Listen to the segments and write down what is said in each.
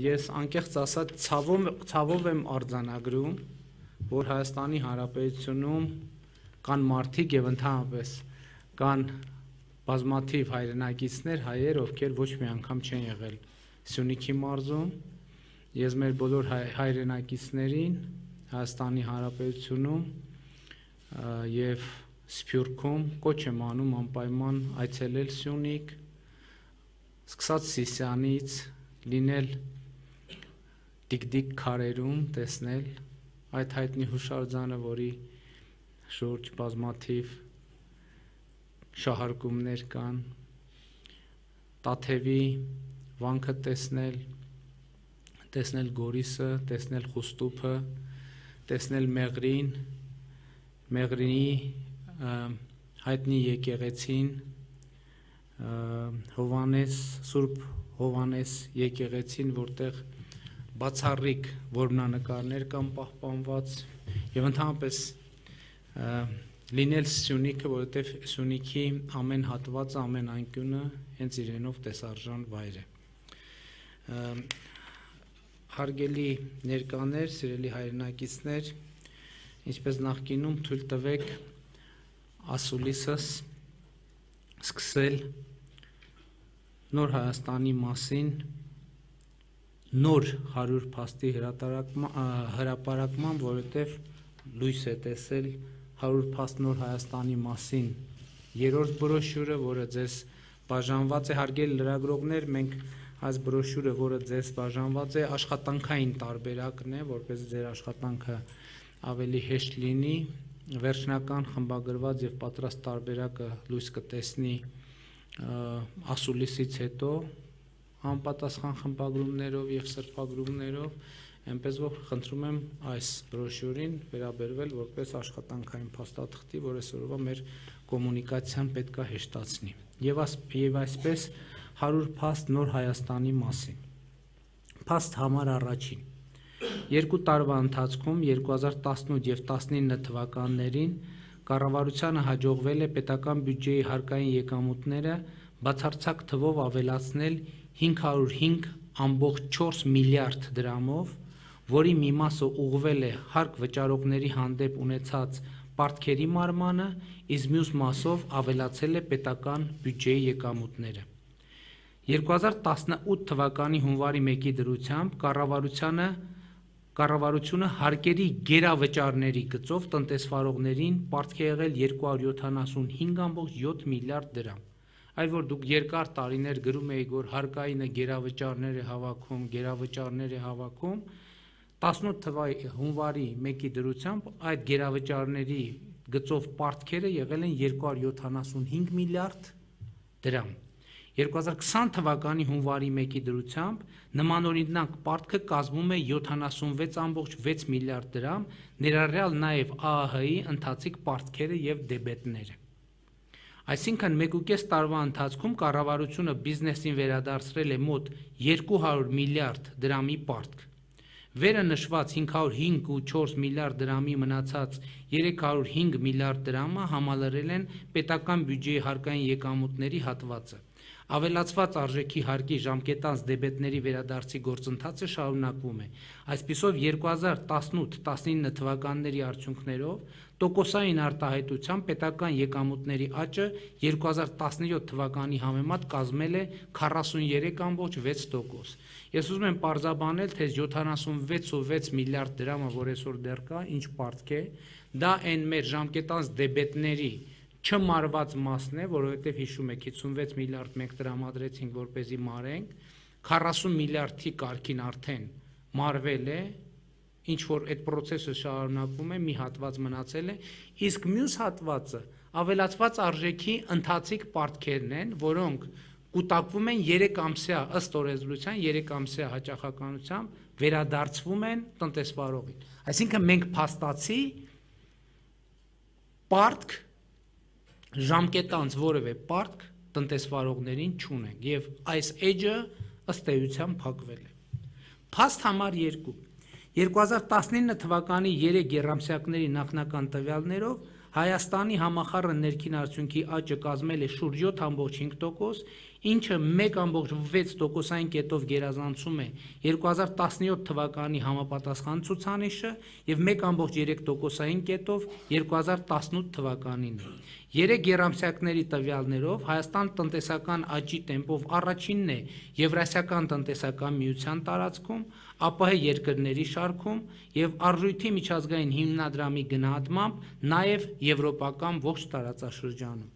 Ես անկեղծ ասած ցավով ցավով եմ արձանագրում, որ Հայաստանի Հանրապետությունում կան մարդիկ եւ ընդհանրապես կան բազմաթիվ հայրենակիցներ, հայեր, ովքեր ոչ մի անգամ չեն եղել Սյունիքի մարզում։ Ես մեր բոլոր հայ, հայրենակիցներին Հայաստանի Հանրապետությունում եւ Սփյուռքում կոչ եմ անում անպայման այցելել Սյունիք, սկսած Սիսյանից, լինել դիգդիգ քարերում, տեսնել այդ հայտնի հուշարձանը, որի շուրջ բազմաթիվ շահարկումներ կան, Տաթևի վանքը տեսնել, տեսնել Գորիսը, տեսնել Խուստուփը, տեսնել Մեղրին, Մեղրինի հայտնի եկեղեցին, Հովանես, Սուրբ Հովանես եկեղեցին, որտեղ բացառիկ որմնանկարներ կան պահպանված եւ ընդհանրապես լինել Սյունիքը, որովհետեւ Սյունիքի ամեն հատվածը, ամեն անկյունը հենց իրենով տեսարժան վայր է։ Հարգելի ներկաներ, սիրելի հայրենակիցներ, ինչպես նախկինում թույլ տվեք ասուլիսս սկսել նոր Հայաստանի մասին նոր 100 փաստի հրապարակման, որովհետև լույս է տեսել 100 փաստ նոր Հայաստանի մասին երրորդ բրոշյուրը, որը ձեզ բաժանված է հարգել լրագրողներ, մենք այս բրոշյուրը, որը ձեզ բաժանված է, աշխատանքային տարբերակն է, որպես ձեր աշխատանքը ավելի հեշտ լինի, վերջնական խմբագրված եւ պատրաստ տարբերակը լույս կտեսնի ասուլիսից հետո անպատասխան խմբագրումներով եւ սրբագրումներով, այնպես որ խնդրում եմ այս բրոշյուրին վերաբերվել որպես աշխատանքային փաստաթղթի, որ այսօրվա մեր կոմունիկացիան պետքա հեշտացնի։ Եվ աս, եւ այսպես 100 փաստ նոր Հայաստանի մասին։ Փաստ համար առաջին Երկու տարվա ընթացքում 2018 եւ 19 թվականներին կառավարությանը հաջողվել է պետական բյուջեի հարկային եկամուտները բացարձակ թվով ավելացնել 505.4 միլիարդ դրամով, որի մի մասը ուղղվել է հարկ վճարողների հանդեպ ունեցած պարտքերի մարմանը, իսկ մյուս մասով ավելացել է պետական բյուջեի եկամուտները։ 2018 թվականի հունվարի 1-ի դրությամբ կառավարությանը կառավարությունը հարկերի գերավճարների գծով տնտեսվարողներին պարտք է եղել 275.7 միլիարդ դրամ այլ որ դուք երկար տարիներ գրում էիք, որ հարկայինը գերավճարներ է հավաքում, գերավճարներ է հավաքում, 18 թվայի հունվարի 1-ի դրությամբ այդ գերավճարների գծով պարտքերը եղել են 275 միլիարդ դրամ։ 2020 թվականի հունվարի 1-ի դրությամբ նմանօրինակ պարտքը կազմում է 76.6 միլիարդ դրամ, ներառյալ նաև ԱԱՀ-ի ընթացիկ պարտքերը եւ դեբետները։ Այսինքն 1.5 տարվա ընթացքում կառավարությունը բիզնեսին վերադարձրել է մոտ 200 միլիարդ դրամի պարտք։ Վերը նշված 505.4 միլիարդ դրամի մնացած 305 միլիարդ դրամը համալրել են պետական բյուջեի հարկային եկամուտների հատվածը։ Ավելացված արժեքի հարկի ժամկետանց դեբետների վերադարձի գործընթացը շարունակվում է։ Այսպիսով 2018-19 թվականների արդյունքներով տոկոսային արտահայտության պետական եկամուտների աճը 2017 թվականի համեմատ կազմել է 43.6%։ Ես ուզում եմ պարզաբանել, թե 76.6 միլիարդ դրամը, որ այսօր դեռ կա, ինչ պարտք է, դա այն մեր ժամկետանց դեբետների չմարված մասն է, որովհետև հիշում եք 56 միլիարդ մենք տրամադրեցինք, որ เป զի մարենք, 40 միլիարդի կարգին արդեն մարվել է, ինչ որ այդ process-ը շարունակվում է, մի հատված մնացել է, իսկ մյուս հատվածը ավելացված արժեքի ընթացիկ պարտքերն են, որոնք կուտակվում են 3 ամսյա ըստ օրենսդրության 3 ամսյա հաճախականությամբ վերադարձվում են տնտեսվարողին։ Այսինքն մենք փաստացի պարտք ժամկետանց որևէ պարտք տնտեսվարողներին չունենք եւ այս էջը ըստ էության փակվել է։ Փաստ համար 2 2019 թվականի 3 երամսյակների նախնական տվյալներով Հայաստանի համախառն ներքին արդյունքի աճը կազմել է շուրջ 7.5%, ինչը 1.6%-ային կետով գերազանցում է 2017 թվականի համապատասխան ցուցանիշը եւ 1.3%-ային կետով 2018 թվականին։ Երեք երամսյակների տվյալներով Հայաստան տնտեսական աճի տեմպով առաջինն է Եվրասիական տնտեսական միության տարածքում, ԱՊՀ երկրների շարքում եւ արժույթի միջազգային հիմնադրամի գնահատմամբ նաեւ եվրոպական ողջ տարածաշրջանում։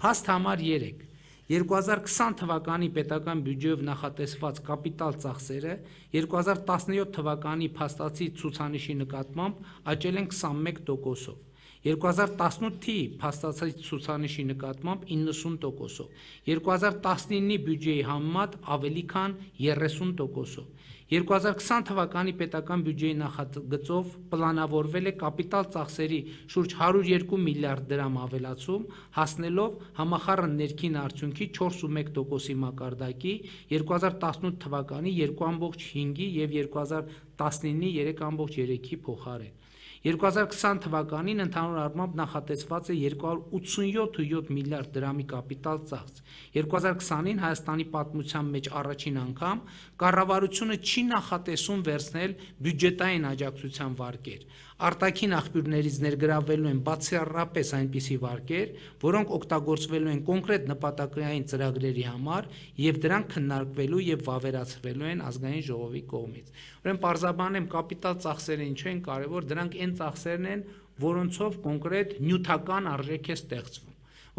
Փաստ համար 3 2020 թվականի պետական բյուջեով նախատեսված կապիտալ ծախսերը 2017 թվականի փաստացի ցուցանիշի նկատմամբ աճել են 21%-ով։ 2018-ի փաստացի ցուցանիշի նկատմամբ 90%-ով, 2019-ի բյուջեի համեմատ ավելի քան 30%-ով։ 2020 թվականի պետական բյուջեի նախագծով պլանավորվել է կապիտալ ծախսերի շուրջ 102 միլիարդ դրամ ավելացում, հասնելով համախառն ներքին արդյունքի 4.1%-ի մակարդակի 2018 թվականի 2.5-ի եւ 2019-ի 3.3-ի փոխարեն։ 2020 թվականին ընդհանուր առմամբ նախատեսված է 287.7 միլիարդ դրամի կապիտալ ծախս։ 2020-ին Հայաստանի պատմության մեջ առաջին անգամ կառավարությունը չի նախատեսում վերցնել բյուջետային աջակցության վարկեր։ Արտաքին աղբյուրներից ներգրավվելու են բացառապես այնպիսի վարկեր, որոնք օգտագործվելու են կոնկրետ նպատակային ծրագրերի համար եւ դրանք քննարկվելու եւ վավերացվելու են ազգային ժողովի կողմից։ Ուրեմն պարզաբանեմ կապիտալ ծախսերը ինչու են կարևոր, դրանք այն ծախսերն են, որոնցով կոնկրետ նյութական արժեք է ստեղծվում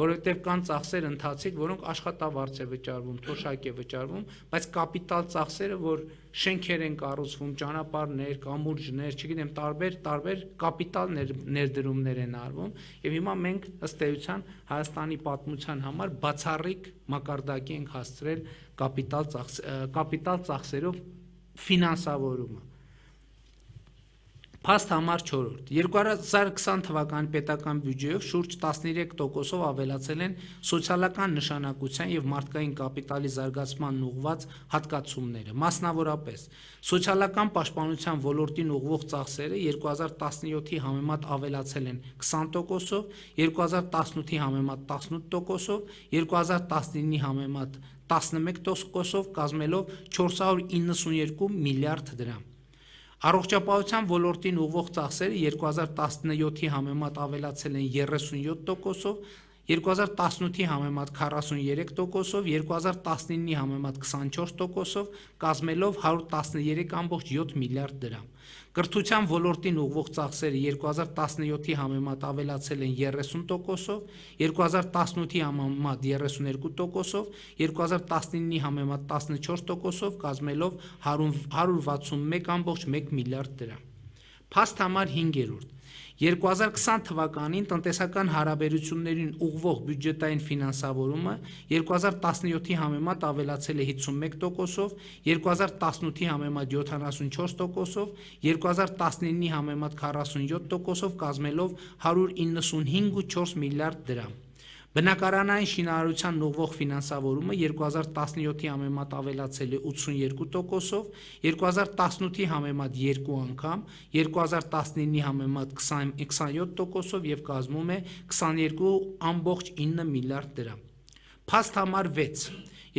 որովհետև կան ծախսեր ընթացիկ, որոնք աշխատավարձ է վճարվում, թոշակ է վճարվում, բայց կապիտալ ծախսերը, որ շենքեր են կառուցվում, ճանապարհներ, կամուրջներ, չգիտեմ, տարբեր տարբեր կապիտալ ներ, ներդրումներ են արվում, եւ հիմա մենք ըստ էության Հայաստանի պատմության համար բացառիկ մակարդակի ենք հասցրել կապիտալ ծախս կապիտալ ծախսերով ֆինանսավորումը Փաստ համար 4-րդ 2020 թվականի պետական բյուջեով շուրջ 13%-ով ավելացել են սոցիալական նշանակության եւ մարդկային կապիտալի զարգացման ուղղված հատկացումները։ Մասնավորապես, սոցիալական պաշտպանության ոլորտին ուղղվող ծախսերը 2017-ի համեմատ ավելացել են 20%-ով, 2018-ի համեմատ 18%-ով, 2019-ի համեմատ 11%-ով կազմելով 492 միլիարդ դրամ։ Առողջապահության ոլորտին ուղղող ծախսերը 2017-ի համեմատ ավելացել են 37%-ով, 2018-ի համեմատ 43%-ով, 2019-ի համեմատ 24%-ով, կազմելով 113.7 միլիարդ դրամ։ Կրթության ոլորտին ուղղող ծախսերը 2017-ի համեմատ ավելացել են 30%-ով, 2018-ի համեմատ 32%-ով, 2019-ի համեմատ 14%-ով, կազմելով 161.1 միլիարդ դրամ։ Փաստ համար 5-րդ 2020 թվականին տնտեսական հարաբերություններին ուղղվող բյուջետային ֆինանսավորումը 2017-ի համեմատ ավելացել է 51%-ով, 2018-ի համեմատ 74%-ով, 2019-ի համեմատ 47%-ով կազմելով 195.4 միլիարդ դրամ։ Բնակարանային շինարարության ուղղող ֆինանսավորումը 2017-ի համեմատ ավելացել է 82%-ով, 2018-ի համեմատ 2 անգամ, 2019-ի համեմատ 27%-ով եւ կազմում է 22.9 միլիարդ դրամ։ Փաստ համար 6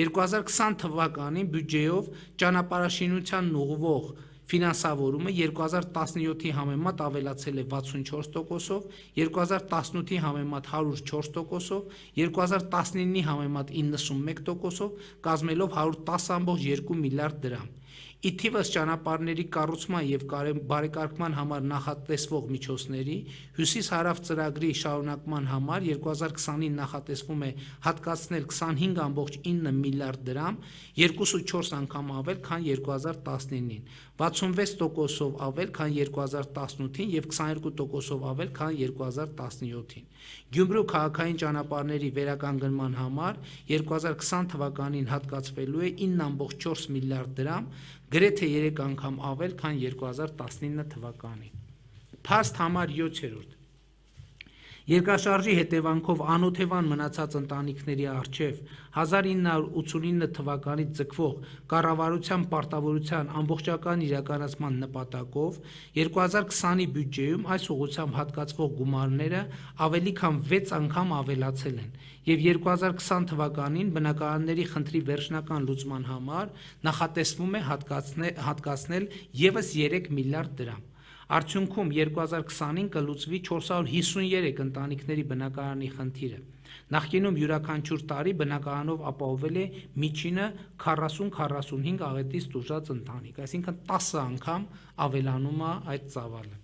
2020 թվականին բյուջեով ճանապարհաշինության ուղղվող Ֆինանսավորումը 2017-ի համեմատ ավելացել է 64%-ով, 2018-ի համեմատ 104%-ով, 2019-ի համեմատ 91%-ով, կազմելով 110.2 միլիարդ դրամ։ Ի թիվս ճանապարհների կառուցման եւ բարեկարգման համար նախատեսվող միջոցների հյուսիս-հարավ ծրագրի շարունակման համար 2020-ին նախատեսվում է հատկացնել 25.9 միլիարդ դրամ, 2.4 անգամ ավել, քան 2019-ին, 66%-ով ավել, քան 2018-ին եւ 22%-ով ավել, քան 2017-ին։ Գյումրու քաղաքային ճանապարհների վերականգնման համար 2020 թվականին հատկացվելու է 9.4 միլիարդ դրամ, գրեթե 3 անգամ ավել, քան 2019 թվականին։ Փաստ համար 7-րդ Երկրաշարժի հետևանքով անօթևան մնացած ընտանիքների առջև 1989 թվականից ձգվող կառավարության պարտավորության ամբողջական իրականացման նպատակով 2020-ի բյուջեում այս ուղղությամբ հատկացվող գումարները ավելի քան 6 անգամ ավելացել են եւ 2020 թվականին բնակարանների խնդրի վերջնական լուծման համար նախատեսվում է հատկացնել եւս 3 միլիարդ դրամ։ Արդյունքում 2020-ին կլուծվի 453 ընտանիքների բնակարանի խնդիրը։ Նախկինում յուրաքանչյուր տարի բնակարանով ապահովել է միջինը 40-45 աղետից տուժած ընտանիք, այսինքն 10 անգամ ավելանում է այդ ծավալը։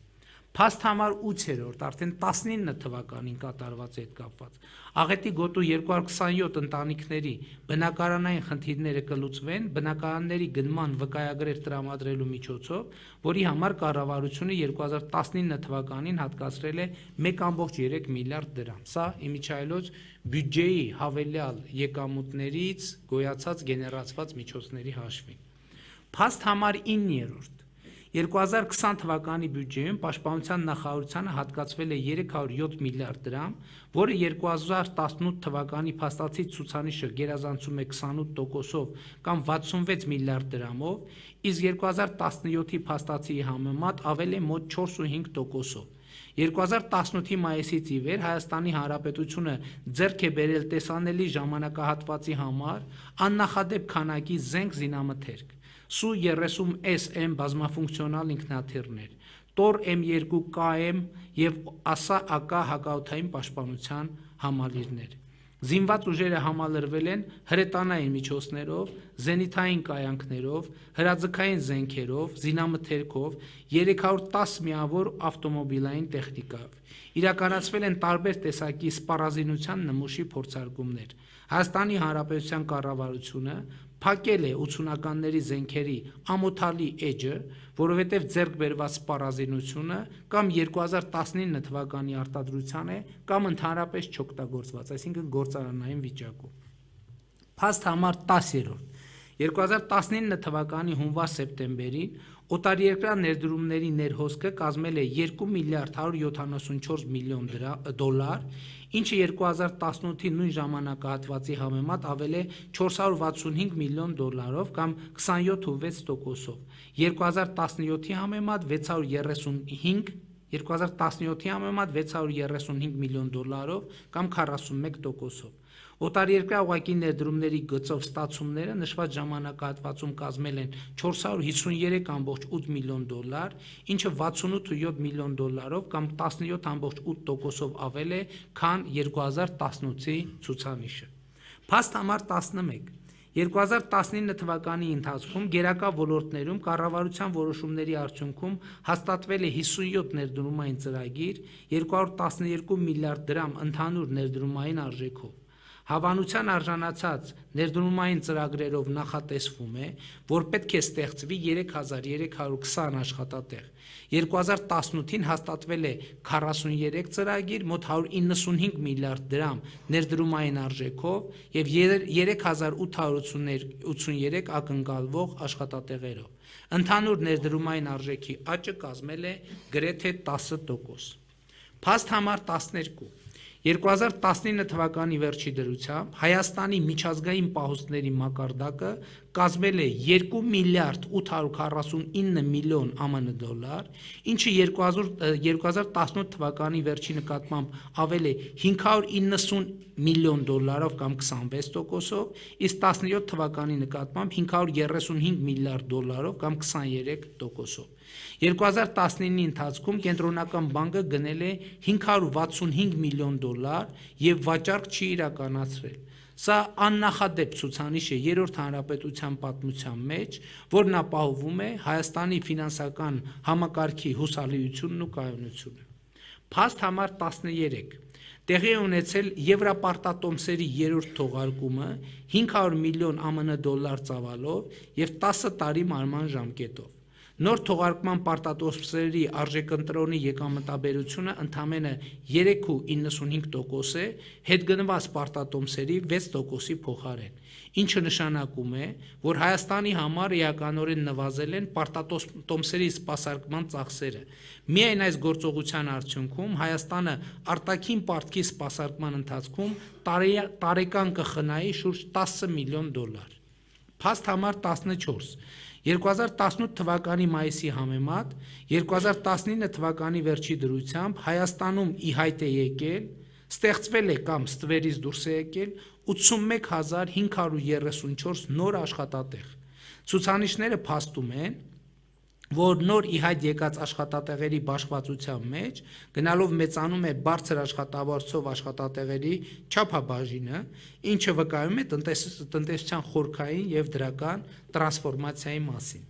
Փաստ համար 8-րդ, արդեն 19 թվականին կատարված է այդ կապված։ Աղետի գոտու 227 ընտանիքների բնակարանային խնդիրները կլուծվեն բնակարանների գնման վկայագրեր տրամադրելու միջոցով, որի համար կառավարությունը 2019 թվականին հատկացրել է 1.3 միլիարդ դրամ։ Սա իմիջայլոց բյուջեի հավելյալ եկամուտներից գոյացած գեներացված միջոցների հաշվին։ Փաստ համար 9-րդ 2020 թվականի բյուջեում Պաշտպանության նախարարությանը հատկացվել է 307 միլիարդ դրամ, որը 2018 թվականի փաստացի ցուցանիշը գերազանցում է 28%-ով կամ 66 միլիարդ դրամով, իսկ 2017-ի փաստացիի համեմատ ավել է մոտ 4.5%-ով։ 2018-ի մայիսից ի վեր Հայաստանի Հանրապետությունը ձեռք է բերել տեսանելի ժամանակահատվածի համար աննախադեպ քանակի զենք զինամթերք։ Su-30SM բազմաֆունկցիոնալ ինքնաթիռներ, Տոր M2 KM եւ ԱՍԱ-ԱԿ հակաօթային պաշտպանության համալիրներ։ Զինված ուժերը համալրվել են հրետանային միջոցներով, զենիթային կայանքներով, հրաձգային զենքերով, զինամթերքով, 310 միավոր ավտոմոբիլային տեխնիկայով։ Իրականացվել են տարբեր տեսակի սպառազինության նմուշի փորձարկումներ։ Հայաստանի Հանրապետության կառավարությունը փակել է 80-ականների զենքերի ամոթալի էջը, որովհետև ձեռք բերված սպառազինությունը կամ 2019 թվականի արտադրության է կամ ընդհանրապես չօգտագործված, այսինքն գործարանային վիճակում։ Փաստ համար 10-րդ 2019 թվականի հունվար-սեպտեմբերին օտարերկրյա ներդրումների ներհոսքը կազմել է 2 միլիարդ 174 միլիոն դոլար, ինչը 2018-ի նույն ժամանակահատվածի համեմատ ավել է 465 միլիոն դոլարով կամ 27.6%-ով։ 2017-ի համեմատ 635 2017-ի համեմատ 635 միլիոն դոլարով կամ 41%-ով։ Օտարերկրյա ուղակի ներդրումների գծով ստացումները նշված ժամանակահատվածում կազմել են 453.8 միլիոն դոլար, ինչը 68.7 միլիոն դոլարով կամ 17.8%-ով ավել է, քան 2018-ի ցուցանիշը։ Փաստ համար 11 2019 թվականի ընթացքում գերակա ոլորտներում կառավարության որոշումների արդյունքում հաստատվել է 57 ներդրումային ծրագիր 212 միլիարդ դրամ ընդհանուր ներդրումային արժեքով։ Հավանության արժանացած ներդրումային ծրագրերով նախատեսվում է, որ պետք է ստեղծվի 3320 աշխատատեղ։ 2018-ին հաստատվել է 43 ծրագիր մոտ 195 միլիարդ դրամ ներդրումային արժեքով եւ 3883 ակնկալվող աշխատատեղերով։ Ընդհանուր ներդրումային արժեքի աճը կազմել է գրեթե 10%։ Փաստ համար 12 2019 թվականի վերջի դրությամբ Հայաստանի միջազգային պահոստների մակարդակը կազմել է 2 միլիարդ 849 միլիոն ԱՄՆ դոլար, ինչը 2018 թվականի վերջի նկատմամբ ավել է 590 միլիոն դոլարով կամ 26%-ով, իսկ 17 թվականի նկատմամբ 535 միլիարդ դոլարով կամ 23%-ով։ 2019-ի ընթացքում կենտրոնական բանկը գնել է 565 միլիոն դոլար եւ վաճառք չի իրականացրել։ Սա աննախադեպ ցուցանիշ է երրորդ հանրապետության պատմության մեջ, որն ապահովում է Հայաստանի ֆինանսական համակարգի հուսալիությունն ու կայունությունը։ Փաստ համար 13 տեղի ունեցել Եվրապարտատոմսերի երրորդ թողարկումը 500 միլիոն ԱՄՆ դոլար ծավալով եւ 10 տարի մարման ժամկետով։ Նոր թողարկման պարտատոսների արժեքընտրոնի եկամտաբերությունը ընդամենը 3.95% է, հետգնված պարտատոմսերի 6%-ի փոխարեն, ինչը նշանակում է, որ Հայաստանի համար էականորեն նվազել են պարտատոմսերի սպասարկման ծախսերը։ Միայն այս գործողության արդյունքում Հայաստանը արտաքին պարտքի սպասարկման ընթացքում տարեկան կխնայի շուրջ 10 միլիոն դոլար։ Փաստ համար 14 2018 թվականի մայիսի համեմատ 2019 թվականի վերջի դրությամբ Հայաստանում ի հայտ է եկել, ստեղծվել է կամ ստվերից դուրս է եկել 81534 նոր աշխատատեղ։ Ցուցանիշները փաստում են, որ նոր ի հայտ եկած աշխատատեղերի բաշխվածության մեջ գնալով մեծանում է բարձր աշխատավարձով աշխատատեղերի չափաբաժինը, ինչը վկայում է տնտեսության խորքային եւ դրական տրանսֆորմացիայի մասին։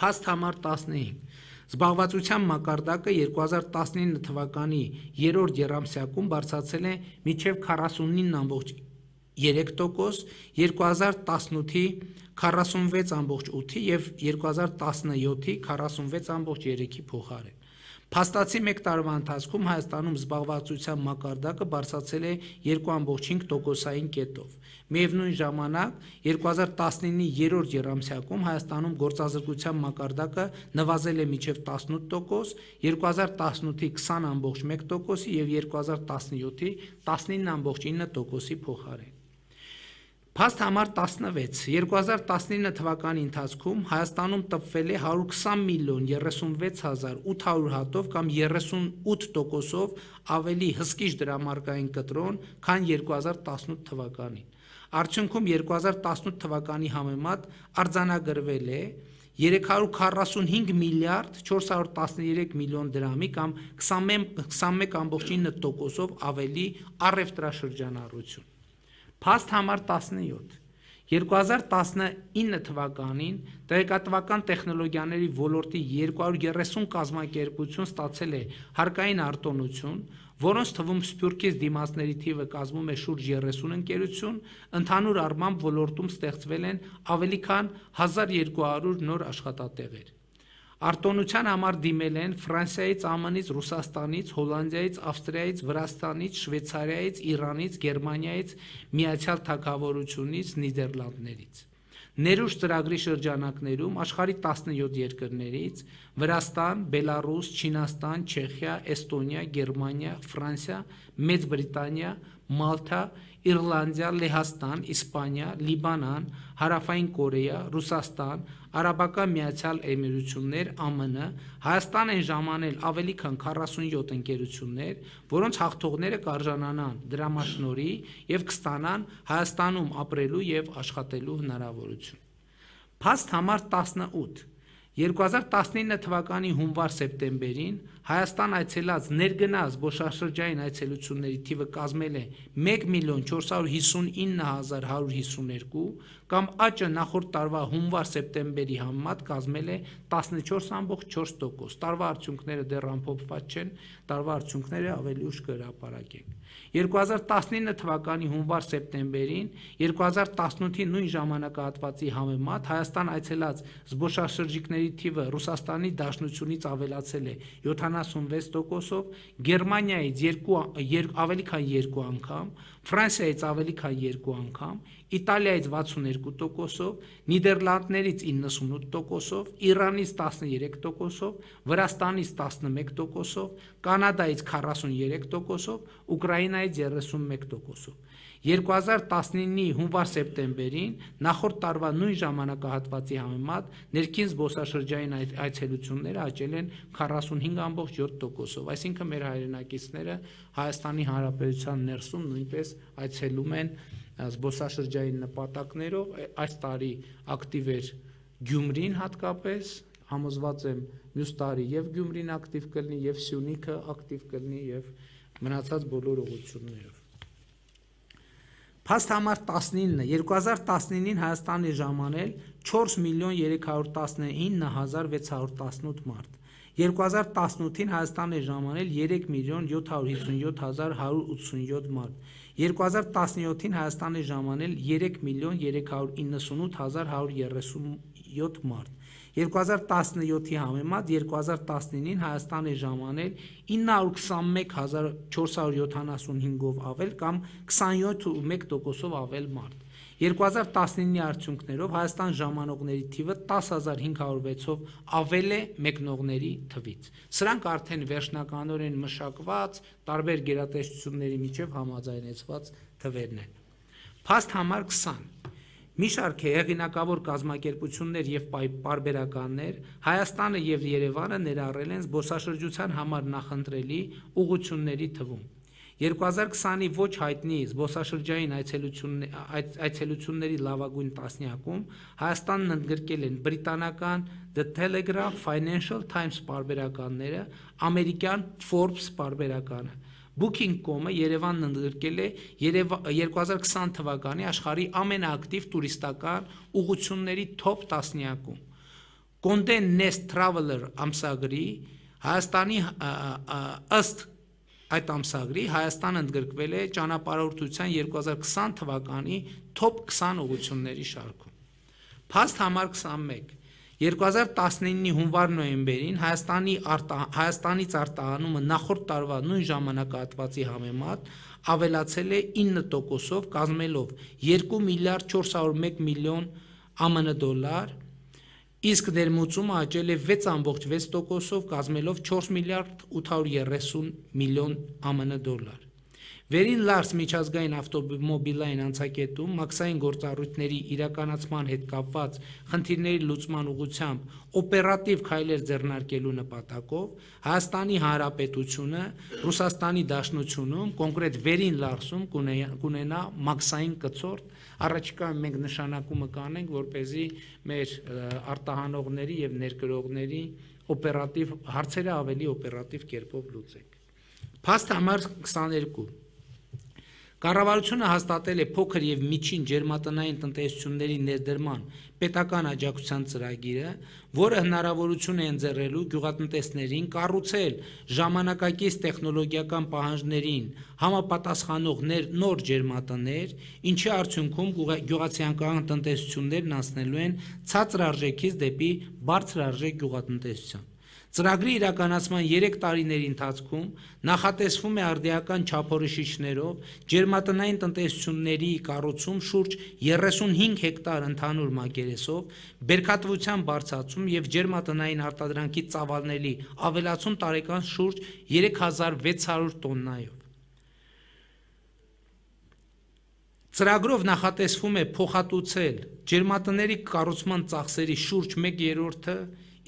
Փաստ համար 15 Զբաղվածության մակարդակը 2019 թվականի 3-րդ երամսյակում բարձրացել է մինչև 49.3%, 2018-ի 46.8-ի եւ 2017-ի 46.3-ի փոխարեն։ Փաստացի 1 տարվա ընթացքում Հայաստանում զբաղվածության մակարդակը բարձրացել է 2.5%-ային կետով։ Միևնույն ժամանակ 2019-ի 3-րդ երամսյակում Հայաստանում գործազրկության մակարդակը նվազել է մինչև 18%, 2018-ի 20.1%-ի եւ 2017-ի 19.9%-ի փոխարեն։ Փաստ համար 16 2019 թվականի ընթացքում Հայաստանում տպվել է 120 միլիոն 36800 հատով կամ 38%-ով ավելի հսկիչ դրամարկային կտրոն, քան 2018 թվականին։ Արդյունքում 2018 թվականի համեմատ արձանագրվել է 345 միլիարդ 413 միլիոն դրամի կամ 21.9%-ով ավելի առևտրաշրջանառություն։ Փաստ համար 17 2019 թվականին տեղեկատվական տեխնոլոգիաների ոլորտի 230 կազմակերպություն ստացել է հարկային արտոնություն, որոնց թվում Սփյուռքից դիմացների թիվը կազմում է շուրջ 30 ընկերություն, ընդհանուր առմամբ ոլորտում ստեղծվել են ավելի քան 1200 նոր աշխատատեղեր։ Արտոնության համար դիմել են Ֆրանսիայից, ԱՄՆ-ից, Ռուսաստանից, Հոլանդիայից, Ավստրիայից, Վրաստանից, Շվեյցարիայից, Իրանից, Գերմանիայից, Միացյալ Թագավորությունից, Նիդերլանդներից։ Ներուժ ծրագրի շրջանակներում աշխարհի 17 երկրներից Վրաստան, Բելարուս, Չինաստան, Չեխիա, Էստոնիա, Գերմանիա, Ֆրանսիա, Մեծ Բրիտանիա, Մալթա, Իռլանդիա, Լեհաստան, Իսպանիա, Լիբանան, Հարավային Կորեա, Ռուսաստան, Արաբական Միացյալ Էմիրություններ, ԱՄՆ, Հայաստան են ժամանել ավելի քան 47 ընկերություններ, որոնց հաղթողները կարժանանան դրամաշնորի եւ կստանան Հայաստանում ապրելու եւ աշխատելու հնարավորություն։ Փաստ համար 18 2019 թվականի հունվար-սեպտեմբերին Հայաստան այցելած ներգնա զբոսաշրջային այցելությունների թիվը կազմել է 1 միլիոն 459.152 կամ աճը նախորդ տարվա հունվար-սեպտեմբերի համեմատ կազմել է 14.4%։ Տարվա արդյունքները դեռ ամփոփված չեն, տարվա արդյունքները ավելի ուշ կհրապարակենք։ 2019 թվականի հունվար-սեպտեմբերին 2018-ի նույն ժամանակահատվածի համեմատ Հայաստան այցելած զբոսաշրջիկների թիվը Ռուսաստանի Դաշնությունից ավելացել է 76%-ով, Գերմանիայից 2 ավելի քան 2 անգամ, Ֆրանսիայից ավելի քան 2 անգամ, Իտալիայից 62%-ով, Նիդերլանդներից 98%-ով, Իրանից 13%-ով, Վրաստանից 11%-ով, Կանադայից 43%-ով, Ուկրաինայից 31%-ով։ 2019-ի հունվար-սեպտեմբերին նախորդ տարվա նույն ժամանակահատվածի համեմատ ներքին զբոսաշրջային այցելությունները աճել են 45.7%-ով, այսինքն մեր հայրենակիցները Հայաստանի Հանրապետության ներսում նույնպես այցելում են զբոսաշրջային նպատակներով, այս տարի ակտիվ էր Գյումրին հատկապես, համոզված եմ մյուս տարի եւ Գյումրին ակտիվ կլինի եւ Սյունիքը ակտիվ կլինի եւ մնացած բոլոր ուղություններով Փաստ համար 19-ը 2019-ին Հայաստանի ժամանել 4 միլիոն 319618 մարդ։ 2018-ին Հայաստան է ժամանել 3 միլիոն 757187 մարդ։ 2017-ին Հայաստան է ժամանել 3 միլիոն 398137 մարդ։ 2017-ի համեմատ 2019-ին Հայաստան է ժամանել 921475-ով ավել կամ 27.1%-ով ավել մարդ։ 2019-ի արդյունքներով Հայաստան ժամանողների թիվը 10506-ով ավել է մեկնողների թվից։ Սրանք արդեն վերջնականորեն մշակված տարբեր գերատեսչությունների միջև համաձայնեցված թվերն են։ Փաստ համար 20 Մի շարք հեղինակավոր կազմակերպություններ եւ պարբերականներ Հայաստանը եւ Երևանը ներառել են զբոսաշրջության համար նախընտրելի ուղությունների թվում։ 2020-ի ոչ հայտնի զբոսաշրջային այցելությունների լավագույն տասնյակում Հայաստանն ընդգրկել են բրիտանական The Telegraph Financial Times պարբերականները, ամերիկյան Forbes պարբերականը։ Booking.com-ը Երևանն ընդգրկել է 2020 թվականի աշխարհի ամենաակտիվ տուրիստական ուղությունների top 10-յակում։ Condé Nast Traveler ամսագրի Հայաստանի ըստ Այդ ամսագրի Հայաստանը ընդգրկվել է ճանապարհորդության 2020 թվականի top 20 ուղությունների շարքում։ Փաստ համար 21 2019-ի հունվար-նոյեմբերին Հայաստանի արտա, Հայաստանից արտահանումը նախորդ տարվա նույն ժամանակահատվածի համեմատ ավելացել է 9%-ով, կազմելով 2 միլիարդ 401 միլիոն ԱՄՆ դոլար, իսկ ներմուծումը աճել է 6.6%-ով, կազմելով 4 միլիարդ 830 միլիոն ԱՄՆ դոլար։ Վերին Լարս միջազգային ավտոմոբիլային անցակետում մաքսային գործառույթների իրականացման հետ կապված խնդիրների լուծման ուղղությամբ օպերատիվ քայլեր ձեռնարկելու նպատակով Հայաստանի Հանրապետությունը Ռուսաստանի Դաշնությունում, կոնկրետ Վերին Լարսում կունենա մաքսային կցորդ Առաջիկայում մենք նշանակումը կանենք, որ เป զի մեր արտահանողների եւ ներկրողների օպերատիվ հարցերը ավելի օպերատիվ կերպով լուծենք։ Փաստ համար 22 Կառավարությունը հաստատել է փոքր եւ միջին ջերմատնային տնտեսությունների ներդրման պետական աջակցության ծրագիրը, որը հնարավորություն է ընձեռելու գյուղատնտեսներին կառուցել ժամանակակից տեխնոլոգիական պահանջներին համապատասխանող նոր ջերմատներ, ինչի արդյունքում գյուղացիական տնտեսություններն անցնելու են ցածր արժեքից դեպի բարձր արժեք գյուղատնտեսության։ Ծրագրի իրականացման 3 տարիների ընթացքում նախատեսվում է արդիական չափորոշիչներով ջերմատնային տնտեսությունների կառուցում շուրջ 35 հեկտար ընդհանուր մակերեսով, բերքատվության բարձրացում եւ ջերմատնային արտադրանքի ծավալների ավելացում տարեկան շուրջ 3600 տոննայով։ Ծրագրով նախատեսվում է փոխհատուցել ջերմատների կառուցման ծախսերի շուրջ 1/3-ը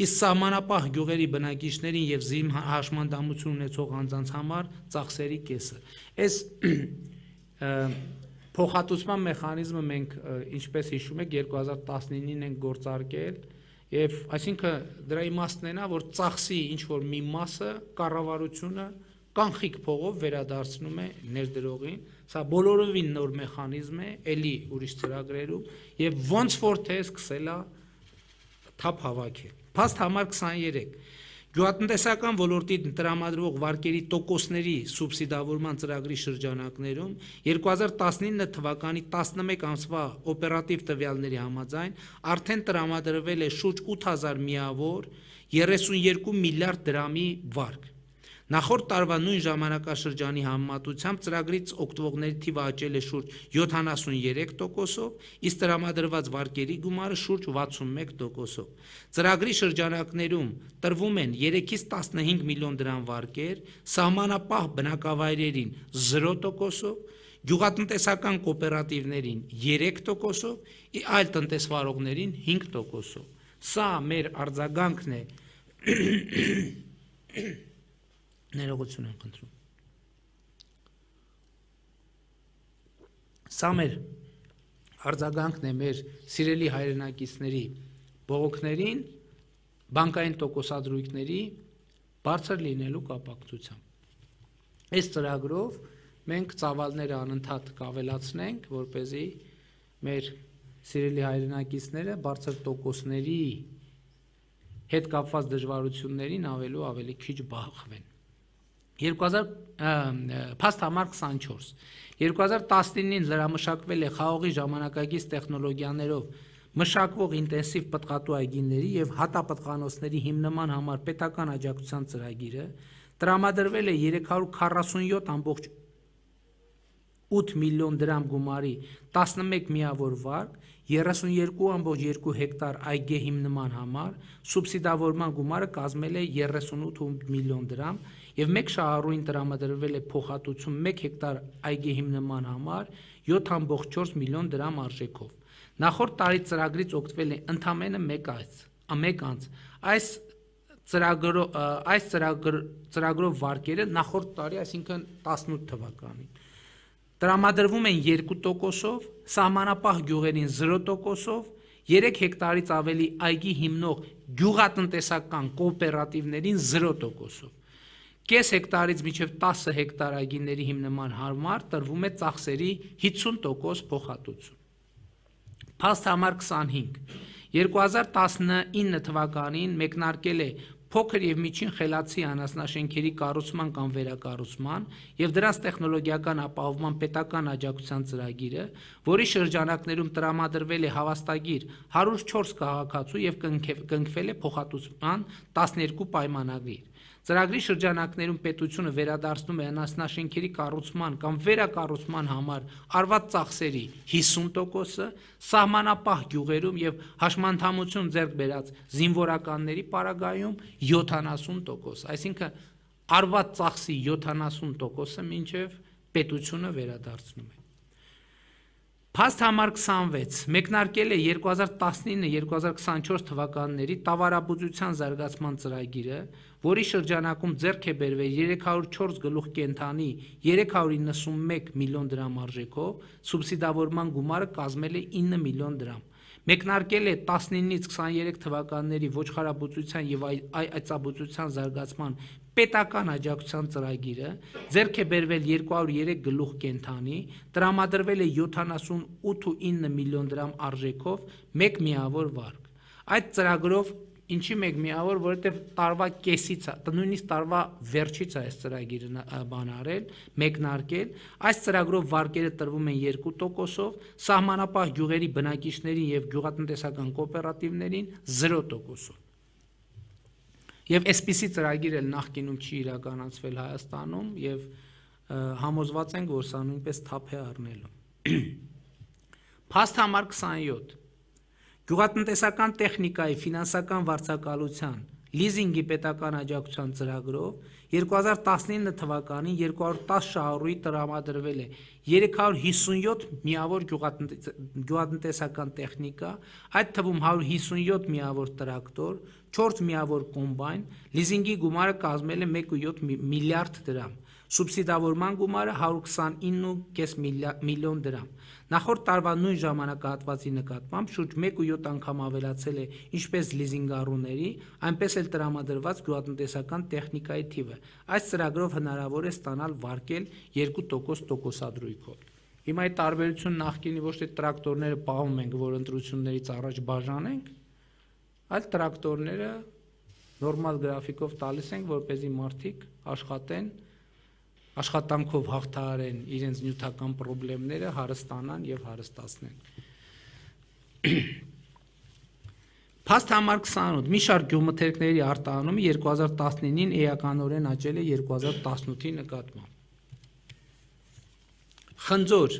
իսկ սահմանապահ գյուղերի բնակիչներին եւ զիմ հաշմանդամություն ունեցող անձանց համար ծախսերի կեսը։ Այս փոխհատուցման մեխանիզմը մենք ինչպես հիշում եք 2019-ին ենք գործարկել եւ այսինքն դրա իմաստն է նա որ ծախսի ինչ որ մի մասը կառավարությունը կանխիկ փողով վերադարձնում է ներդրողին սա բոլորովին նոր մեխանիզմ է ելի ուրիշ ծրագրերում եւ ոնց որ թե սկսել է թափ հավաքել Փաստ համար 23 Գյուղատնտեսական ոլորտի տրամադրվող վարկերի տոկոսների սուբսիդավորման ծրագրի շրջանակներում 2019 թվականի 11 ամսվա օպերատիվ տվյալների համաձայն արդեն տրամադրվել է շուրջ 8000 միավոր 32 միլիարդ դրամի վարկ։ Նախորդ տարվա նույն ժամանակաշրջանի համեմատությամբ ծրագրից օգտվողների թիվը աճել է շուրջ 73%-ով, իսկ տրամադրված վարկերի գումարը շուրջ 61%-ով։ Ծրագրի շրջանակներում տրվում են 3-ից 15 միլիոն դրամ վարկեր, սահմանապահ բնակավայրերին 0%-ով, գյուղատնտեսական կոոպերատիվներին 3%-ով, այլ տնտեսվարողներին 5%-ով։ Սա մեր արձագանքն է Ներողություն եմ խնդրում։ Սա մեր արձագանքն է մեր սիրելի հայրենակիցների բողոքներին, բանկային տոկոսադրույքների բարձր լինելու կապակցությամբ։ Այս ծրագրով մենք ծավալները անընդհատ կավելացնենք, որ เป զի մեր սիրելի հայրենակիցները բարձր տոկոսների հետ կապված դժվարություններին ավելու ավելի քիչ բախվեն 2000 փաստ համար 24 2019-ին լրամշակվել է խաղողի ժամանակակից տեխնոլոգիաներով մշակվող ինտենսիվ պտղատու այգիների եւ հատապտղանոցների հիմնման համար պետական աջակցության ծրագիրը տրամադրվել է 347.8 միլիոն դրամ գումարի 11 միավոր վարկ 32.2 հեկտար այգի հիմնման համար սուբսիդավորման գումարը կազմել է 38 միլիոն դրամ եւ մեկ շահառուին տրամադրվել է փոխհատուցում 1 հեկտար այգի հիմնման համար 7.4 միլիոն դրամ արժեքով Նախորդ տարի ծրագրից օգտվել է ընդամենը 1 այց, 1 անց։ Այս ծրագրով այս ծրագր ծրագրով վարկերը նախորդ տարի, այսինքն 18 թվականին տրամադրվում են 2%-ով, սահմանապահ գյուղերին 0%-ով, 3 հեկտարից ավելի այգի հիմնող գյուղատնտեսական կոոպերատիվներին 0%-ով։ Կես հեկտարից մինչև 10 հեկտար այգիների հիմնման համար տրվում է ծախսերի 50% փոխհատուցում։ Փաստ համար 25 2019 թվականին մեկնարկել է փոքր եւ միջին խելացի անասնաշենքերի կառուցման կամ վերակառուցման եւ դրանց տեխնոլոգիական ապահովման պետական աջակցության ծրագիրը, որի շրջանակներում տրամադրվել է հավաստագիր 104 քաղաքացու եւ կնքվել է փոխհատուցման 12 պայմանագիր։ Ծրագրի շրջանակներում պետությունը վերադարձնում է անասնաշենքերի կառուցման կամ վերակառուցման համար արված ծախսերի 50%-ը, սահմանապահ գյուղերում եւ հաշմանդամություն ձեռք բերած զինվորականների պարագայում 70%, այսինքն արված ծախսի 70%-ը մինչև պետությունը վերադարձնում է։ Փաստ համար 26 մեկնարկել է 2019-2024 թվականների տավարաբուծության զարգացման ծրագիրը, որի շրջանակում ձեռք է բերվել 304 գլուխ կենթանի 391 միլիոն դրամ արժեքով, սուբսիդավորման գումարը կազմել է 9 միլիոն դրամ։ Մեկնարկել է 19-ից 23 թվականների ոչխարաբուծության եւ այծաբուծության զարգացման պետական աջակցության ծրագիրը ձեռք է բերվել 203 գլուխ կենթանի, տրամադրվել է 78.9 միլիոն դրամ արժեքով 1 միավոր վարկ։ Այդ ծրագրով ինչի մեկ միավոր, որովհետև տարվա կեսից է, նույնիսկ տարվա վերջից է այս ծրագիրը բան արել, մեկնարկել, այս ծրագրով վարկերը տրվում են 2%-ով, սահմանապահ գյուղերի բնակիչներին եւ գյուղատնտեսական կոոպերատիվներին 0%-ով։ Եվ այսպիսի ծրագիր էլ նախկինում չի իրականացվել Հայաստանում եւ համոզված ենք, որ սա նույնպես թափ է առնելու։ Փաստ համար 27 Գյուղատնտեսական տեխնիկայի ֆինանսական վարձակալության լիզինգի պետական աջակցության ծրագրով 2019 թվականին 210 շահառուի տրամադրվել է 357 միավոր գյուղատնտեսական տեխնիկա, այդ թվում 157 միավոր տրակտոր, 4 միավոր կոմբայն, լիզինգի գումարը կազմել է 1.7 միլիարդ դրամ, սուբսիդավորման գումարը 129.5 միլիոն դրամ։ Նախորդ տարվա նույն ժամանակահատվածի նկատմամբ շուրջ 1.7 անգամ ավելացել է ինչպես լիզինգառուների, այնպես էլ տրամադրված գյուղատնտեսական տեխնիկայի թիվը։ Այս ծրագրով հնարավոր է ստանալ վարկել 2% տոկոսադրույքով։ Հիմա այդ տարբերություն նախկինի ոչ թե տրակտորները պահում ենք, որ ընտրություններից առաջ բաժանենք, Այլ տրակտորները նորմալ գրաֆիկով տալիս ենք, որ เป զի մարդիկ աշխատեն, աշխատանքով հաղթահարեն իրենց նյութական խնդիրները, հարստանան եւ հարստացնեն։ Փաստ համար 28 մի շարք գյուղմթերքների արտահանումը 2019-ին էականորեն աճել է 2018-ի նկատմամբ։ Խնձոր.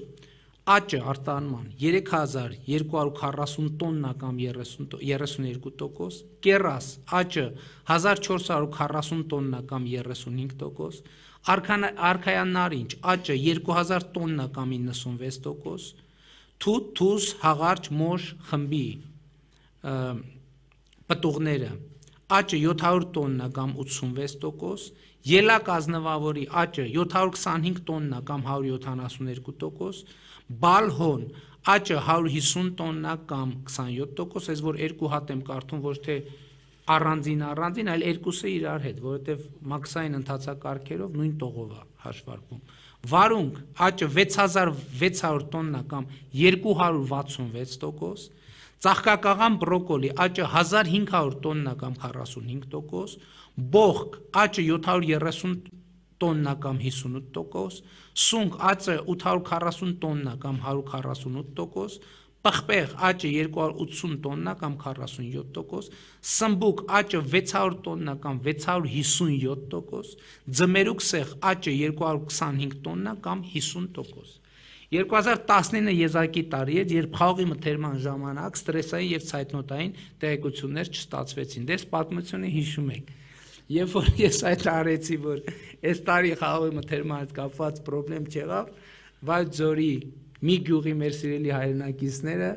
Աճը արտահանման 3240 տոննա կամ 32%, կերաս. Աճը 1440 տոննա կամ 35%, արքայանարինջ աճը 2000 տոննա կամ 96%, թութ, թուս, հաղարջ, մոշ խմբի պտուղները աճը 700 տոննա կամ 86%, ելակ ազնվավորի աճը 725 տոննա կամ 172%, Բալհոն աճը 150 տոննա կամ 27%, այս որ երկու հատ եմ կարդում ոչ թե առանձին առանձին, այլ երկուսը իրար հետ, որովհետև մաքսային ընթացակարգերով նույն տողով է հաշվարկվում։ Վարունգ աճը 6600 տոննա կամ 266%, Ծաղկակաղան բրոկոլի աճը 1500 տոննա կամ 45%, բողք աճը 730 տոննա կամ 58%, սունկ աճը 840 տոննա կամ 148%, պղպեղ աճը 280 տոննա կամ 47%, սմբուկ աճը 600 տոննա կամ 657%, ձմերուկ սեղ աճը 225 տոննա կամ 50%։ 2019 եզակի տարի էր, երբ խաղի մթերման ժամանակ ստրեսային եւ ցայտնոտային տեղեկություններ չստացվեցին։ Դες պատմությունը հիշում եք։ Երբ որ ես այդ արեցի, որ այս տարի խաղի մթերման հետ կապված խնդրեմ չեղավ, բայց ձորի մի գյուղի մեր սիրելի հայրենակիցները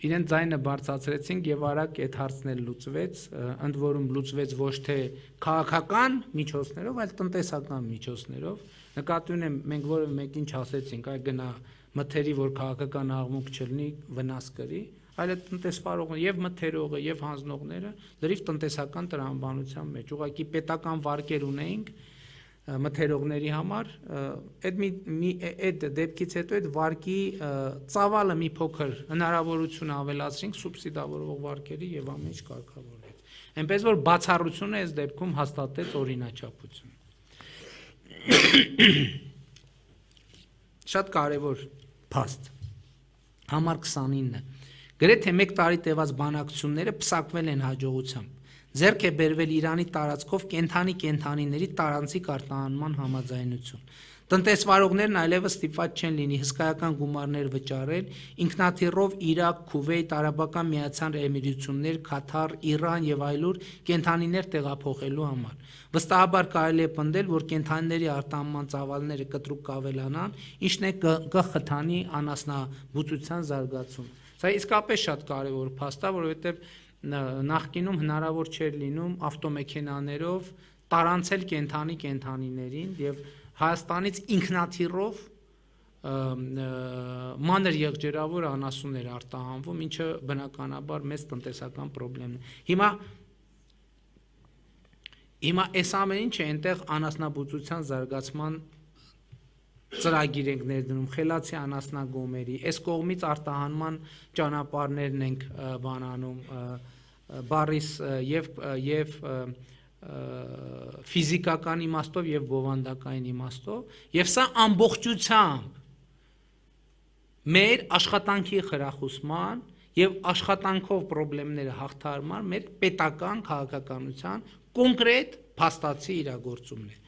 իրեն ձայնը բարձրացրեցին եւ արագ այդ հարցն էլ լուծվեց, ընդ որում լուծվեց ոչ թե քաղաքական միջոցներով, այլ տնտեսական միջոցներով։ Նկատի ունեմ մենք որը մեկին չասեցինք, այ գնա մթերի, որ քաղաքական աղմուկ չլինի, վնաս կրի, այլ այդ տնտեսվարողը եւ մթերողը եւ հանձնողները լրիվ տնտեսական տրամաբանության մեջ ուղղակի պետական վարկեր ունեինք մթերողների համար այդ մի այդ դեպքից հետո այդ վարկի ծավալը մի փոքր հնարավորություն ավելացրինք սուբսիդավորող վարկերի եւ ամեն ինչ կարգավորվեց այնպես որ բացառությունը այս դեպքում հաստատեց օրինաչափություն շատ կարևոր փաստ համար 29 գրեթե 1 տարի տևած բանակցությունները փսակվել են հաջողությամբ Ձերք է բերվել Իրանի տարածքով կենթանի կենթանիների տարանցիկ արտահանման համաձայնություն։ Տնտեսվարողներն այլևս ստիպված չեն լինի հսկայական գումարներ վճարել ինքնաթիռով Իրաք, Քուվեյթ, Արաբական Միացյալ Էմիրություններ, Քաթար, Իրան եւ այլուր կենթանիներ տեղափոխելու համար։ Վստահաբար կարելի է պնդել, որ կենթանիների արտահանման ծավալները կտրուկ կավելանան, ինչն է կխթանի անասնաբուծության զարգացում։ Սա իսկապես շատ կարևոր փաստ է, որովհետեւ նախկինում հնարավոր չէր լինում ավտոմեքենաներով տարանցել կենթանի կենթանիներին եւ Հայաստանից ինքնաթիռով մանր եղջերավոր անասուններ արտահանվում, ինչը բնականաբար մեծ տնտեսական խնդրեմ է։ Հիմա հիմա այս ամեն ինչը այնտեղ անասնաբուծության զարգացման ծրագիր ենք ներդնում, խելացի անասնագոմերի, այս կողմից արտահանման ճանապարհներն ենք բանանում, բարիս եւ եւ ֆիզիկական իմաստով եւ բովանդակային իմաստով եւ սա ամբողջությամբ մեր աշխատանքի խրախուսման եւ աշխատանքով խնդիրները հաղթարման մեր պետական քաղաքականության կոնկրետ փաստացի իրագործումն է։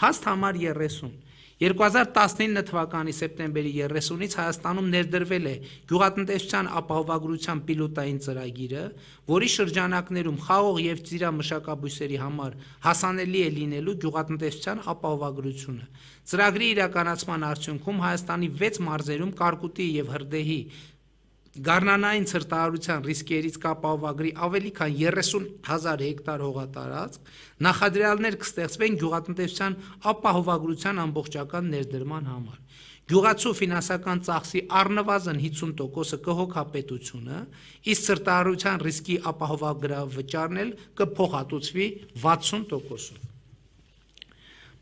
Փաստ համար 30 2019 թվականի սեպտեմբերի 30-ից Հայաստանում ներդրվել է գյուղատնտեսության ապահովագրության պիլոտային ծրագիրը, որի շրջանակներում խաղող եւ ծիրամշակաբույսերի համար հասանելի է լինելու գյուղատնտեսության ապահովագրությունը։ Ծրագրի իրականացման արդյունքում Հայաստանի 6 մարզերում կարկուտի եւ հրդեհի Գառնանային ցրտահարության ռիսկերից կապահովագրի ավելի քան 30000 հեկտար հողատարածք նախադրյալներ կստեղծվեն գյուղատնտեսության ապահովագրության ամբողջական ներդրման համար։ Գյուղացու ֆինանսական ծախսի առնվազն 50%-ը կհոգա պետությունը, իսկ ցրտահարության ռիսկի ապահովագրավճարն էլ կփոխհատուցվի 60%-ով։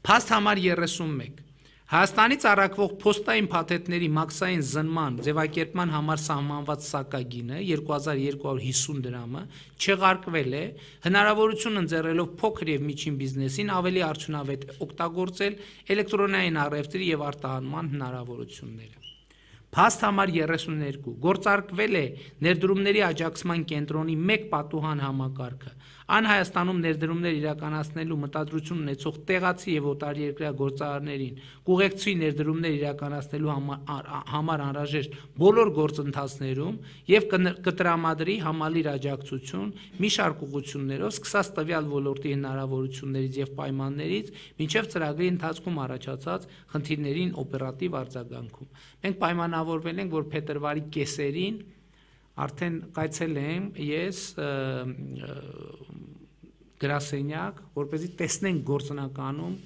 Փաստ համար 31 Հայաստանից առաքվող փոստային փաթեթների մաքսային զնման ձևակերպման համար սահմանված սակագինը 2250 դրամը չեղարկվել է, հնարավորություն ընձեռելով փոքր եւ միջին բիզնեսին ավելի արդյունավետ օգտագործել էլեկտրոնային առևտրի եւ արտահանման հնարավորությունները։ Փաստ համար 32 գործարկվել է ներդրումների աջակցման կենտրոնի 1 պատուհան համակարգը Ան Հայաստանում ներդրումներ իրականացնելու մտադրություն ունեցող տեղացի եւ օտարերկրյա գործարարներին կուղեկցի ներդրումներ իրականացնելու համար անհրաժեշտ բոլոր գործընթացներում եւ կտրամադրի համալիր աջակցություն մի շարք ուղություններով սկսած տվյալ ոլորտի հնարավորություններից եւ պայմաններից մինչեւ ծրագրի ընթացքում առաջացած խնդիրներին օպերատիվ արձագանքում։ Մենք պայմանավորվել ենք, որ փետրվարի կեսերին արդեն կայցել եմ ես գրասենյակ, որ เป զի տեսնենք գործնականում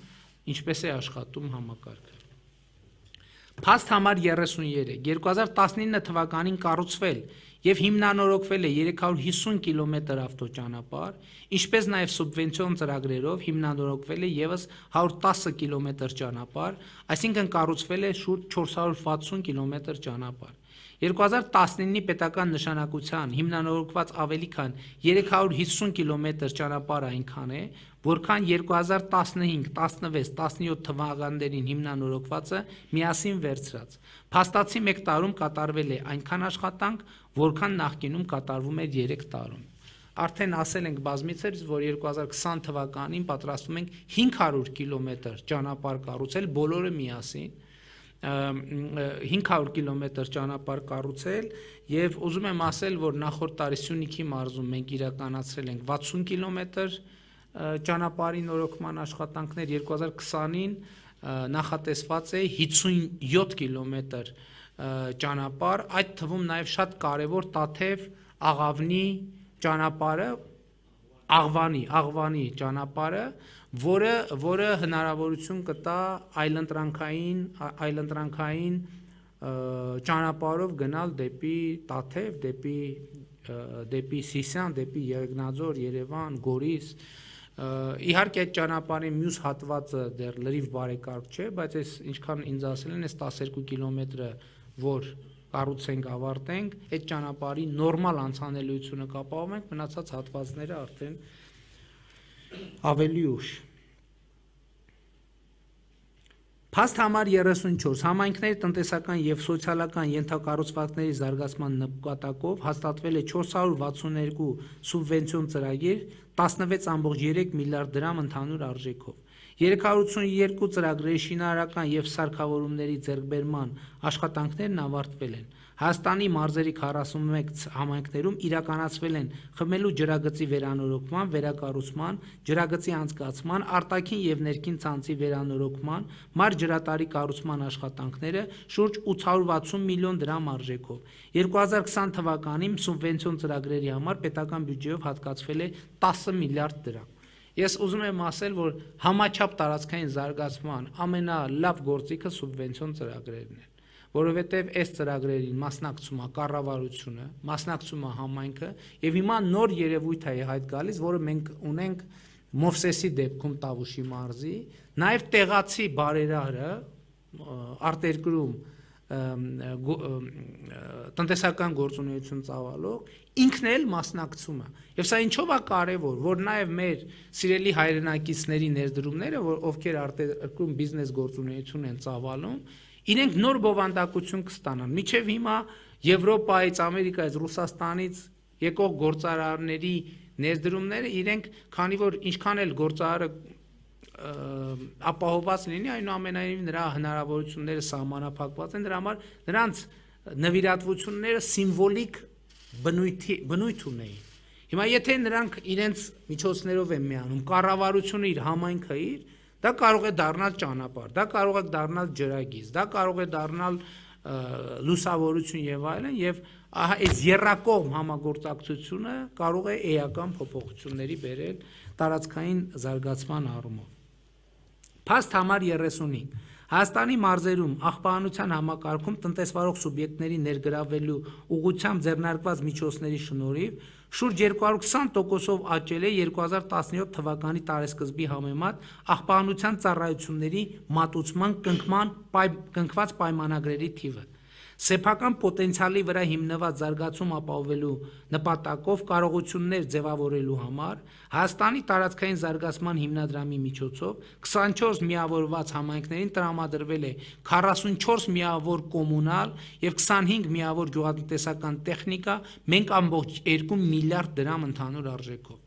ինչպես է աշխատում համակարգը։ Փաստ համար 33 2019 թվականին կառուցվել եւ հիմնանորոգվել է 350 կիլոմետր ավտոճանապարհ, ինչպես նաեւ սուբվենցիոն ծրագրերով հիմնանորոգվել է եւս 110 կիլոմետր ճանապարհ, այսինքն կառուցվել է շուրջ 460 կիլոմետր ճանապարհ։ 2019-ի պետական նշանակության հիմնանորոգված ավելի քան 350 կիլոմետր ճանապարհ այնքան է, որքան 2015, 16, 17 թվականներին հիմնանորոգվածը միասին վերցրած։ Փաստացի 1 տարում կատարվել է այնքան աշխատանք, որքան նախկինում կատարվում էր 3 տարում։ Արդեն ասել ենք բազմիցս, որ 2020 թվականին պատրաստվում ենք 500 կիլոմետր ճանապարհ կառուցել բոլորը միասին 500 կիլոմետր ճանապարհ կառուցել եւ ուզում եմ ասել, որ նախորդ տարի Սյունիքի մարզում մենք իրականացրել ենք 60 կիլոմետր ճանապարհի նորոգման աշխատանքներ 2020-ին նախատեսված է 57 կիլոմետր ճանապարհ, այդ թվում նաև շատ կարևոր Տաթև Աղավնի ճանապարհը Աղվանի, Աղվանի ճանապարհը, որը որը հնարավորություն կտա այլընտրանքային այլընտրանքային ճանապարհով գնալ դեպի Տաթև, դեպի դեպի Սիսիան, դեպի Երգնաձոր, Երևան, Գորիս, իհարկե այդ ճանապարհի մյուս հատվածը դեռ լրիվ բարեկարգ չէ, բայց այս ինչքան ինձ ասել են, այս 12 կիլոմետրը, որ կառուցենք, ավարտենք, այդ ճանապարհի նորմալ անցանելիությունը կապահովենք, մնացած հատվածները արդեն ավելի ուշ Փաստ համար 34 համայնքների տնտեսական եւ սոցիալական ենթակառուցվածքների զարգացման նպատակով հաստատվել է 462 սուբվենցիոն ծրագիր 16.3 միլիարդ դրամ ընդհանուր արժեքով։ 382 ծրագրերի շինարարական եւ սարքավորումների ձեռքբերման աշխատանքներն ավարտվել են։ Հայաստանի մարզերի 41 համայնքներում իրականացվել են խմելու ջրագծի վերանորոգման, վերակառուցման, ջրագծի անցկացման, արտաքին եւ ներքին ցանցի վերանորոգման, մար ջրատարի կառուցման աշխատանքները շուրջ 860 միլիոն դրամ արժեքով։ 2020 թվականին սուբվենցիոն ծրագրերի համար պետական բյուջեով հատկացվել է 10 միլիարդ դրամ։ Ես ուզում եմ ասել, որ համաչափ տարածքային զարգացման ամենալավ գործիքը սուբվենցիոն ծրագրերն են որովհետև այս ծրագրերին մասնակցում է կառավարությունը, մասնակցում է համայնքը եւ հիմա նոր երևույթ է հայտ գալիս, որը մենք ունենք Մովսեսի դեպքում Տավուշի մարզի, նաև տեղացի բարերարը արտերկրում տնտեսական գործունեություն ծավալող ինքն էլ մասնակցում է։ Եվ սա ինչով է կարևոր, որ նաև մեր սիրելի հայրենակիցների ներդրումները, որ ովքեր արտերկրում բիզնես գործունեություն են ծավալում, իրենք նոր բովանդակություն կստանան։ Միջև հիմա Եվրոպայից, Ամերիկայից, Ռուսաստանից եկող գործարարների ներդրումները իրենք, քանի որ ինչքան էլ գործարարը ապահովված լինի, այնուամենայնիվ նրա հնարավորությունները սահմանափակված են, դրա համար նրանց նվիրատվությունները սիմվոլիկ բնույթի բնույթ ունեին։ Հիմա եթե նրանք իրենց միջոցներով են միանում, կառավարությունը իր համայնքը իր, Դա կարող է դառնալ ճանապարհ, դա կարող է դառնալ ջրագիծ, դա կարող է դառնալ լուսավորություն եւ այլն եւ ահա այս երրակողմ համագործակցությունը կարող է էական փոփոխությունների բերել տարածքային զարգացման առումով։ Փաստ համար 35 Հայաստանի մարզերում աղբանության համակարգում տնտեսվարող սուբյեկտների ներգրավելու ուղղությամբ ձեռնարկված միջոցների շնորհիվ շուրջ 220%-ով աճել է 2017 թվականի տարեսկզբի համեմատ աղբանության ծառայությունների մատուցման կնքման կնքված պայմանագրերի թիվը։ Սեփական պոտենցիալի վրա հիմնված զարգացում ապահովելու նպատակով կարողություններ ձևավորելու համար Հայաստանի տարածքային զարգացման հիմնադրամի միջոցով 24 միավորված համայնքներին տրամադրվել է 44 միավոր կոմունալ եւ 25 միավոր գյուղատնտեսական տեխնիկա, մենք ամբողջ 2 միլիարդ դրամ ընդհանուր արժեքով։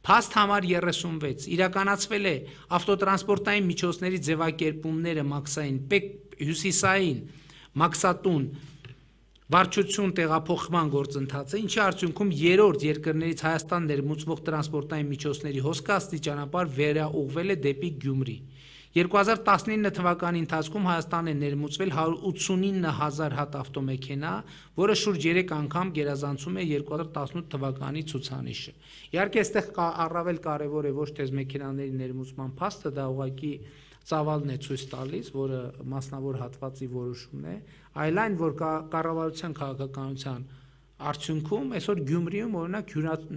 Փաստ համար 36 իրականացվել է ավտոտրանսպորտային միջոցների ձևակերպումները մաքսային հյուսիսային մաքսատուն վարչություն տեղափոխման գործընթացը, ինչի արդյունքում երրորդ երկրներից Հայաստան ներմուծվող տրանսպորտային միջոցների հոսքաստի ճանապարհ վերաուղվել է դեպի Գյումրի։ 2019 թվականի ընթացքում Հայաստան է ներմուծվել 189000 հատ ավտոմեքենա, որը շուրջ 3 անգամ գերազանցում է 2018 թվականի ցուցանիշը։ Իհարկե, այստեղ առավել կարևոր է ոչ թե մեքենաների ներմուծման փաստը, դա ուղղակի ծավալն է ցույց տալիս, որը մասնավոր հատվածի որոշումն է, այլ այն, որ կառավարության քաղաքականության արդյունքում այսօր Գյումրիում օրինակ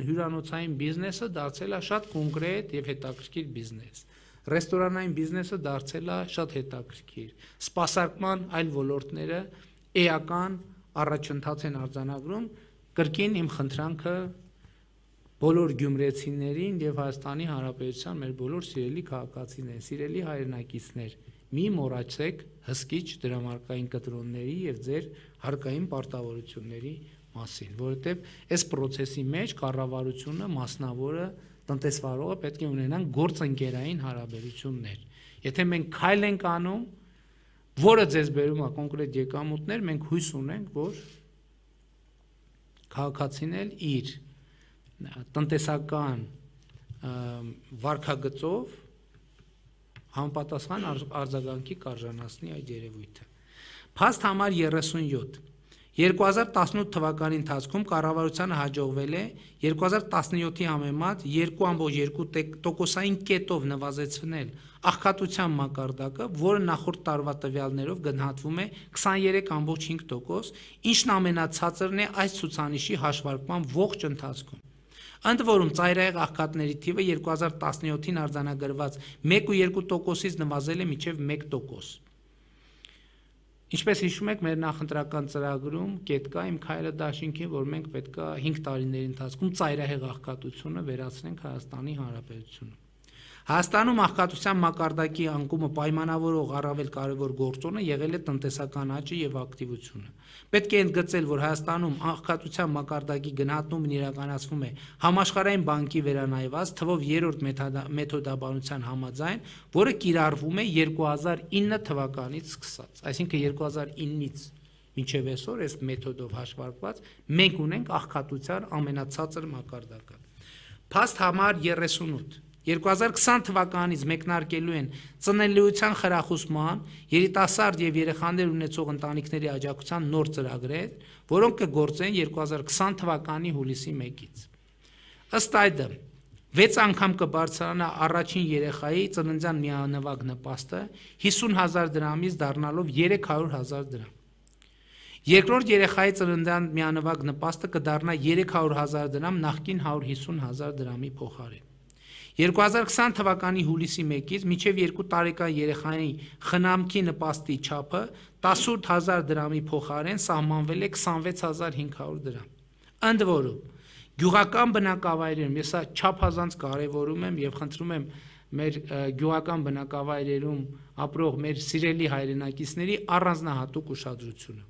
հյուրանոցային բիզնեսը դարձել է շատ կոնկրետ եւ հետաքրքիր բիզնես։ Ռեստորանային բիզնեսը դարձել է շատ հետաքրքիր։ Սպասարկման այլ ոլորտները էական առաջընթաց են արձանագրում, կրկին իմ խնդրանքը բոլոր գյումրեցիներին եւ Հայաստանի Հանրապետության մեր բոլոր սիրելի քաղաքացիներ, սիրելի հայրենակիցներ, մի մոռացեք հսկիչ դրամարկային կտրոնների եւ ձեր հարկային պարտավորությունների մասին, որովհետեւ այս process-ի մեջ կառավարությունը, մասնավորը, տնտեսվարողը պետք է ունենան գործընկերային հարաբերություններ։ Եթե մենք քայլ ենք անում, որը ձեզ բերում է կոնկրետ եկամուտներ, մենք հույս ունենք, որ քաղաքացին էլ իր տնտեսական վարկագծով համապատասխան արձագանքի կարժանացնի այդ երևույթը։ Փաստ համար 37 2018 թվականի ընթացքում կառավարությանը հաջողվել է 2017-ի համեմատ 2.2%-ային կետով նվազեցնել աղքատության մակարդակը, որը նախորդ տարվա տվյալներով գնահատվում է 23.5%, ինչն ամենացածրն է այս ցուցանիշի հաշվարկման ողջ ընթացքում։ Ընդ որում ծայրահեղ աղքատների թիվը 2017-ին արձանագրված 1.2%-ից նվազել է մինչև 1%։ Ինչպես հիշում եք, մեր նախընտրական ծրագրում կետ կա իմ քայլը դաշինքին, որ մենք պետքա 5 տարիների ընթացքում ծայրահեղ աղքատությունը վերացնենք Հայաստանի Հանրապետությունում։ Հայաստանում աղքատության մակարդակի անկումը պայմանավորող առավել կարևոր գործոնը եղել է տնտեսական աճը եւ ակտիվությունը։ Պետք է ընդգծել, որ Հայաստանում աղքատության մակարդակի գնահատումն իրականացվում է Համաշխարհային բանկի վերանայված թվով 3-րդ մեթոդաբանության համաձայն, որը կիրառվում է 2009 թվականից սկսած, այսինքն 2009-ից մինչև այսօր այս մեթոդով հաշվարկված մենք ունենք աղքատության ամենացածր մակարդակը։ Փաստ համար 38 2020 թվականից մեկնարկելու են ծնելիության խրախուսման, երիտասարդ եւ երեխաներ ունեցող ընտանիքների աջակցության նոր ծրագրեր, որոնք կգործեն 2020 թվականի հուլիսի 1-ից։ Ըստ այդմ 6 անգամ կբարձրանա առաջին երեխայի ծննդյան միանվագ նպաստը 50000 դրամից դառնալով 300000 դրամ։ Երկրորդ երեխայի ծննդյան միանվագ նպաստը կդառնա 300000 դրամ նախկին 150000 դրամի փոխարեն։ 2020 թվականի հուլիսի 1-ից մինչև 2 տարեկան երեխայի խնամքի նպաստի չափը 18000 դրամի փոխարեն սահմանվել է 26500 դրամ։ Ընդ որում, գյուղական բնակավայրերում ես սա չափազանց կարևորում եմ եւ խնդրում եմ մեր գյուղական բնակավայրերում ապրող մեր սիրելի հայրենակիցների առանձնահատուկ ուշադրությունը։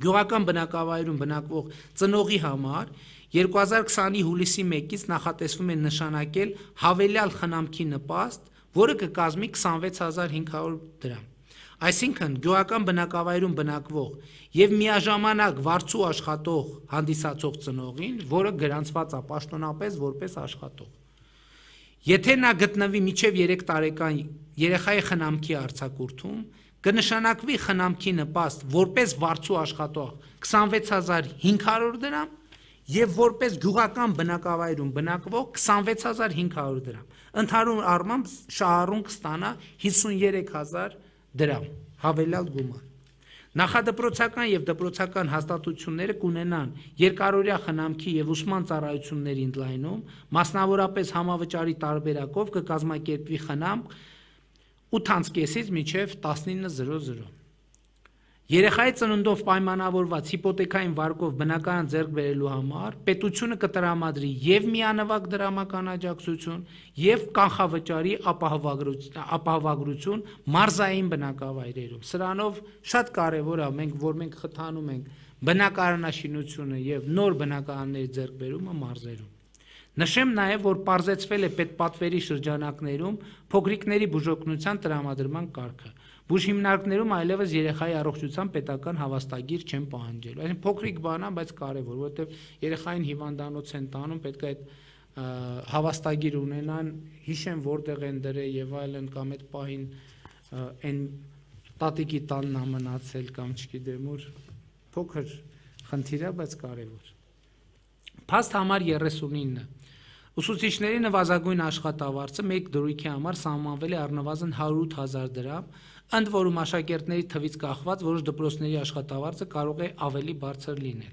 Գյուղական բնակավայրում բնակվող ծնողի համար 2020-ի հուլիսի 1-ից նախատեսվում է նշանակել հավելյալ խնամքի նպաստ, որը կկազմի 26500 դրամ։ Այսինքն գյուղական բնակավայրում բնակվող եւ միաժամանակ վարձու աշխատող հանդիսացող ծնողին, որը գրանցված է պաշտոնապես որպես աշխատող։ Եթե նա գտնվի միջև 3 տարեկան երեխայի խնամքի արձակուրդում, կնշանակվի խնամքի նպաստ որպես վարձու աշխատող 26500 դրամ եւ որպես գյուղական բնակավայրում բնակվող 26500 դրամ։ Ընդհանուր առմամբ շահառուն կստանա 53000 դրամ հավելյալ գումար։ Նախադպրոցական եւ դպրոցական հաստատությունները կունենան երկարօրյա խնամքի եւ ուսման ծառայությունների ընդլայնում, մասնավորապես համավճարի տարբերակով կկազմակերպվի խնամ 8.5-ից մինչև 19.00 Երեխայի ծննդով պայմանավորված հիպոթեքային վարկով բնակարան ձեռք բերելու համար պետությունը կտրամադրի եւ միանվագ դրամական աջակցություն եւ կանխավճարի ապահովագրություն մարզային բնակավայրերում։ Սրանով շատ կարեւոր է մենք որ մենք խթանում ենք բնակարանաշինությունը եւ նոր բնակարանների ձեռքբերումը մարզերում։ Նշեմ նաև, որ parzեցվել է պետպատվերի շրջանակներում փոքրիկների բուժօգնության տրամադրման կարգը։ Բուժ հիմնարկներում այլևս երեխայի առողջության պետական հավաստագիր չեն պահանջելու։ Այսինքն փոքրիկ բան է, բայց կարևոր, որովհետև երեխային հիվանդանոց են տանում, պետք է այդ հավաստագիր ունենան, հիշեն որտեղ են դրել եւ այլն կամ այդ պահին այն տատիկի տանն է մնացել կամ չգիտեմ ուր փոքր խնդիր է, բայց կարևոր։ Փաստ համար 39 Ուսուցիչների նվազագույն աշխատավարձը մեկ դրույքի համար սահմանվել է առնվազն 108.000 դրամ, Ընդ որում աշակերտների թվից կախված որոշ դպրոցների աշխատավարձը կարող է ավելի բարձր լինել։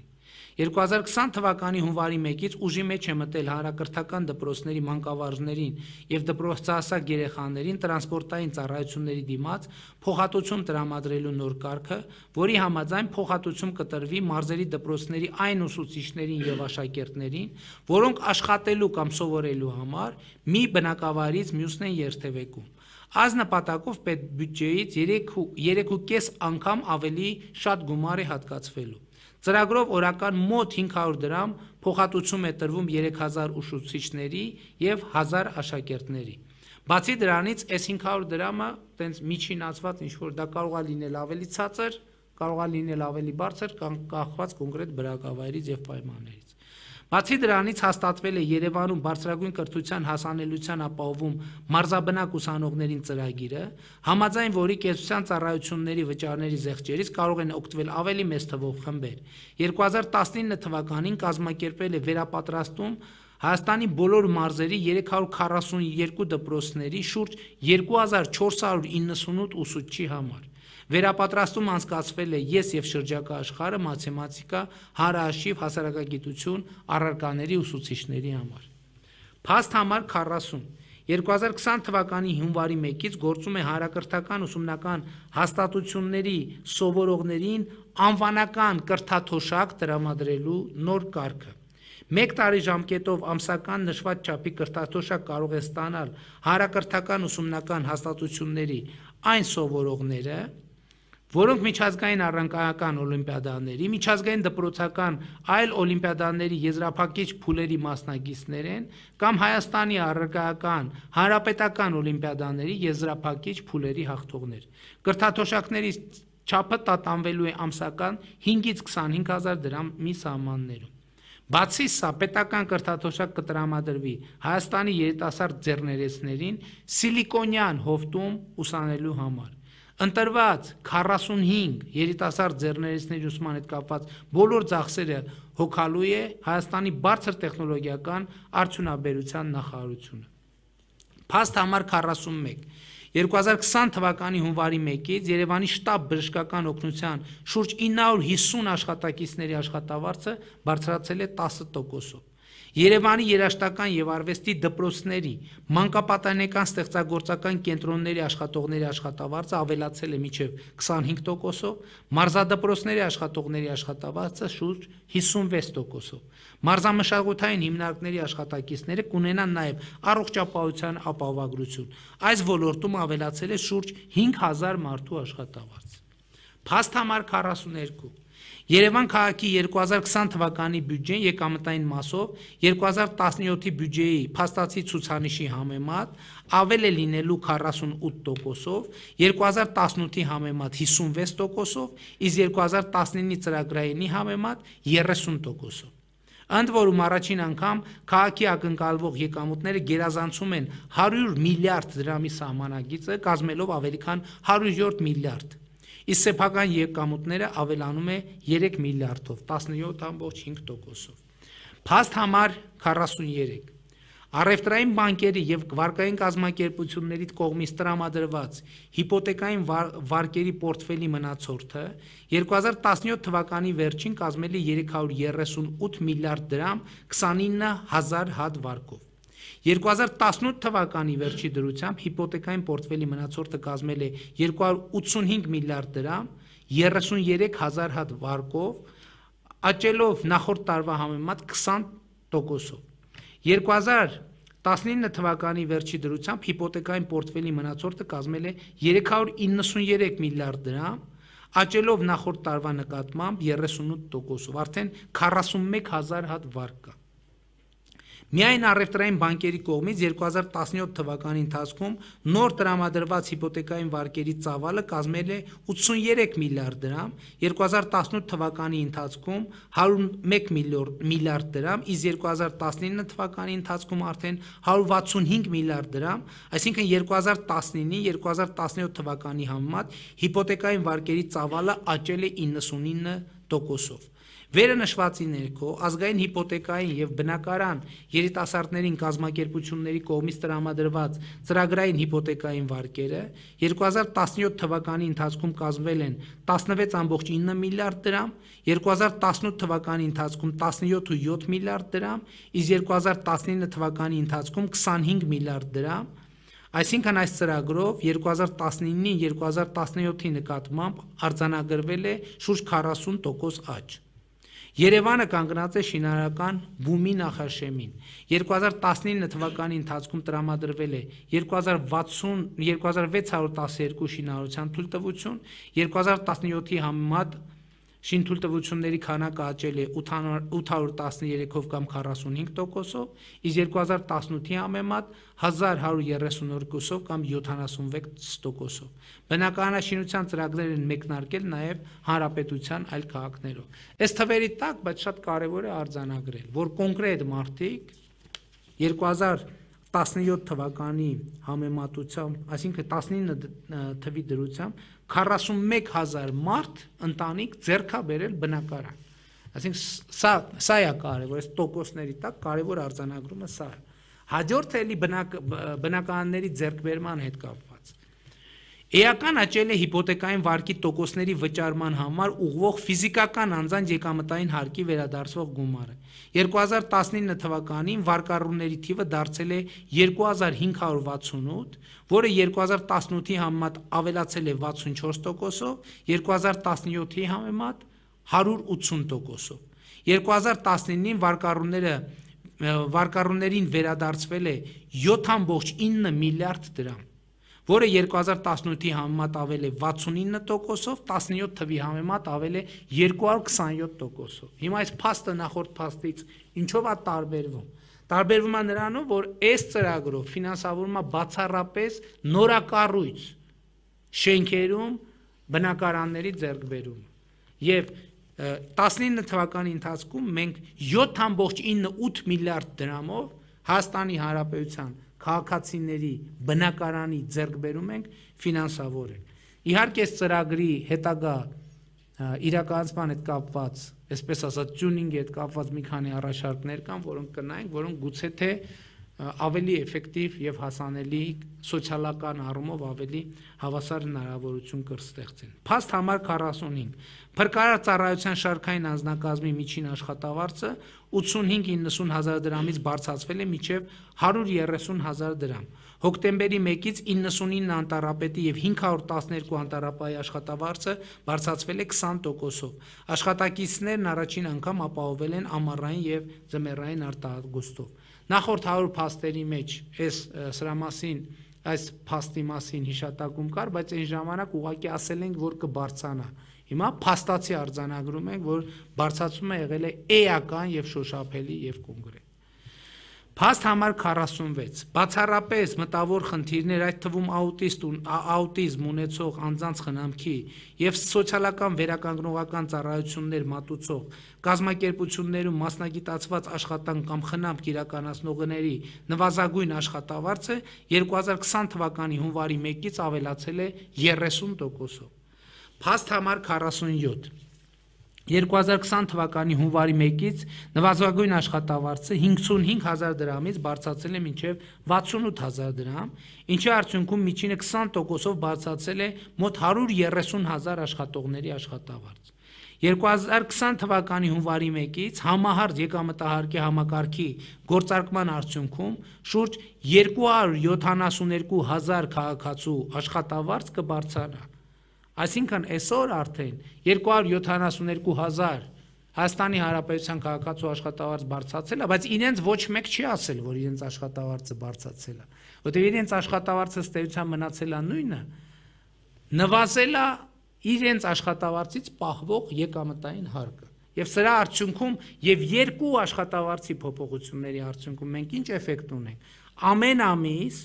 2020 թվականի հունվարի 1-ից ուժի մեջ է մտել հանրակրթական դպրոցների մանկավարժներին եւ դպրոցահասակ երեխաներին տրանսպորտային ծառայությունների դիմաց փոխհատուցում տրամադրելու նոր կարգը, որի համաձայն փոխհատուցում կտրվի մարզերի դպրոցների այն ուսուցիչներին եւ աշակերտներին, որոնք աշխատելու կամ սովորելու համար մի բնակավարից մյուսն են երթևեկում։ Այս նպատակով պետբյուջեից 3.5 անգամ ավելի շատ գումար է հատկացվելու։ Ծրագրով օրական մոտ 500 դրամ փոխհատուցում է տրվում 3000 ուսուցիչների եւ 1000 աշակերտների։ Բացի դրանից, այս 500 դրամը տենց միջինացված ինչ որ դա կարող է լինել ավելի ցածր, կարող է լինել ավելի բարձր կամ կախված կոնկրետ բնակավայրից եւ պայմաններից։ Բացի դրանից հաստատվել է Երևանում բարձրագույն կրթության հասանելիության ապահովում մարզաբնակ ուսանողներին ծրագիրը, համաձայն որի կեցության ծառայությունների վճարների զեղչերից կարող են օգտվել ավելի մեծ թվով խմբեր։ 2019 թվականին կազմակերպել է վերապատրաստում Հայաստանի բոլոր մարզերի 342 դպրոցների շուրջ 2498 ուսուցչի համար։ Վերապատրաստում անցկացվել է ես եւ շրջակա աշխարհը մաթեմատիկա, հարաշիվ, հասարակագիտություն առարկաների ուսուցիչների համար։ Փաստ համար 40 2020 թվականի հունվարի 1-ից գործում է հանրակրթական ուսումնական հաստատությունների սովորողներին անվանական կրթաթոշակ տրամադրելու նոր կարգը։ Մեկ տարի ժամկետով ամսական նշված չափի կրթաթոշակ կարող է ստանալ հանրակրթական ուսումնական հաստատությունների այն սովորողները, որոնք միջազգային առանկայական օլիմպիադաների, միջազգային դպրոցական այլ օլիմպիադաների եզրափակիչ փուլերի մասնագետներ են կամ Հայաստանի առարկայական հանրապետական օլիմպիադաների եզրափակիչ փուլերի հաղթողներ։ Կրթաթոշակների չափը տատանվելու է ամսական 5-ից 25000 դրամի սահմաններում։ Բացի սա, պետական կրթաթոշակ կտրամադրվի Հայաստանի երիտասարդ ձեռներեցներին սիլիկոնյան հովտում ուսանելու համար։ Ընտրված 45 երիտասարդ ձեռներեցների ուսման հետ կապված բոլոր ծախսերը հոգալու է Հայաստանի բարձր տեխնոլոգիական արդյունաբերության նախարարությունը։ Փաստ համար 41 2020 թվականի հունվարի 1-ից Երևանի շտաբ բժշկական օգնության շուրջ 950 աշխատակիցների աշխատավարձը բարձրացել է 10%-ով։ Երևանի երաշտական եւ արվեստի դպրոցների, մանկապատանեկան ստեղծագործական կենտրոնների աշխատողների աշխատավարձը ավելացել է մինչև 25%-ով, մարզադպրոցների աշխատողների աշխատավարձը շուրջ 56%-ով։ Մարզամշակութային հիմնարկների աշխատակիցները կունենան նաև առողջապահության ապահովագրություն։ Այս ոլորտում ավելացել է շուրջ 5000 մարդու աշխատավարձ։ Փաստ համար 42 Երևան քաղաքի 2020 թվականի բյուջեն եկամտային մասով 2017-ի բյուջեի փաստացի ցուցանիշի համեմատ ավել է լինելու 48%-ով, 2018-ի համեմատ 56%-ով, իսկ 2019-ի ծրագրայինի համեմատ 30%-ով։ Ընդ որում առաջին անգամ քաղաքի ակնկալվող եկամուտները գերազանցում են 100 միլիարդ դրամի սահմանագիծը, կազմելով ավելի քան 107 միլիարդ իսկ սեփական եկամուտները ավելանում է 3 միլիարդով 17.5%-ով։ Փաստ համար 43 Առևտրային բանկերի եւ վարկային կազմակերպությունների կողմից տրամադրված հիպոթեկային վարկերի պորտֆելի մնացորդը 2017 թվականի վերջին կազմել է 338 միլիարդ դրամ 29000 հատ վարկով։ 2018 թվականի վերջի դրությամբ հիպոթեկային պորտֆելի մնացորդը կազմել է 285 միլիարդ դրամ 33000 հատ վարկով, աճելով նախորդ տարվա համեմատ 20%-ով։ 2019 թվականի վերջի դրությամբ հիպոթեկային պորտֆելի մնացորդը կազմել է 393 միլիարդ դրամ, աճելով նախորդ տարվա նկատմամբ 38%-ով, արդեն 41000 հատ վարկ կա։ Միայն առևտրային բանկերի կողմից 2017 թվականի ընթացքում նոր տրամադրված հիպոթեկային վարկերի ծավալը կազմել է 83 միլիարդ դրամ, 2018 թվականի ընթացքում 101 միլիարդ դրամ, իսկ 2019 թվականի ընթացքում արդեն 165 միլիարդ դրամ, այսինքն 2019-ի 2017 թվականի համեմատ հիպոթեկային վարկերի ծավալը աճել է 99%-ով։ Վերը նշվածի ներքո ազգային հիպոթեկային եւ բնակարան երիտասարդներին կազմակերպությունների կողմից տրամադրված ծրագրային հիպոթեկային վարկերը 2017 թվականի ընթացքում կազմվել են 16.9 միլիարդ դրամ, 2018 թվականի ընթացքում 17.7 միլիարդ դրամ, իսկ 2019 թվականի ընթացքում 25 միլիարդ դրամ, Այսինքն այս ծրագրով 2019-ին 2017-ի նկատմամբ արձանագրվել է շուրջ 40% աճ։ Երևանը կանգնած է շինարարական բումի նախաշեմին։ 2019 թվականի ընթացքում տրամադրվել է 2060 2612 շինարարության թույլտվություն, 2017-ի համեմատ Շինթույլտվությունների քանակը աճել է 813-ով կամ 45%-ով, իսկ 2018-ի համեմատ 1132-ով կամ 76%-ով։ Բնակարանաշինության ծրագրեր են մեկնարկել նաև հանրապետության այլ քաղաքներով։ Այս թվերի տակ, բայց շատ կարևոր է արձանագրել, որ կոնկրետ մարտիկ 2000 17 թվականի համեմատությամբ, այսինքն 19 թվի դրությամբ 41000 մարդ ընտանիք ձեռքա բերել բնակարան։ Այսինքն սա սա է կարևոր, այս տոկոսների տակ կարևոր արձանագրումը սա է։ Հաջորդը էլի բնակ բնականների ձեռքբերման հետ կապված։ Էական աճել է հիպոթեկային վարկի տոկոսների վճարման համար ուղղվող ֆիզիկական անձանց եկամտային հարկի վերադարձվող գումարը։ 2019 թվականին վարկառուների թիվը դարձել է 2568, որը 2018-ի համեմատ ավելացել է 64%-ով, 2017-ի համեմատ 180%-ով։ 2019-ին վարկառուները վարկառուներին վերադարձվել է 7.9 միլիարդ դրամ որը 2018-ի համեմատ ավել է 69%-ով, 17 թվի համեմատ ավել է 227%-ով։ Հիմա այս փաստը նախորդ փաստից ինչով է տարբերվում։ Տարբերվում է նրանով, որ այս ծրագրով ֆինանսավորվում է բացառապես նորակառույց շենքերում բնակարանների ձեռքբերումը։ Եվ 19 թվականի ընթացքում մենք 7.98 միլիարդ դրամով Հայաստանի Հանրապետության քաղաքացիների բնակարանի ձեռքբերում ենք ֆինանսավորել։ Իհարկե ծրագրի հետագա իրականացման հետ կապված, այսպես ասած, tuning-ի հետ կապված մի քանի առաջարկներ կան, որոնք կնայենք, որոնք գուցե թե ավելի էֆեկտիվ եւ հասանելի սոցիալական առումով ավելի հավասար հնարավորություն կստեղծեն։ Փաստ համար 45 Փրկարար ծառայության շարքային անձնակազմի միջին աշխատավարձը 85-90 հազար դրամից բարձրացվել է մինչև 130 հազար դրամ։ Հոկտեմբերի 1-ից 99 անտարապետի եւ 512 անտարապայի աշխատավարձը բարձրացվել է 20%-ով։ Աշխատակիցներն առաջին անգամ ապահովել են ամառային եւ ձմեռային արտահայտգոստով։ Նախորդ 100 փաստերի մեջ այս սրա մասին այս փաստի մասին հիշատակում կար, բայց այն ժամանակ ուղղակի ասել ենք, որ կբարձանա։ Հիմա փաստացի արձանագրում ենք, որ բարձացումը եղել է էական եւ շոշափելի եւ կոնկրետ։ Փաստ համար 46 բացառապես մտավոր խնդիրներ այդ թվում աուտիստ ու աուտիզմ ունեցող անձանց խնամքի եւ սոցիալական վերականգնողական ծառայություններ մատուցող կազմակերպություններում մասնագիտացված աշխատանք կամ խնամք իրականացնողների նվազագույն աշխատավարձը 2020 թվականի հունվարի 1-ից ավելացել է 30%-ով Փաստ համար 47 2020 թվականի հունվարի 1-ից նվազագույն աշխատավարձը 55000 դրամից բարձրացել է մինչև 68000 դրամ, ինչի արդյունքում միջինը 20%-ով բարձրացել է մոտ 130000 աշխատողների աշխատավարձ։ 2020 թվականի հունվարի 1-ից համահարց եկամտահարկի համակարգի գործարկման արդյունքում շուրջ 272000 քաղաքացու աշխատավարձ կբարձրանա։ Այսինքն այսօր արդեն 272000 Հայաստանի Հանրապետության քաղաքացու աշխատավարձ բարձրացել է, բայց իրենց ոչ մեկ չի ասել, որ իրենց աշխատավարձը բարձրացել է, որտեղ իրենց աշխատավարձը ստեյության մնացել է նույնը, նվազել է իրենց աշխատավարձից պահվող եկամտային հարկը։ Եվ սրա արդյունքում եւ երկու աշխատավարձի փոփոխությունների արդյունքում մենք ինչ էֆեկտ ունենք։ Ամեն ամիս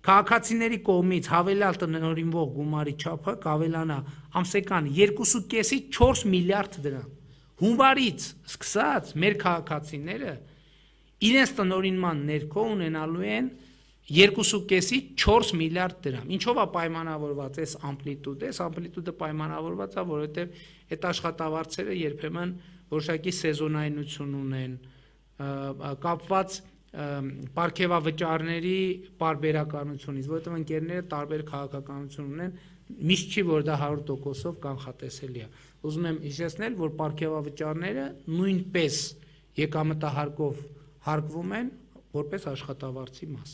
Քաղաքացիների կողմից հավելյալ տնօրինվող գումարի չափը կավելանա ամսական 2.5-ից 4 միլիարդ դրամ։ Հունվարից սկսած մեր քաղաքացիները իրենց տնօրինման ներքո ունենալու են 2.5-ից 4 միլիարդ դրամ։ Ինչով է պայմանավորված այս ամպլիտուդը։ Այս ամպլիտուդը պայմանավորված է, որովհետև այդ աշխատավարձերը երբեմն որոշակի սեզոնայնություն ունեն, կապված ապարքեվավճարների բարբերականությունից, որովհետև ընկերները տարբեր քաղաքականություն ունեն, միշտ չի որ դա 100%-ով կանխատեսելի է։ Ուզում եմ հիշեցնել, որ ապարքեվավճարները նույնպես եկամտահարկով հարկվում են որպես աշխատավարձի մաս։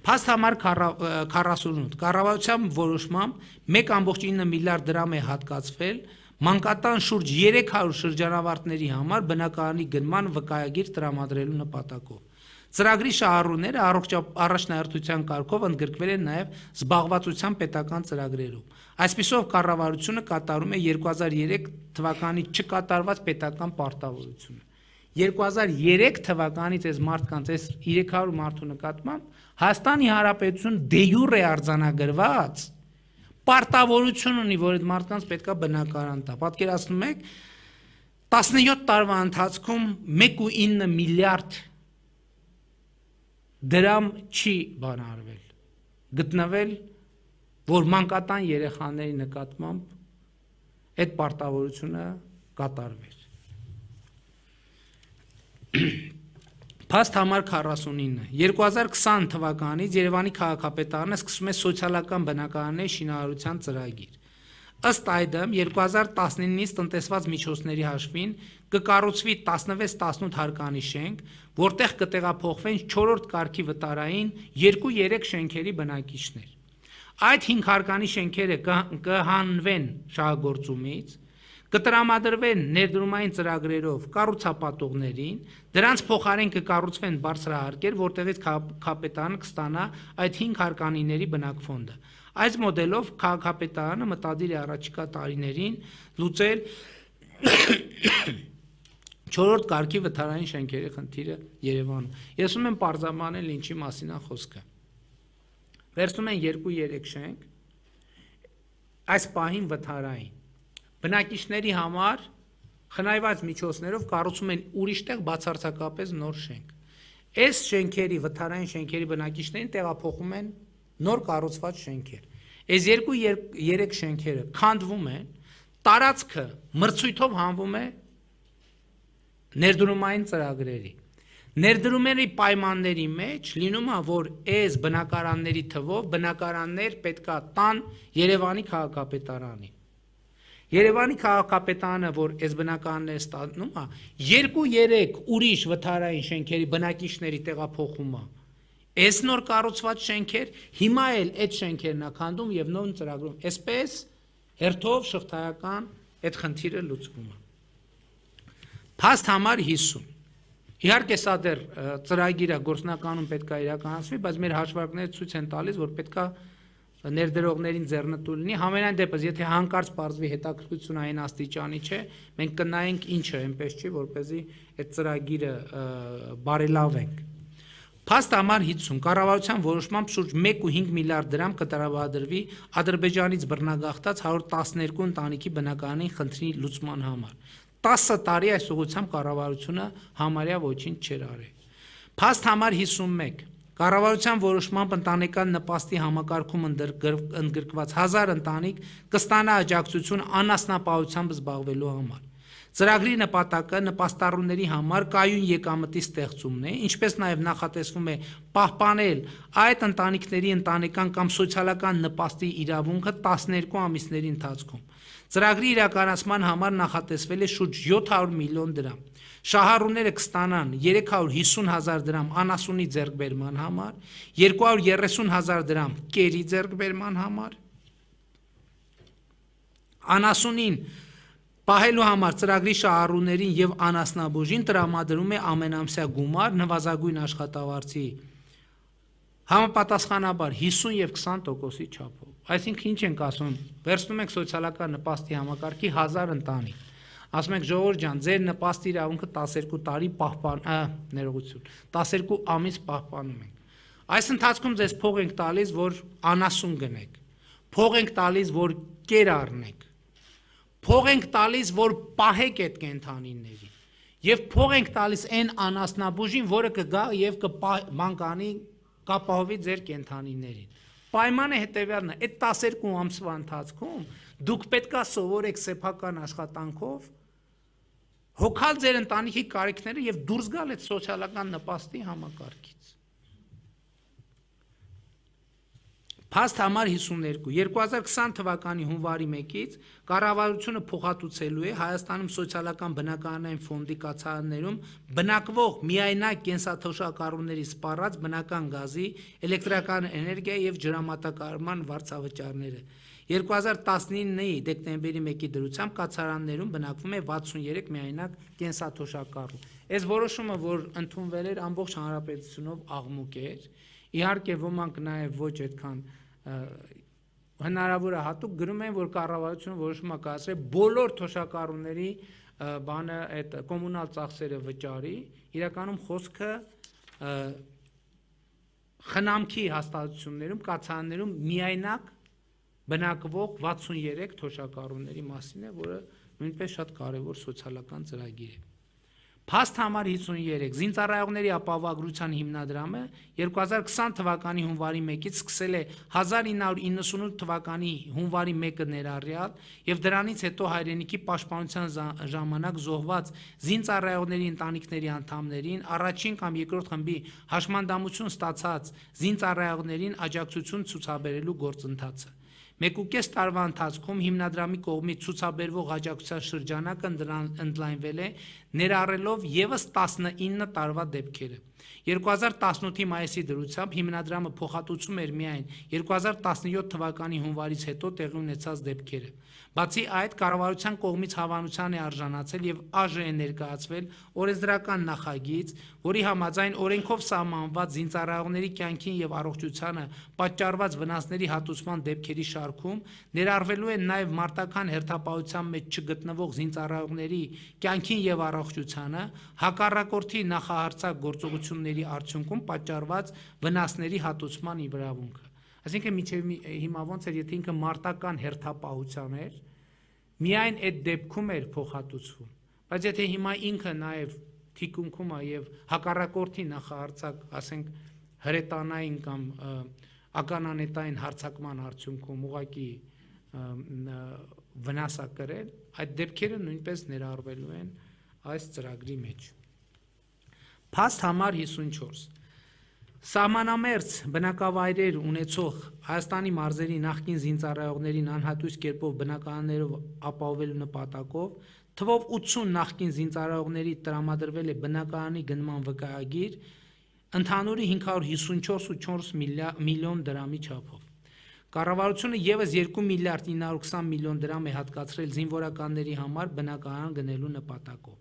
Փաստ համար 48 կառավարության որոշմամբ 1.9 միլիարդ դրամ է հատկացվել մանկատան շուրջ 300 շրջանավարտների համար բնակարանի գնման վկայագիր տրամադրելու նպատակով։ Ծրագրի շահառուները առաջնահերթության կարգով ընդգրկվել են նաև զբաղվածության պետական ծրագրերում։ Այսպիսով կառավարությունը կատարում է 2003 թվականի չկատարված պետական պարտավորությունը։ 2003 թվականից այս մարդկանց այս 300 մարդու նկատմամբ Հայաստանի Հանրապետություն դե յուրե արձանագրված պարտավորություն ունի, որ այդ մարդկանց պետքա բնակարան տա։ Պատկերացնում եք 17 տարվա ընթացքում 1.9 միլիարդ դրամ չի բանարվել։ Գտնվել, որ մանկատան երեխաների նկատմամբ այդ պարտավորությունը կատարվեր։ Փաստ համար 49 2020 թվականից Երևանի քաղաքապետարանը սկսում է սոցիալական բնակարանների շինարարության ծրագիր։ Ըստ այդմ 2019-ից տնտեսված միջոցների հաշվին կկառուցվի 16-18 հարկանի շենք, որտեղ կտեղափոխվեն 4-րդ կարգի վտարային 2-3 շենքերի բնակիչներ։ Այդ 5 հարկանի շենքերը կհանվեն շահագործումից, կտրամադրվեն ներդրումային ծրագրերով կառուցապատողներին, դրանց փոխարեն կկառուցվեն բարձրահարկեր, որտեղից կապիտանը կստանա այդ 5 հարկանիների բնակֆոնդը։ Այս մոդելով քաղաքապետարանը մտադիր է առաջիկա տարիներին լուծել 4-րդ կարգի վթարային շենքերի խնդիրը Երևանում։ Ես ուզում եմ բարձամանել ինչի մասին է խոսքը։ Վերցնում են 2-3 շենք, այս պահին վթարային բնակիչների համար խնայված միջոցներով կառուցում են ուրիշտեղ բացարձակապես նոր շենք։ Այս շենքերի վթարային շենքերի բնակիչներին տեղափոխում են նոր կառուցված շենքեր։ Այս երկու երեք շենքերը քանդվում են, տարածքը մրցույթով հանվում է ներդրումային ծրագրերի։ Ներդրումների պայմանների մեջ լինում է, որ այս բնակարանների թվով բնակարաններ պետքա տան Երևանի քաղաքապետարանին։ Երևանի քաղաքապետարանը, որ այս բնականները ստանում է, 2-3 ուրիշ վթարային շենքերի բնակիչների տեղափոխում է։ Այս նոր կառուցված շենքեր հիմա էլ այդ շենքերն է քանդում եւ նույն ծրագրում։ Այսպես հերթով շղթայական այդ խնդիրը լուծվում է։ Փաստ համար 50 Իհարկե սա դեռ ծրագիրը գործնականում պետք է իրականացվի, բայց մեր հաշվարկները ցույց են տալիս, որ պետք է ներդրողներին ձեռնտու լինի համենայն դեպս եթե հանկարծ բարձվի հետաքրքրություն այն աստիճանի չէ մենք կնայենք ինչը այնպես չի որ เป զի այդ ծրագիրը բարելավենք Փաստ համար 50 կառավարության որոշմամբ շուրջ 1.5 միլիարդ դրամ կտրավադրվի Ադրբեջանից բռնագաղթած 112 ընտանիքի բնակարանի խնդրի լուծման համար 10 տարի այս ուղությամբ կառավարությունը համարյա ոչինչ չէր արել Փաստ համար 51 Կառավարության որոշմամբ ընտանեկան նպաստի համակարգում ընդգրկված 1000 ընտանիք կստանա աջակցություն անասնապահությամբ զբաղվելու համար։ Ծրագրի նպատակը նպաստառուների համար կայուն եկամտի ստեղծումն է, ինչպես նաև նախատեսվում է պահպանել այդ ընտանիքների ընտանեկան կամ սոցիալական նպաստի իրավունքը 12 ամիսների ընթացքում։ Ծրագրի իրականացման համար նախատեսվել է շուրջ 700 միլիոն դրամ։ Շահառուները կստանան 350.000 դրամ անասունի ձեռքբերման համար, 230.000 դրամ կերի ձեռքբերման համար։ Անասունին պահելու համար ծրագրի շահառուներին եւ անասնաբուժին տրամադրում է ամենամսյա գումար նվազագույն աշխատավարձի համապատասխանաբար 50 եւ 20%-ի չափով։ Այսինքն ինչ ենք ասում, վերցնում ենք սոցիալական նպաստի համակարգի 1000 ընտանիք ասում եք ժողովուրդ ջան, ձեր նպաստ իրավունքը 12 տարի պահպան, ներողություն, 12 ամիս պահպանում ենք։ Այս ընթացքում ձեզ փող ենք տալիս, որ անասուն գնեք։ Փող ենք տալիս, որ կեր առնեք։ Փող ենք տալիս, որ պահեք այդ կենթանիներին։ Եվ փող ենք տալիս այն անասնաբուժին, որը կգա եւ կմանկանի կապահովի ձեր կենթանիներին։ Պայմանը հետեւյալն է, այդ 12 ամսվա ընթացքում դուք պետքա սովորեք սեփական աշխատանքով հոգալ ձեր ընտանիքի կարիքները եւ դուրս գալ այդ սոցիալական նպաստի համակարգից։ Փաստ համար 52 2020 թվականի հունվարի 1-ից կառավարությունը փոխհատուցելու է Հայաստանում սոցիալական բնակարանային ֆոնդի կացարաններում բնակվող միայնակ կենսաթոշակառուների սպառած բնական գազի, էլեկտրական էներգիայի եւ ջրամատակարարման վարձավճարները։ 2019-ի դեկտեմբերի 1-ի դրությամբ կացարաններում բնակվում է 63 միայնակ կենսաթոշակառու։ Այս որոշումը, որ ընդունվել էր ամբողջ հանրապետությունով աղմուկ էր, իհարկե ոմանք նաև ոչ այդքան հնարավոր է հատուկ գրում են, որ կառավարությունը որոշում է կայացրել բոլոր թոշակառուների բանը այդ կոմունալ ծախսերը վճարի, իրականում խոսքը խնամքի հաստատություններում, կացարաններում միայնակ բնակվող 63 թոշակառուների մասին է, որը նույնպես շատ կարևոր սոցիալական ծրագիր է։ Փաստ համար 53 զինծառայողների ապահովագրության հիմնադրամը 2020 թվականի հունվարի 1-ից սկսել է 1998 թվականի հունվարի 1-ը ներառյալ եւ դրանից հետո հայրենիքի պաշտպանության ժամանակ զոհված զինծառայողների ընտանիքների անդամներին առաջին կամ երկրորդ խմբի հաշմանդամություն ստացած զինծառայողներին աջակցություն ցուցաբերելու գործընթացը Մեկուկես տարվա ընթացքում հիմնադրամի կողմից ցուցաբերվող աջակցության շրջանակը ընդլայնվել է, ներառելով եւս 19 տարվա դեպքերը։ 2018-ի մայիսի դրությամբ հիմնադրամը փոխհատուցում էր միայն 2017 թվականի հունվարից հետո տեղի ունեցած դեպքերը։ Բացի այդ, կառավարության կողմից հավանության է արժանացել եւ ԱԺ է ներկայացվել օրենսդրական նախագիծ, որի համաձայն օրենքով սահմանված զինծառայողների կյանքին եւ առողջությանը պատճառված վնասների հատուցման դեպքերի շարքում ներառվելու են նաեւ մարտական հերթապահության մեջ չգտնվող զինծառայողների կյանքին եւ առողջությանը հակառակորդի նախահարցակ գործողությունների արդյունքում պատճառված վնասների հատուցման իրավունքը Այսինքն միջև հիմա ոնց էր, եթե ինքը մարտական հերթապահության էր, միայն այդ դեպքում էր փոխհատուցվում։ Բայց եթե հիմա ինքը նաև թիկունքում է եւ հակառակորդի նախահարցակ, ասենք հրետանային կամ ականանետային հարցակման արդյունքում ուղակի վնասա կրել, այդ դեպքերը նույնպես ներառվելու են այս ծրագրի մեջ։ Փաստ համար 54 Սահմանամերձ բնակավայրեր ունեցող Հայաստանի մարզերի նախկին զինծառայողներին անհատույց կերպով բնակարաններով ապահովելու նպատակով թվով 80 նախկին զինծառայողների տրամադրվել է բնակարանի գնման վկայագիր ընդհանուրի 554.4 միլիոն դրամի չափով։ Կառավարությունը եւս 2 միլիարդ 920 միլիոն դրամ է հատկացրել զինվորականների համար բնակարան գնելու նպատակով։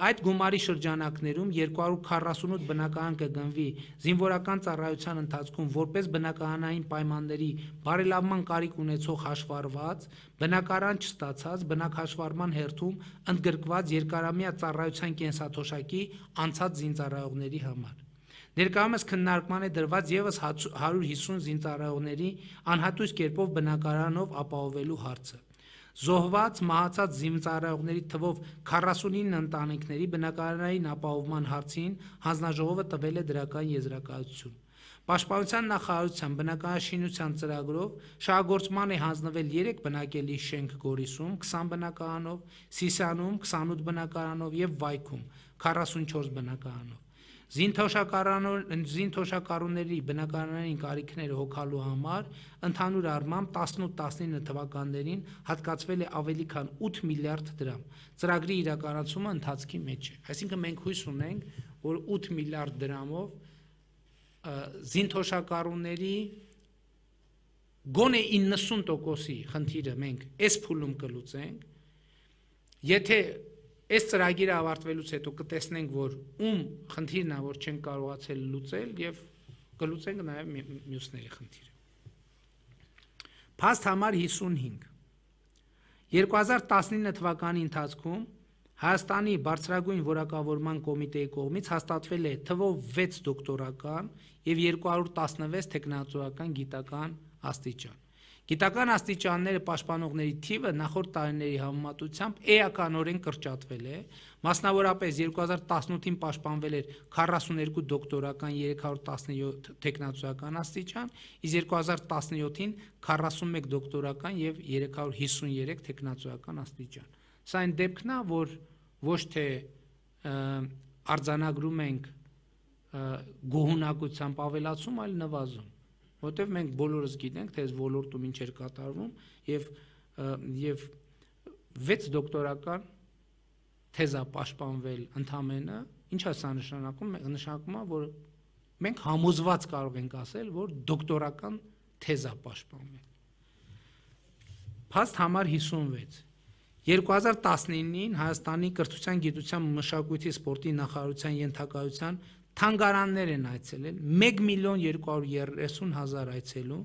Այդ գումարի շրջանակներում 248 բնակարան կգնվի զինվորական ծառայության ընթացքում որպես բնակարանային պայմանների բարելավման կարիք ունեցող հաշվառված, բնակարան չստացած, բնակհաշվառման հերթում ընդգրկված երկարամյա ծառայության կենսաթոշակի անցած զինծառայողների համար։ Ներկայումս քննարկման է դրված եւս 150 զինծառայողների անհատույց կերպով բնակարանով ապահովելու հարցը։ Զոհված մահացած զինծառայողների թվով 49 ընտանիքների բնակարանային ապահովման հարցին հանձնաժողովը տվել է դրական եզրակացություն։ Պաշտպանության նախարարության բնակարաշինության ծրագրով շահագործման է հանձնվել 3 բնակելի շենք Գորիսում 20 բնակարանով, Սիսանում 28 բնակարանով եւ Վայքում 44 բնակարանով։ Զինթոշակառուների բնակարանային կարիքները հոգալու համար ընդհանուր առմամբ 18-19 թվականներին հատկացվել է ավելի քան 8 միլիարդ դրամ։ Ծրագրի իրականացումը ընթացքի մեջ է։ Այսինքն մենք հույս ունենք, որ 8 միլիարդ դրամով զինթոշակառուների գոնե 90%-ի խնդիրը մենք այս փուլում կլուծենք։ Եթե Այս ծրագիրը ավարտվելուց հետո կտեսնենք, որ ում խնդիրն է, որ չեն կարողացել լուծել եւ կլուծենք նաեւ մյուսների խնդիրը։ Փաստ համար 55 2019 թվականի ընթացքում Հայաստանի բարձրագույն որակավորման կոմիտեի կողմից հաստատվել է թվով 6 դոկտորական եւ 216 տեխնացուական գիտական աստիճան։ Գիտական աստիճանները պաշտպանողների թիվը նախորդ տարիների համեմատությամբ էականորեն կրճատվել է, մասնավորապես 2018-ին պաշտպանվել էր 42 դոկտորական 317 տեխնացուական աստիճան, իսկ 2017-ին 41 դոկտորական եւ 353 տեխնացուական աստիճան։ Սա այն դեպքն է, որ ոչ թե արձանագրում ենք գոհունակությամբ ավելացում, այլ նվազում, որտեղ մենք բոլորս գիտենք, թե այս ոլորտում ինչ էր կատարվում եւ եւ 6 դոկտորական թեզա պաշտպանվել ընդամենը, ինչ է սա նշանակում, նշանակում է, որ մենք համոզված կարող ենք ասել, որ դոկտորական թեզա պաշտպանվել։ Փաստ համար 56 2019-ին Հայաստանի կրթության, գիտության, մշակույթի, սպորտի նախարարության ենթակայության թանգարաններ են այցելել 1 միլիոն 230 հազար այցելու,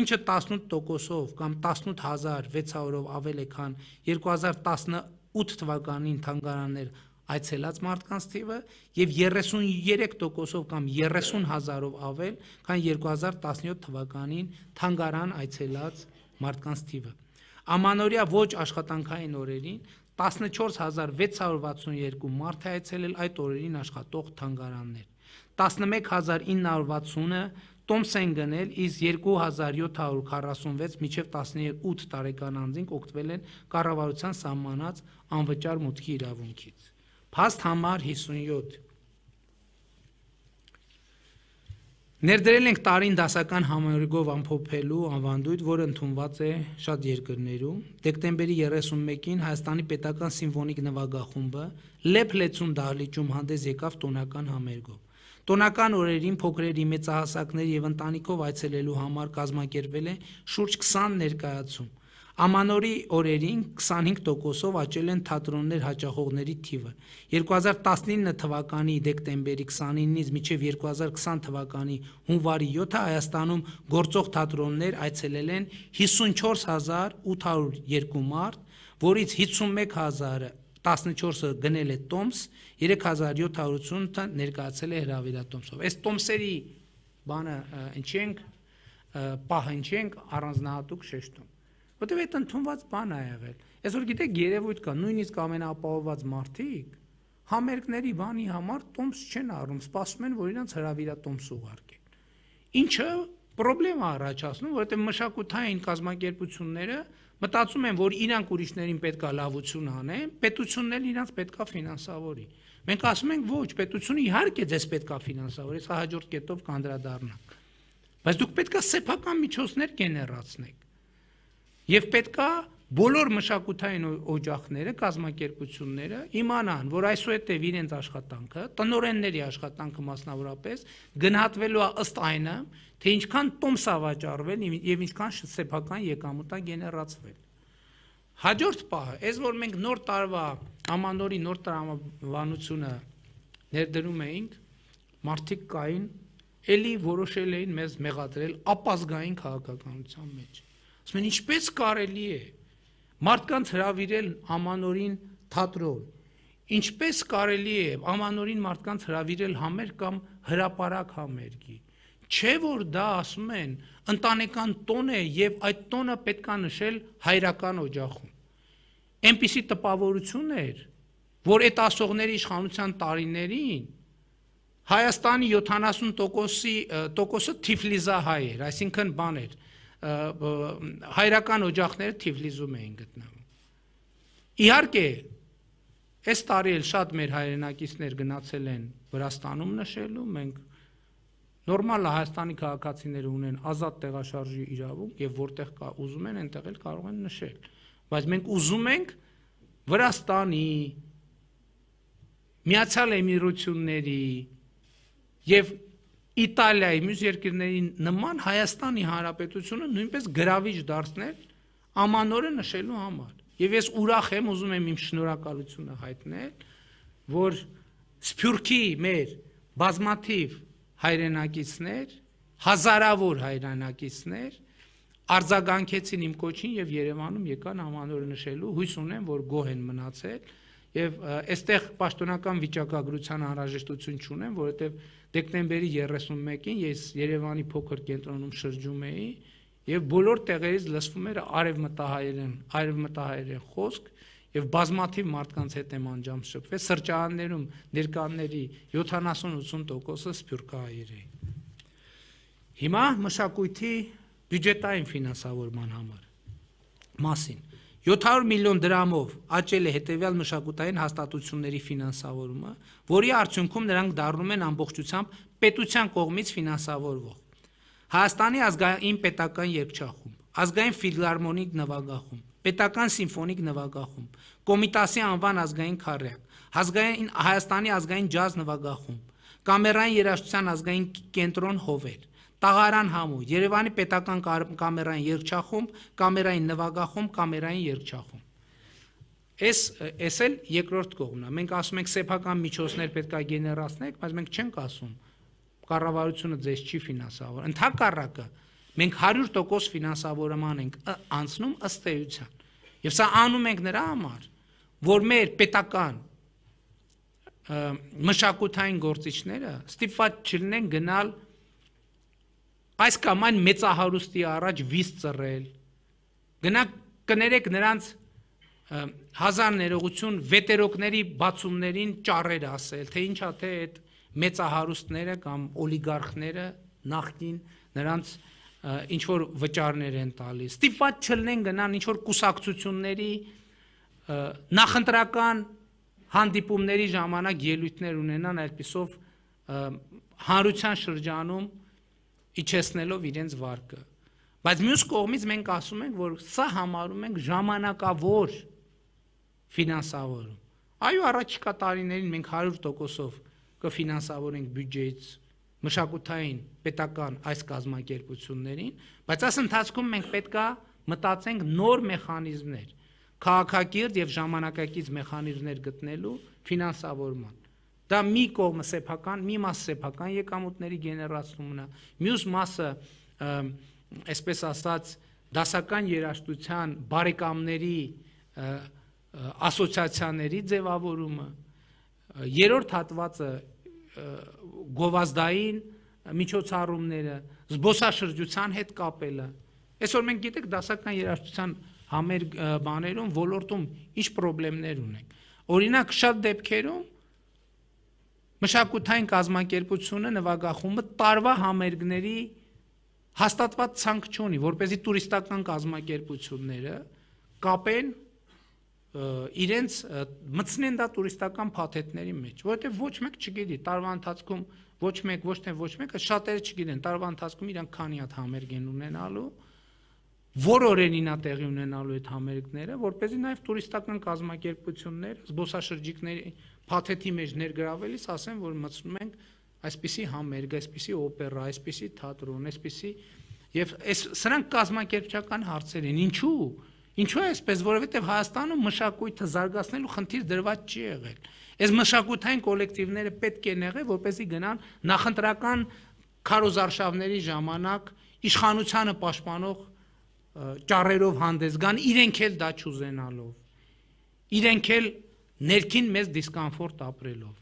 ինչը 18%-ով կամ 18600-ով ավել է, քան 2018 թվականին թանգարաններ այցելած մարդկանց թիվը եւ 33%-ով կամ 30 հազարով ավել, քան 2017 թվականին թանգարան այցելած մարդկանց թիվը։ Ամանորյա ոչ աշխատանքային օրերին 14662 մարդ է այցելել այդ օրերին աշխատող թանգարաններ։ 11960-ը տոմս են գնել, իսկ 2746 միջև 18 տարեկան անձինք օգտվել են կառավարության սահմանած անվճար մուտքի իրավունքից։ Փաստ համար 57 Ներդրել ենք տարին դասական համերգով ամփոփելու անվանդույթ, որը ընդունված է շատ երկրներում։ Դեկտեմբերի 31-ին Հայաստանի Պետական Սիմֆոնիկ նվագախումբը Լեփ լեցուն դահլիճում հանդես եկավ տոնական համերգով։ Տոնական օրերին փոքրերի մեծահասակներ եւ ընտանիքով այցելելու համար կազմակերպվել է շուրջ 20 ներկայացում։ Ամանորի օրերին 25%-ով աճել են թատրոններ հաճախողների թիվը։ 2019 թվականի դեկտեմբերի 29-ից մինչև 2020 թվականի հունվարի 7-ը Հայաստանում գործող թատրոններ այցելել են 54802 մարդ, որից 51000-ը 14-ը գնել է տոմս, 3780-ը ներկայացել է հրավիրատոմսով։ Այս տոմսերի բանը ինչի ենք պահ ինչի ենք առանձնահատուկ շեշտում որտեվ այդ ընդունված բան է եղել։ Այսօր գիտեք երևույթ կա, նույնիսկ ամենաապահովված մարդիկ համերգների բանի համար տոմս չեն առնում, սպասում են, որ իրանց հրավիրատոմս ուղարկեն։ Ինչը խնդրեմ առաջացնում, որովհետև մշակութային կազմակերպությունները մտածում են, որ իրանք ուրիշներին պետքա լավություն անեն, պետությունն էլ իրանք պետքա ֆինանսավորի։ Մենք ասում ենք ոչ, պետությունը իհարկե ձեզ պետքա ֆինանսավորի, սա հաջորդ կետով կանդրադառնանք։ Բայց դուք պետքա սեփական միջոցներ գեներացնեք։ Եվ պետքա բոլոր մշակութային օջախները, կազմակերպությունները իմանան, որ այսուհետև իրենց աշխատանքը, տնորենների աշխատանքը մասնավորապես գնահատվելու է ըստ այնը, թե ինչքան տոմս է վաճառվել եւ ինչքան սեփական եկամուտ է գեներացվել։ Հաջորդ պահը, այս որ մենք նոր տարվա ամանորի նոր տրամաբանությունը ներդրում էինք, մարդիկ կային, ելի որոշել էին մեզ մեղադրել ապազգային քաղաքականության մեջ Ասում են ինչպես կարելի է մարդկանց հravirել ամանորին թատրոն։ Ինչպես կարելի է ամանորին մարդկանց հravirել համեր կամ հրաապարակ համերգի։ Չէ որ դա ասում են ընտանեկան տոն է եւ այդ տոնը պետքա նշել հայրական օջախում։ Էնպիսի տպավորություն էր, որ այդ ասողների իշխանության տարիներին Հայաստանի 70%-ի տոկոսը Թիֆլիզահայ էր, այսինքն բան էր, հայրական օջախները Թիֆլիզում էին գտնվում։ Իհարկե, այս տարի էլ շատ մեր հայրենակիցներ գնացել են Վրաստանում նշելու, մենք նորմալ է Հայաստանի քաղաքացիները ունեն ազատ տեղաշարժի իրավունք եւ որտեղ կա ուզում են, այնտեղ էլ կարող են նշել։ Բայց մենք ուզում ենք Վրաստանի Միացյալ Էմիրությունների եւ Իտալիայի մյուս երկրների նման Հայաստանի Հանրապետությունը նույնպես գրավիչ դարձնել ամանորը նշելու համար։ Եվ ես ուրախ եմ, ուզում եմ իմ շնորհակալությունը հայտնել, որ Սփյուռքի մեր բազմաթիվ հայրենակիցներ, հազարավոր հայրենակիցներ արձագանքեցին իմ կոչին եւ Երևանում եկան ամանորը նշելու, հույս ունեմ, որ գոհ են մնացել եւ այստեղ պաշտոնական վիճակագրության անհրաժեշտություն չունեմ, որովհետեւ դեկտեմբերի 31-ին ես Երևանի փոքր կենտրոնում շրջում էի եւ բոլոր տեղերից լսվում էր արևմտահայերեն, արևմտահայերեն խոսք եւ բազմաթիվ մարդկանց հետ եմ անջամ շփվել սրճարաններում ներկանների 70-80%-ը սփյուռքահայեր էին։ Հիմա մշակույթի բյուջետային ֆինանսավորման համար մասին 700 միլիոն դրամով աճել է հետևյալ մշակութային հաստատությունների ֆինանսավորումը, որի արդյունքում նրանք դառնում են ամբողջությամբ պետության կողմից ֆինանսավորվող։ Հայաստանի ազգային պետական երգչախումբ, ազգային ֆիլհարմոնիկ նվագախումբ, պետական սիմֆոնիկ նվագախումբ, Կոմիտասի անվան ազգային քարյակ, ազգային Հայաստանի ազգային ջազ նվագախումբ, Կամերային երաժշտության ազգային կենտրոն Հովեր, Տաղարան համու, Երևանի պետական կամերային երգչախումբ, կամերային նվագախումբ, կամերային երգչախումբ։ Այս էս էլ երկրորդ կողմն է։ Մենք ասում ենք սեփական միջոցներ պետքա գեներացնենք, բայց մենք չենք ասում կառավարությունը ձեզ չի ֆինանսավոր։ Ընթակառակը մենք 100% ֆինանսավորման ենք անցնում ըստ էության։ Եվ սա անում ենք նրա համար, որ մեր պետական մշակութային գործիչները ստիպված չլինեն գնալ այս կամ այն մեծահարուստի առաջ վիզ ծռել։ Գնաք կներեք նրանց հազար ներողություն վետերոկների բացումներին ճառեր ասել, թե ինչա թե այդ մեծահարուստները կամ օլիգարխները նախքին նրանց ինչ որ վճարներ են տալիս։ Ստիպված չլինեն գնան ինչ որ կուսակցությունների նախընտրական հանդիպումների ժամանակ ելույթներ ունենան այդպիսով հանրության շրջանում իջեցնելով իրենց վարկը։ Բայց մյուս կողմից մենք ասում ենք, որ սա համարում ենք ժամանակավոր ֆինանսավորում։ Այո, առաջիկա տարիներին մենք 100%-ով կֆինանսավորենք բյուջեից մշակութային պետական այս կազմակերպություններին, բայց այս ընթացքում մենք պետքա մտածենք նոր մեխանիզմներ, քաղաքակիրթ եւ ժամանակակից մեխանիզմներ գտնելու ֆինանսավորման։ Դա մի կողմը սեփական, մի մասը սեփական եկամուտների գեներացումն է, մյուս մասը այսպես ասած դասական երաշտության բարեկամների ասոցիացիաների ձևավորումը երրորդ հատվածը գովազդային միջոցառումները զբոսաշրջության հետ կապելը այսօր մենք գիտեք դասական երաշտության համեր բաներում ոլորտում ինչ խնդիրներ ունենք օրինակ շատ դեպքերում մշակութային կազմակերպությունը նվագախումբը տարվա համերգների հաստատված ցանկ չունի, որ เป զի տուրիստական կազմակերպությունները կապեն իրենց մտցնեն դա տուրիստական փաթեթների մեջ, որովհետև ոչ մեկ չգիտի տարվա ընթացքում ոչ մեկ ոչ թե ոչ մեկը շատերը չգիտեն տարվա ընթացքում իրանք քանի հատ համերգ են ունենալու որ օրենին է տեղի ունենալու այդ համերգները, որ เป զի նաև տուրիստական կազմակերպություններ, զբոսաշրջիկների փաթեթի մեջ ներգրավելիս ասեմ, որ մտցնում ենք այսպիսի համերգ, այսպիսի օպերա, այսպիսի թատրոն, այսպիսի եւ այս սրանք կազմակերպչական հարցեր են։ Ինչու՞։ Ինչու է այսպես, որովհետեւ Հայաստանում մշակույթը զարգացնելու խնդիր դրված չի եղել։ Այս մշակութային կոլեկտիվները պետք է եղել, որպեսզի գնան նախընտրական քարոզարշավների ժամանակ իշխանությանը պաշտպանող ճառերով հանդես գան, իրենք էլ դա չուզենալով։ Իրենք էլ ներքին մեծ դիսկոմֆորտ ապրելով։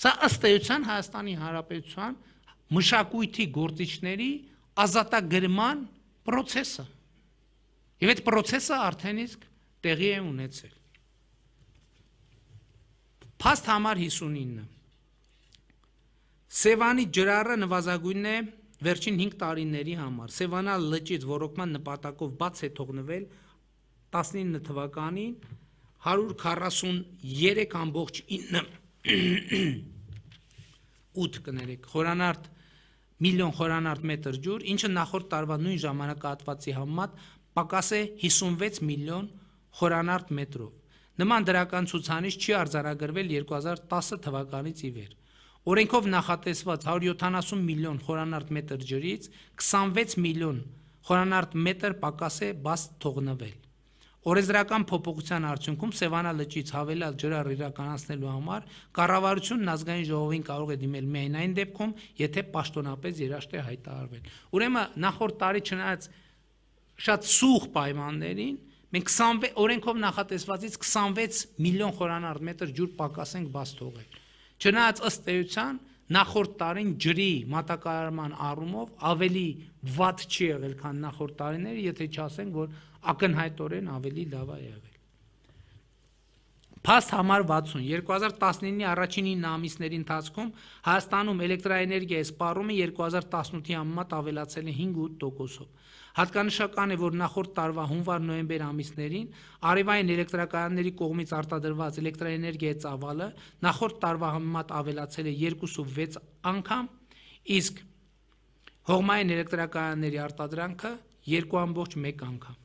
Սա ըստ էության Հայաստանի Հանրապետության մշակույթի գործիչների ազատագրման process-ը։ Եվ այդ process-ը արդեն իսկ տեղի է ունեցել։ Փաստ համար 59 Սևանի ջրառը նվազագույնն է վերջին 5 տարիների համար։ Սևանա լճից ռոռոկման նպատակով բաց է թողնվել 19 թվականին 143.9 8 կներեք խորանարդ միլիոն խորանարդ մետր ջուր, ինչը նախորդ տարվա նույն ժամանակահատվածի համեմատ պակաս է 56 միլիոն խորանարդ մետրով։ Նման դրական ցուցանիշ չի արձանագրվել 2010 թվականից ի վեր։ Օրենքով նախատեսված 170 միլիոն խորանարդ մետր ջրից 26 միլիոն խորանարդ մետր պակաս է բաց թողնվել։ Օրենսդրական փոփոխության արդյունքում Սևանա լճից հավելյալ ջրառ իրականացնելու համար կառավարությունն ազգային ժողովին կարող է դիմել միայն այն դեպքում, եթե պաշտոնապես երաշտ է հայտարարվել։ Ուրեմն նախորդ տարի չնայած շատ սուղ պայմաններին մենք 26 օրենքով նախատեսվածից 26 միլիոն խորանարդ մետր ջուր պակաս ենք բաց թողել։ Չնայած ըստ էության նախորդ տարին ջրի մատակարարման առումով ավելի վատ չի եղել, քան նախորդ տարիները, եթե չասենք, որ ակնհայտորեն ավելի լավ է եղել։ Փաստ համար 60 2019-ի առաջին 9 ամիսների ընթացքում Հայաստանում էլեկտրաէներգիայի սպառումը 2018-ի համեմատ ավելացել է 5.8%-ով։ Հատկանշական է, որ նախորդ տարվա հունվար-նոյեմբեր ամիսներին արևային էլեկտրակայանների կողմից արտադրված էլեկտրաէներգիայի ծավալը նախորդ տարվա համեմատ ավելացել է 2.6 անգամ, իսկ հողմային էլեկտրակայանների արտադրանքը 2.1 անգամ։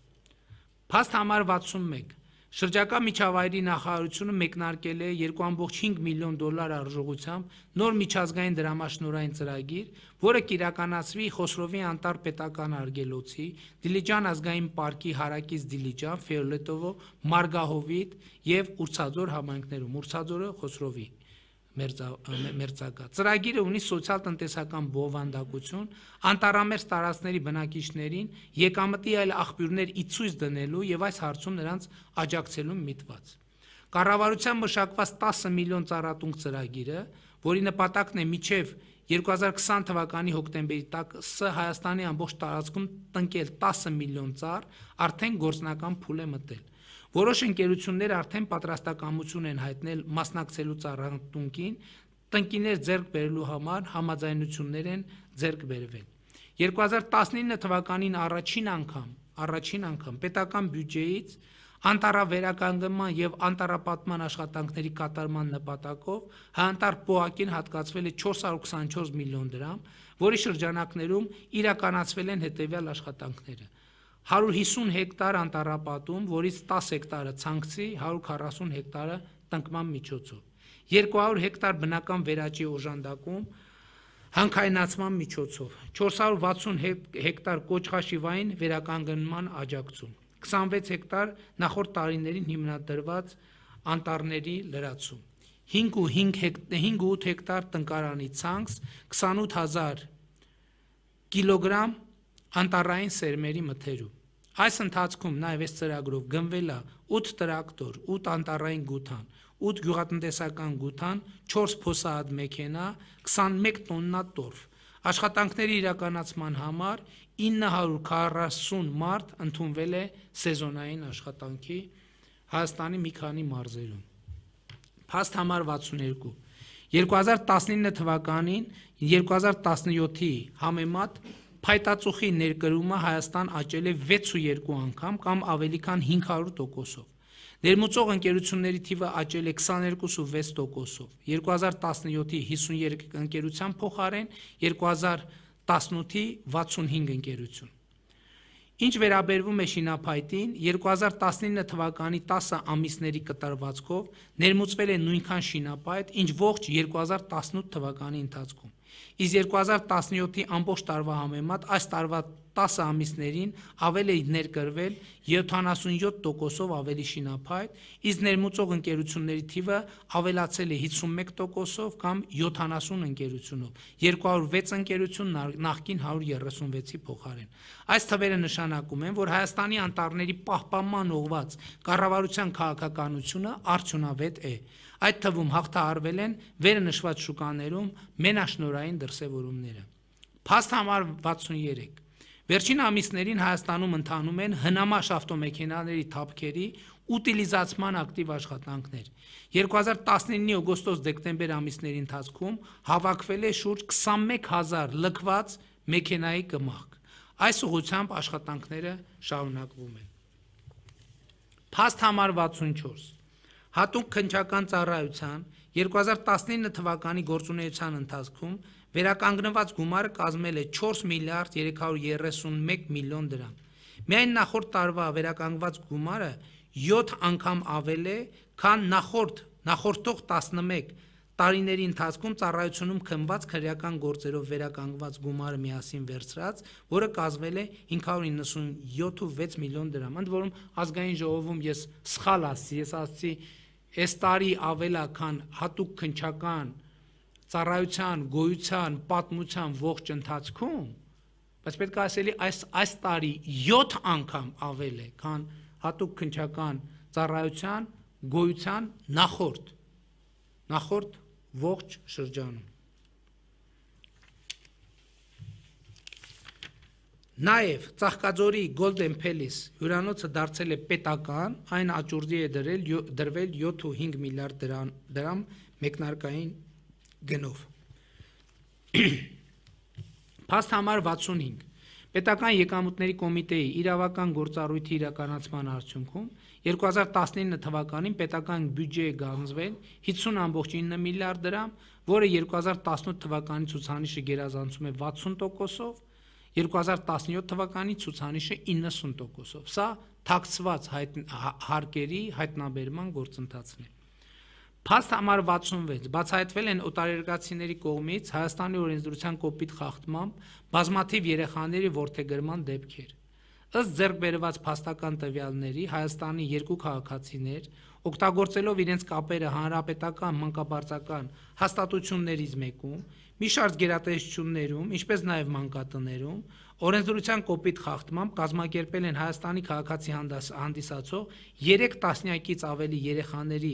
Փաստ համար 61 Շրջակա միջավայրի նախարարությունը մեկնարկել է 2.5 միլիոն դոլար արժողությամբ նոր միջազգային դրամաշնորհային ծրագիր, որը կիրականացվի Խոսրովի անտառ պետական արգելոցի, Դիլիջան ազգային պարկի հարակից Դիլիջան, Ֆիոլետովո, Մարգահովիտ եւ Ուրցաձոր համայնքներում, Ուրցաձորը Խոսրովի մերձակա։ Ծրագիրը ունի սոցիալ-տնտեսական բովանդակություն, անտարամերձ տարածքների բնակիչներին եկամտի այլ աղբյուրներ ի ցույց դնելու եւ այս հարցում նրանց աջակցելու միտված։ Կառավարության մշակված 10 միլիոն ծառատունք ծրագիրը, որի նպատակն է միջև 2020 թվականի հոկտեմբերի տակ ս Հայաստանի ամբողջ տարածքում տնկել 10 միլիոն ծառ, արդեն գործնական փուլ է մտել։ Որոշ ընկերություններ արդեն պատրաստակամություն են հայտնել մասնակցելու ծառատունկին, տնկիներ ձեռք բերելու համար համաձայնություններ են ձեռք բերվել։ 2019 թվականին առաջին անգամ, առաջին անգամ պետական բյուջեից անտառավերականգնման եւ անտառապատման աշխատանքների կատարման նպատակով հանտար պոակին հատկացվել է 424 միլիոն դրամ, որի շրջանակներում իրականացվել են հետեւյալ աշխատանքները. 150 հեկտար անտառապատում, որից 10 հեկտարը ցանքցի, 140 հեկտարը տնկման միջոցով։ 200 հեկտար բնական վերաճի օժանդակում հանքայնացման միջոցով 460 հեկտար կոճղաշիվային վերականգնման աջակցում 26 հեկտար նախորդ տարիներին հիմնադրված անտառների լրացում 5.5 հեկտար տնկարանի ցանքս 28000 կիլոգրամ անտառային սերմերի մթերում։ Այս ընթացքում նաև այս ծրագրով գնվել է 8 տրակտոր, 8 անտառային գութան, 8 գյուղատնտեսական գութան, 4 փոսահատ մեքենա, 21 տոննա տորֆ։ Աշխատանքների իրականացման համար 940 մարդ ընդունվել է սեզոնային աշխատանքի Հայաստանի մի քանի մարզերում։ Փաստ համար 62 2019 թվականին 2017-ի համեմատ Փայտածուխի ներկրումը Հայաստան աճել է 6.2 անգամ կամ ավելի քան 500%-ով։ Ներմուծող ընկերությունների թիվը աճել է 22.6%-ով։ 2017-ի 53 ընկերության փոխարեն 2018-ի 65 ընկերություն։ Ինչ վերաբերվում է շինափայտին, 2019 թվականի 10 ամիսների կտրվածքով ներմուծվել է նույնքան շինափայտ, ինչ ողջ 2018 թվականի ընթացքում։ Իսկ 2017-ի ամբողջ տարվա համեմատ այս տարվա 10 ամիսներին ավել է ներկրվել 77%-ով ավելի շինափայտ, իսկ ներմուծող ընկերությունների թիվը ավելացել է 51%-ով կամ 70 ընկերությունով, 206 ընկերություն նախկին 136-ի փոխարեն։ Այս թվերը նշանակում են, որ Հայաստանի անտառների պահպանման ուղված կառավարության քաղաքականությունը արդյունավետ է։ Այդ թվում հաղթահարվել են վերը նշված շուկաներում մենաշնորային դրսևորումները։ Փաստ համար 63 Վերջին ամիսներին Հայաստանում ընթանում են հնամաշ ավտոմեքենաների թափքերի ուտիլիզացման ակտիվ աշխատանքներ։ 2019-ի օգոստոս-դեկտեմբեր ամիսների ընթացքում հավաքվել է շուրջ 21000 լքված մեքենայի կմախք։ Այս ուղությամբ աշխատանքները շարունակվում են։ Փաստ համար 64 Հատուկ քնչական ծառայության 2019 թվականի գործունեության ընթացքում վերականգնված գումարը կազմել է 4 միլիարդ 331 միլիոն դրամ։ Միայն նախորդ տարվա վերականգնված գումարը 7 անգամ ավել է, քան նախորդ նախորդող 11 տարիների ընթացքում ծառայությունում քնված քրեական գործերով վերականգնված գումարը միասին վերցրած, որը կազմել է 597.6 միլիոն դրամ։ Ընդ որում ազգային ժողովում ես սխալ ասացի, ես ասացի այս տարի ավելա քան հատուկ քնչական ծառայության, գոյության, պատմության ողջ ընթացքում, բայց պետք է ասելի այս այս տարի 7 անգամ ավել է, քան հատուկ քնչական ծառայության, գոյության նախորդ նախորդ ողջ շրջանում։ Նաև Ծաղկաձորի Golden Palace հյուրանոցը դարձել է պետական, այն աճուրդի է դրել դրվել 7.5 միլիարդ դրամ, դրամ մեկնարկային գնով։ Փաստ համար 65 Պետական եկամուտների կոմիտեի իրավական գործառույթի իրականացման արդյունքում 2019 թվականին պետական բյուջե է գանձվել 50.9 միլիարդ դրամ, որը 2018 թվականի ցուցանիշը գերազանցում է 60%-ով, 2017 թվականի ցուցանիշը 90%-ով։ Սա թաքցված հայտ, հարկերի հայտնաբերման գործընթացն է։ Փաստ համար 66 բացահայտվել են օտարերկրացիների կողմից Հայաստանի օրենսդրության կոպիտ խախտմամբ բազմաթիվ երեխաների ворթեգրման դեպքեր։ Ըստ ձեռք բերված փաստական տվյալների Հայաստանի երկու քաղաքացիներ օգտագործելով իրենց կապերը հանրապետական մանկաբարձական հաստատություններից մեկում մի շարք գերատեսչություններում, ինչպես նաև մանկատներում օրենսդրության կոպիտ խախտմամբ կազմակերպել են Հայաստանի քաղաքացի հանդիսացող 3 տասնյակից ավելի երեխաների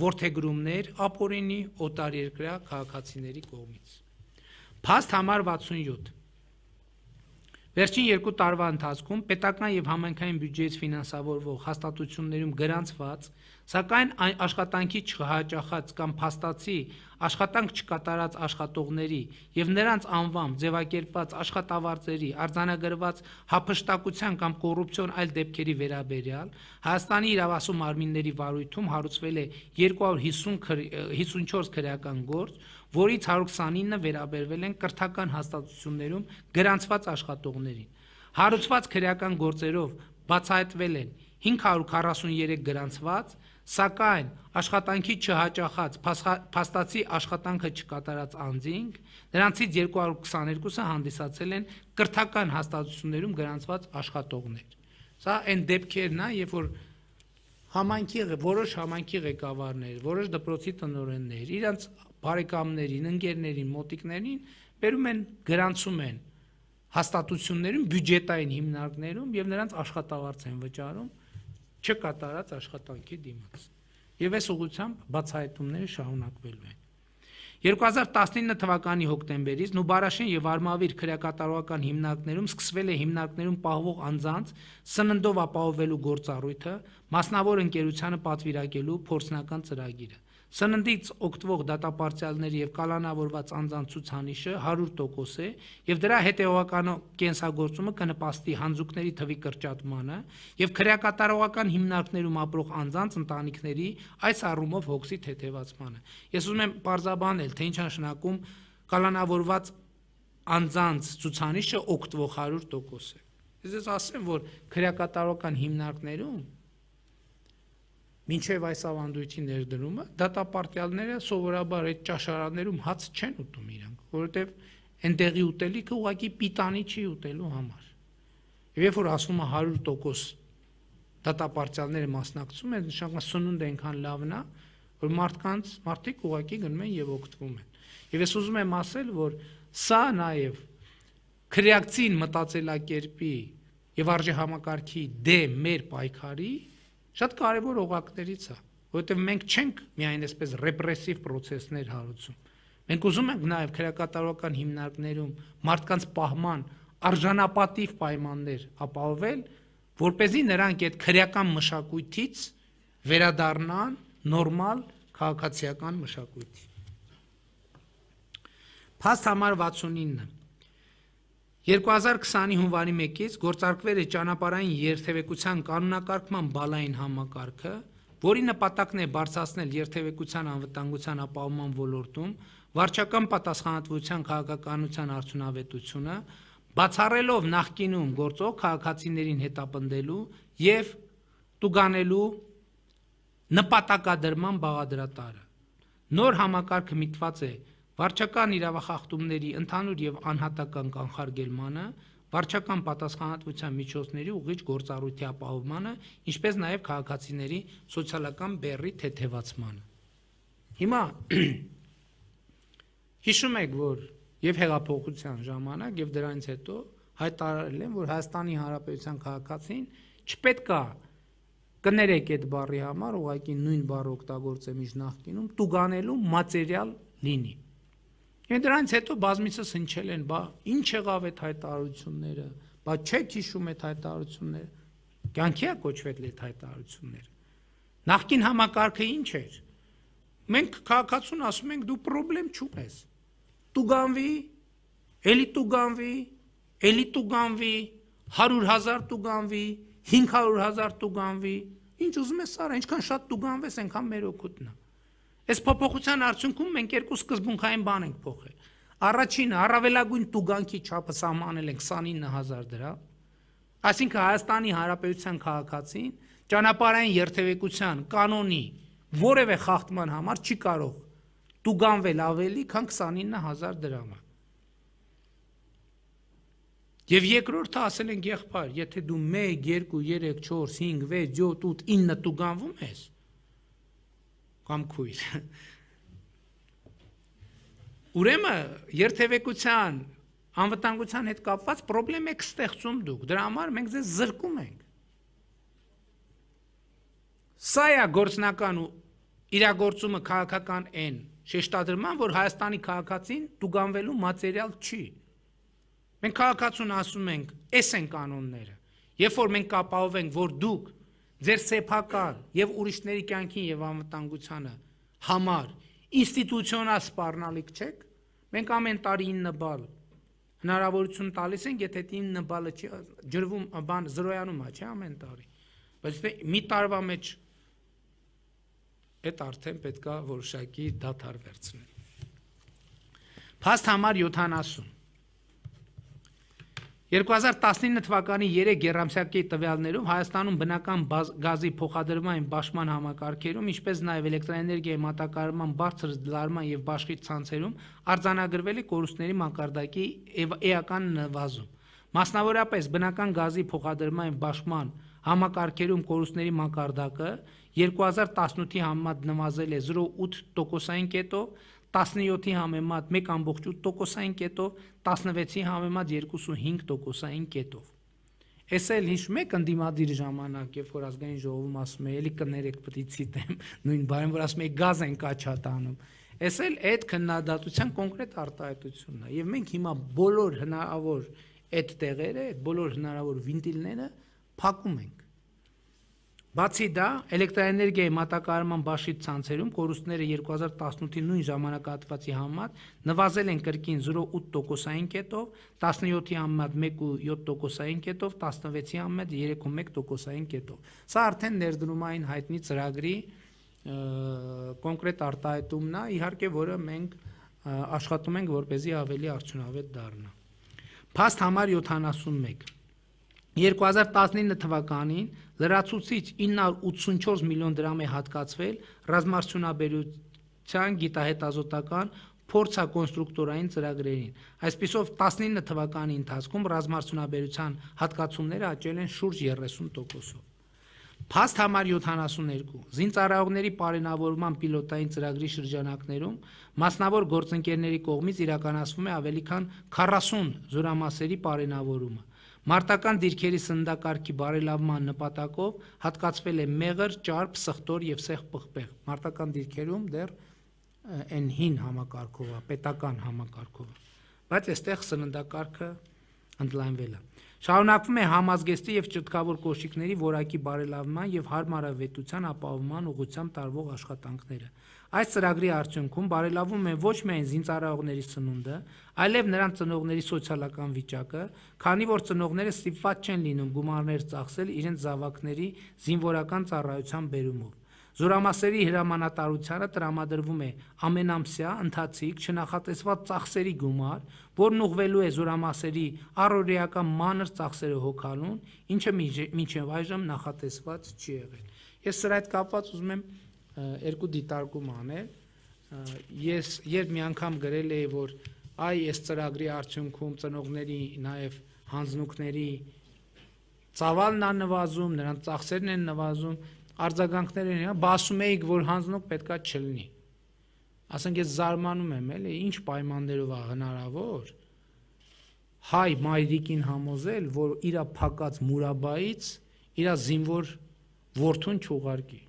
ворթեգրումներ ապօրինի օտարերկրյա քաղաքացիների կողմից։ Փաստ համար 67 Վերջին երկու տարվա ընթացքում պետական եւ համայնքային բյուջեից ֆինանսավորվող հաստատություններում գրանցված Սակայն այն աշխատանքի չհաճախած կամ փաստացի աշխատանք չկատարած աշխատողների եւ նրանց անվամբ ձևակերպված աշխատավարձերի արձանագրված հապշտակության կամ կոռուպցիոն այլ դեպքերի վերաբերյալ Հայաստանի իրավասու մարմինների վարույթում հարուցվել է 250 54 քրեական գործ, որից 129-ը վերաբերվել են կրթական հաստատություններում գրանցված աշխատողներին։ Հարուցված քրեական գործերով բացահայտվել են 543 գրանցված Սակայն աշխատանքի չհաճախած փաստացի աշխատանքը չկատարած անձինք, նրանցից 222-ը հանդիսացել են կրթական հաստատություններում գրանցված աշխատողներ։ Սա այն դեպքերն է, երբ որ համանքի որոշ համանքի ղեկավարներ, որոշ դպրոցի տնօրեններ իրանց բարեկամներին, ընկերներին, մոտիկներին բերում են գրանցում են հաստատություններում, բյուջետային հիմնարկներում եւ նրանց աշխատավարձ են վճարում չկատարած աշխատանքի դիմաց։ Եվ այս ուղությամբ բացահայտումները շարունակվելու են։ 2019 թվականի հոկտեմբերից Նուբարաշեն եւ Արմավիր քրեակատարողական հիմնարկներում սկսվել է հիմնարկներում պահվող անձանց սննդով ապահովելու գործառույթը, մասնավոր ընկերությանը պատվիրակելու փորձնական ծրագիրը։ Սննդից օգտվող դատապարտյալների եւ կալանավորված անձանց ցուցանիշը 100% է եւ դրա հետեւական կենսագործումը կնպաստի հանձուկների թվի կրճատմանը եւ քրեակատարողական հիմնարկներում ապրող անձանց ընտանիքների այս առումով հոգսի թեթևացմանը։ Ես ուզում եմ բարձաբանել, թե ինչ նշանակում կալանավորված անձանց ցուցանիշը օգտվող 100% է։ Ես ասեմ, որ քրեակատարողական հիմնարկներում Մինչև այս ավանդույթի ներդրումը դատապարտյալները սովորաբար այդ ճաշարաններում հաց չեն ուտում իրանք, որովհետև այնտեղի ուտելիքը ուղղակի պիտանի չի ուտելու համար։ Եվ երբ որ ասում է 100% դատապարտյալները մասնակցում են, նշանակում սնունդը այնքան լավն է, որ մարդկանց մարդիկ ուղղակի գնում են եւ օգտվում են։ Եվ ես ուզում եմ ասել, որ սա նաեւ քրեակցին մտածելակերպի եւ արժե համակարգի դեմ մեր պայքարի շատ կարևոր օղակներից է, որովհետև մենք չենք միայն այսպես ռեպրեսիվ process-ներ հարուցում։ Մենք ուզում ենք նաև քրեակատարողական հիմնարկներում մարդկանց պահման արժանապատիվ պայմաններ ապահովել, որ เป զի նրանք այդ քրեական մշակույթից վերադառնան նորմալ քաղաքացիական մշակույթի։ Փաստ համար 69 2020-ի հունվարի 1-ից գործարկվել է ճանապարհային երթևեկության կանոնակարգման բալային համակարգը, որի նպատակն է բարձրացնել երթևեկության անվտանգության ապահովման ոլորտում վարչական պատասխանատվության քաղաքականության արդյունավետությունը, բացառելով նախկինում գործող քաղաքացիներին հետապնդելու եւ տուգանելու նպատակադրման բաղադրատարը։ Նոր համակարգը միտված է վարչական իրավախախտումների ընդհանուր եւ անհատական կանխարգելմանը, վարչական պատասխանատվության միջոցների ուղիչ գործառույթի ապահովմանը, ինչպես նաև քաղաքացիների սոցիալական բեռի թեթևացմանը։ Հիմա հիշում եք, որ եւ հեղափոխության ժամանակ եւ դրանից հետո հայտարարել են, որ Հայաստանի Հանրապետության քաղաքացին չպետք է կներեք այդ բառի համար, ուղղակի նույն բառը օգտագործեմ իշ նախկինում, տուգանելու մատերիալ լինի։ Եվ դրանից հետո բազմիցս հնչել են, բա ինչ եղավ այդ հայտարարությունները, բայց չեք հիշում այդ հայտարարությունները։ Կյանքի է կոչվել այդ հայտարարությունները։ Նախքին համակարգը ինչ էր։ Մենք քաղաքացուն ասում ենք դու խնդրեմ չունես։ Դու գանվի, էլի դու գանվի, էլի դու գանվի, 100.000 դու գանվի, 500.000 դու գանվի։ Ինչ ուզում ես արա, ինչքան շատ դու գանվես, այնքան մեր օգուտն է։ Այս փոփոխության արդյունքում մենք երկու սկզբունքային բան ենք փոխել։ Առաջինը առավելագույն տուգանքի չափը սահմանել ենք 29000 դրամ, այսինքն Հայաստանի Հանրապետության քաղաքացին ճանապարհային երթևեկության կանոնի որևէ խախտման համար չի կարող տուգանվել ավելի, քան 29000 դրամը։ Եվ երկրորդը ասել են եղբայր, եթե դու 1, 2, 3, 4, 5, 6, 7, 8, 9 տուգանվում ես, կամ քույր։ Ուրեմն երթևեկության անվտանգության հետ կապված խնդրեմ եք ստեղծում դուք։ Դրա համար մենք ձեզ զրկում ենք։ Սա է գործնական ու իրագործումը քաղաքական են շեշտադրման, որ Հայաստանի քաղաքացին դուգանվելու մատերիալ չի։ Մենք քաղաքացուն ասում ենք, էս են կանոնները։ Երբ որ մենք կապահովենք, որ դուք ձեր սեփական եւ ուրիշների կյանքին եւ անվտանգությանը համար ինստիտուցիոնալ սպառնալիք չեք։ Մենք ամեն տարի 9 բալ հնարավորություն տալիս ենք, եթե 9 բալը չի ջրվում բան զրոյանում է, չէ՞ ամեն տարի։ Բայց դե մի տարվա մեջ այդ արդեն պետքա որոշակի դաթար վերցնել։ Փաստ համար 70 2019 թվականի 3 գերամսյակի տվյալներում Հայաստանում բնական գազի փոխադրման բաշխման համակարգերում, ինչպես նաև էլեկտրոէներգիայի մատակարարման բարձր դլարման եւ բաշխի ցանցերում արձանագրվել է կորուստների մակարդակի էական նվազում։ Մասնավորապես բնական գազի փոխադրման բաշխման համակարգերում կորուստների մակարդակը 2018-ի համեմատ նվազել է 0.8%-ային կետով, 17-ի համեմատ 1.8%-ային կետով, 16-ի համեմատ 2.5%-ային կետով։ Էս էլ հիշում եք ընդդիմադիր ժամանակ, երբ որ ազգային ժողովում ասում է, էլի կներեք պետք ցիտեմ, նույն բանը, որ ասում է գազ են կաչատանում։ Էս էլ այդ քննադատության կոնկրետ արտահայտությունն է։ Եվ մենք հիմա բոլոր հնարավոր այդ տեղերը, այդ բոլոր հնարավոր վինտիլները փակում ենք։ Բացի դա, էլեկտրաէներգիայի մատակարարման բաշխի ցանցերում կորուստները 2018-ի նույն ժամանակահատվածի համեմատ նվազել են կրկին 0.8%-ային կետով, 17-ի համեմատ 1.7%-ային կետով, 16-ի համեմատ 3.1%-ային կետով։ Սա արդեն ներդրումային հայտնի ծրագրի կոնկրետ արտահայտումն է, իհարկե, որը մենք աշխատում ենք, որպեսզի ավելի արդյունավետ դառնա։ Փաստ համար 71 2019 թվականին լրացուցիչ 984 միլիոն դրամ է հատկացվել ռազմարդյունաբերության գիտահետազոտական փորձակոնստրուկտորային ծրագրերին։ Այսպիսով 19 թվականի ընթացքում ռազմարդյունաբերության հատկացումները աճել են շուրջ 30%-ով։ Փաստ համար 72 զինծառայողների բարենավորման պիլոտային ծրագրի շրջանակներում մասնավոր գործընկերների կողմից իրականացվում է ավելի քան 40 զորամասերի բարենավորումը Մարտական դիրքերի սննդակարգի բարելավման նպատակով հատկացվել է մեղր, ճարպ, սխտոր եւ սեղ պղպեղ։ Մարտական դիրքերում դեռ այն հին համակարգով է, պետական համակարգով։ Բայց այստեղ սննդակարգը ընդլայնվել է։ Շարունակվում է համազգեստի եւ ճտկավոր կոշիկների որակի բարելավման եւ հարմարավետության ապահովման ուղղությամբ տարվող աշխատանքները։ Այս ծրագրի արդյունքում բարելավում է ոչ միայն զինծառայողների սնունդը, այլև նրանց ծնողների սոցիալական վիճակը, քանի որ ծնողները ստիպված չեն լինում գումարներ ծախսել իրենց զավակների զինվորական ծառայության բերումով։ Զորամասերի հրամանատարությանը տրամադրվում է ամենամսյա ընթացիկ չնախատեսված ծախսերի գումար, որն ուղղվելու է զորամասերի առօրեական մանր ծախսերը հոգալուն, ինչը մինչև այժմ նախատեսված չի եղել։ Ես սրա հետ կապված ուզում եմ երկու դիտարկում անել։ Ես երբ մի անգամ գրել էի, որ այ այս ծրագրի արդյունքում ծնողների նաև հանձնուկների ծավալն է նվազում, նրանց ծախսերն են նվազում, արձագանքները են, բասում էիք, որ հանձնուկ պետքա չլինի։ Ասենք ես զարմանում եմ, էլի, ինչ պայմաններով է հնարավոր հայ մայրիկին համոզել, որ իր փակած մուրաբայից իր զինվոր որդուն չուղարկի։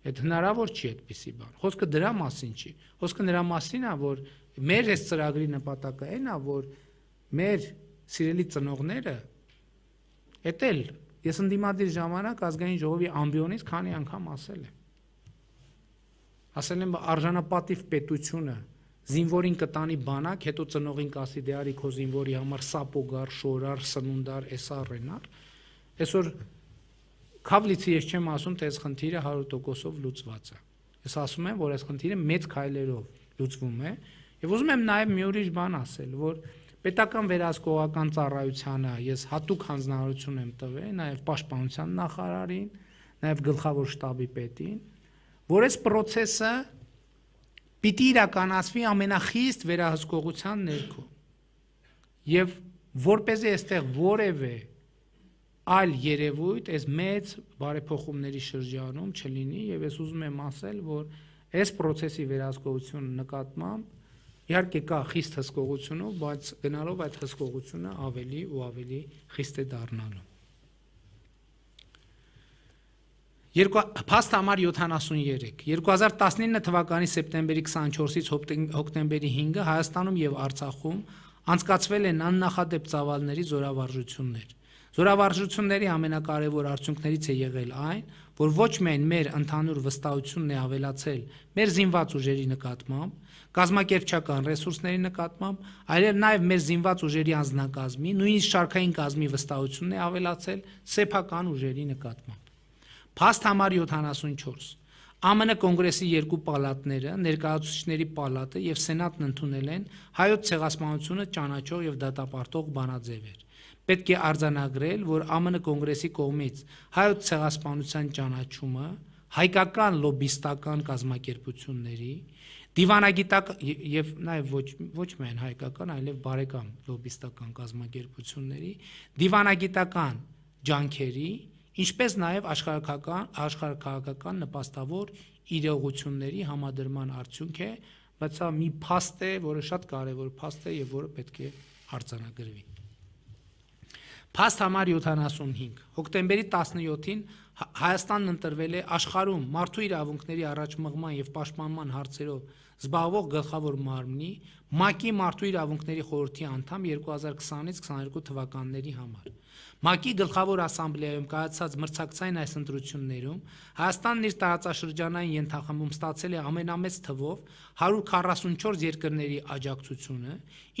Այդ հնարավոր չի այդպիսի բան։ Խոսքը դրա մասին չի։ Խոսքը նրա մասին է, որ մեր այս ծրագրի նպատակը այն է, որ մեր սիրելի ծնողները Էտել ես ընդդիմադիր ժամանակ ազգային ժողովի ամբիոնից քանի անգամ ասել եմ։ Ասել եմ արժանապատիվ պետությունը զինվորին կտանի բանակ, հետո ծնողին կասի դե արի քո զինվորի համար սապոգար, շորար, սնունդար, էսար ռենար։ Այսօր Քավլիցի ես չեմ ասում, թե այս խնդիրը 100%-ով լուծված է։ Ես ասում եմ, որ այս խնդիրը մեծ քայլերով լուծվում է, եւ ուզում եմ նաեւ մի ուրիշ բան ասել, որ պետական վերահսկողական ծառայությանը ես հատուկ հանձնարարություն եմ տվել, նաեւ պաշտպանության նախարարին, նաեւ գլխավոր շտաբի պետին, որ այս process-ը պիտի իրականացվի ամենախիստ վերահսկողության ներքո։ Եվ որպեսզի այստեղ որևէ այլ երևույթ այս մեծ բարեփոխումների շրջանում չլինի եւ ես ուզում եմ ասել, որ այս process-ի վերահսկողությունը նկատմամբ իհարկե կա խիստ հսկողությունը, բայց գնալով այդ հսկողությունը ավելի ու ավելի խիստ է դառնալու։ Փաստ համար 73 2019 թվականի սեպտեմբերի 24-ից հոկտեմբերի 5-ը Հայաստանում եւ Արցախում անցկացվել են աննախադեպ ծավալների զորավարժություններ։ Զորավարժությունների ամենակարևոր արդյունքներից է եղել այն, որ ոչ միայն մեր ընդհանուր վստահությունն է ավելացել մեր զինված ուժերի նկատմամբ, կազմակերպչական ռեսուրսների նկատմամբ, այլև նաև մեր զինված ուժերի անձնակազմի, նույնիսկ շարքային կազմի վստահությունն է ավելացել սեփական ուժերի նկատմամբ։ Փաստ համար 74 ԱՄՆ կոնգրեսի երկու պալատները, ներկայացուցիչների պալատը եւ սենատն ընդունել են հայոց ցեղասպանությունը ճանաչող եւ դատապարտող բանաձևեր։ Պետք է արձանագրել, որ ԱՄՆ կոնգրեսի կողմից հայոց ցեղասպանության ճանաչումը հայկական լոբիստական կազմակերպությունների դիվանագիտակ եւ նաեւ ոչ ոչ միայն հայկական, այլև բարեկամ լոբիստական կազմակերպությունների դիվանագիտական ջանքերի ինչպես նաև աշխարհակական աշխարհակական նպաստավոր իրողությունների համադրման արդյունք է, բայց սա մի փաստ է, որը շատ կարևոր փաստ է եւ որը պետք է արձանագրվի։ Փաստ համար 75 հոկտեմբերի 17-ին Հայաստանն ընտրվել է աշխարհում մարդու իրավունքների առաջ մղման եւ պաշտպանման հարցերով զբաղվող գլխավոր մարմնի ՄԱԿ-ի մարդու իրավունքների խորհրդի անդամ 2020-ից 22 թվականների համար։ ՄԱԿ-ի գլխավոր ասամբլեայում կայացած մրցակցային այս ընտրություններում Հայաստանն իր տարածաշրջանային ենթախմբում ստացել է ամենամեծ թվով 144 երկրների աջակցությունը,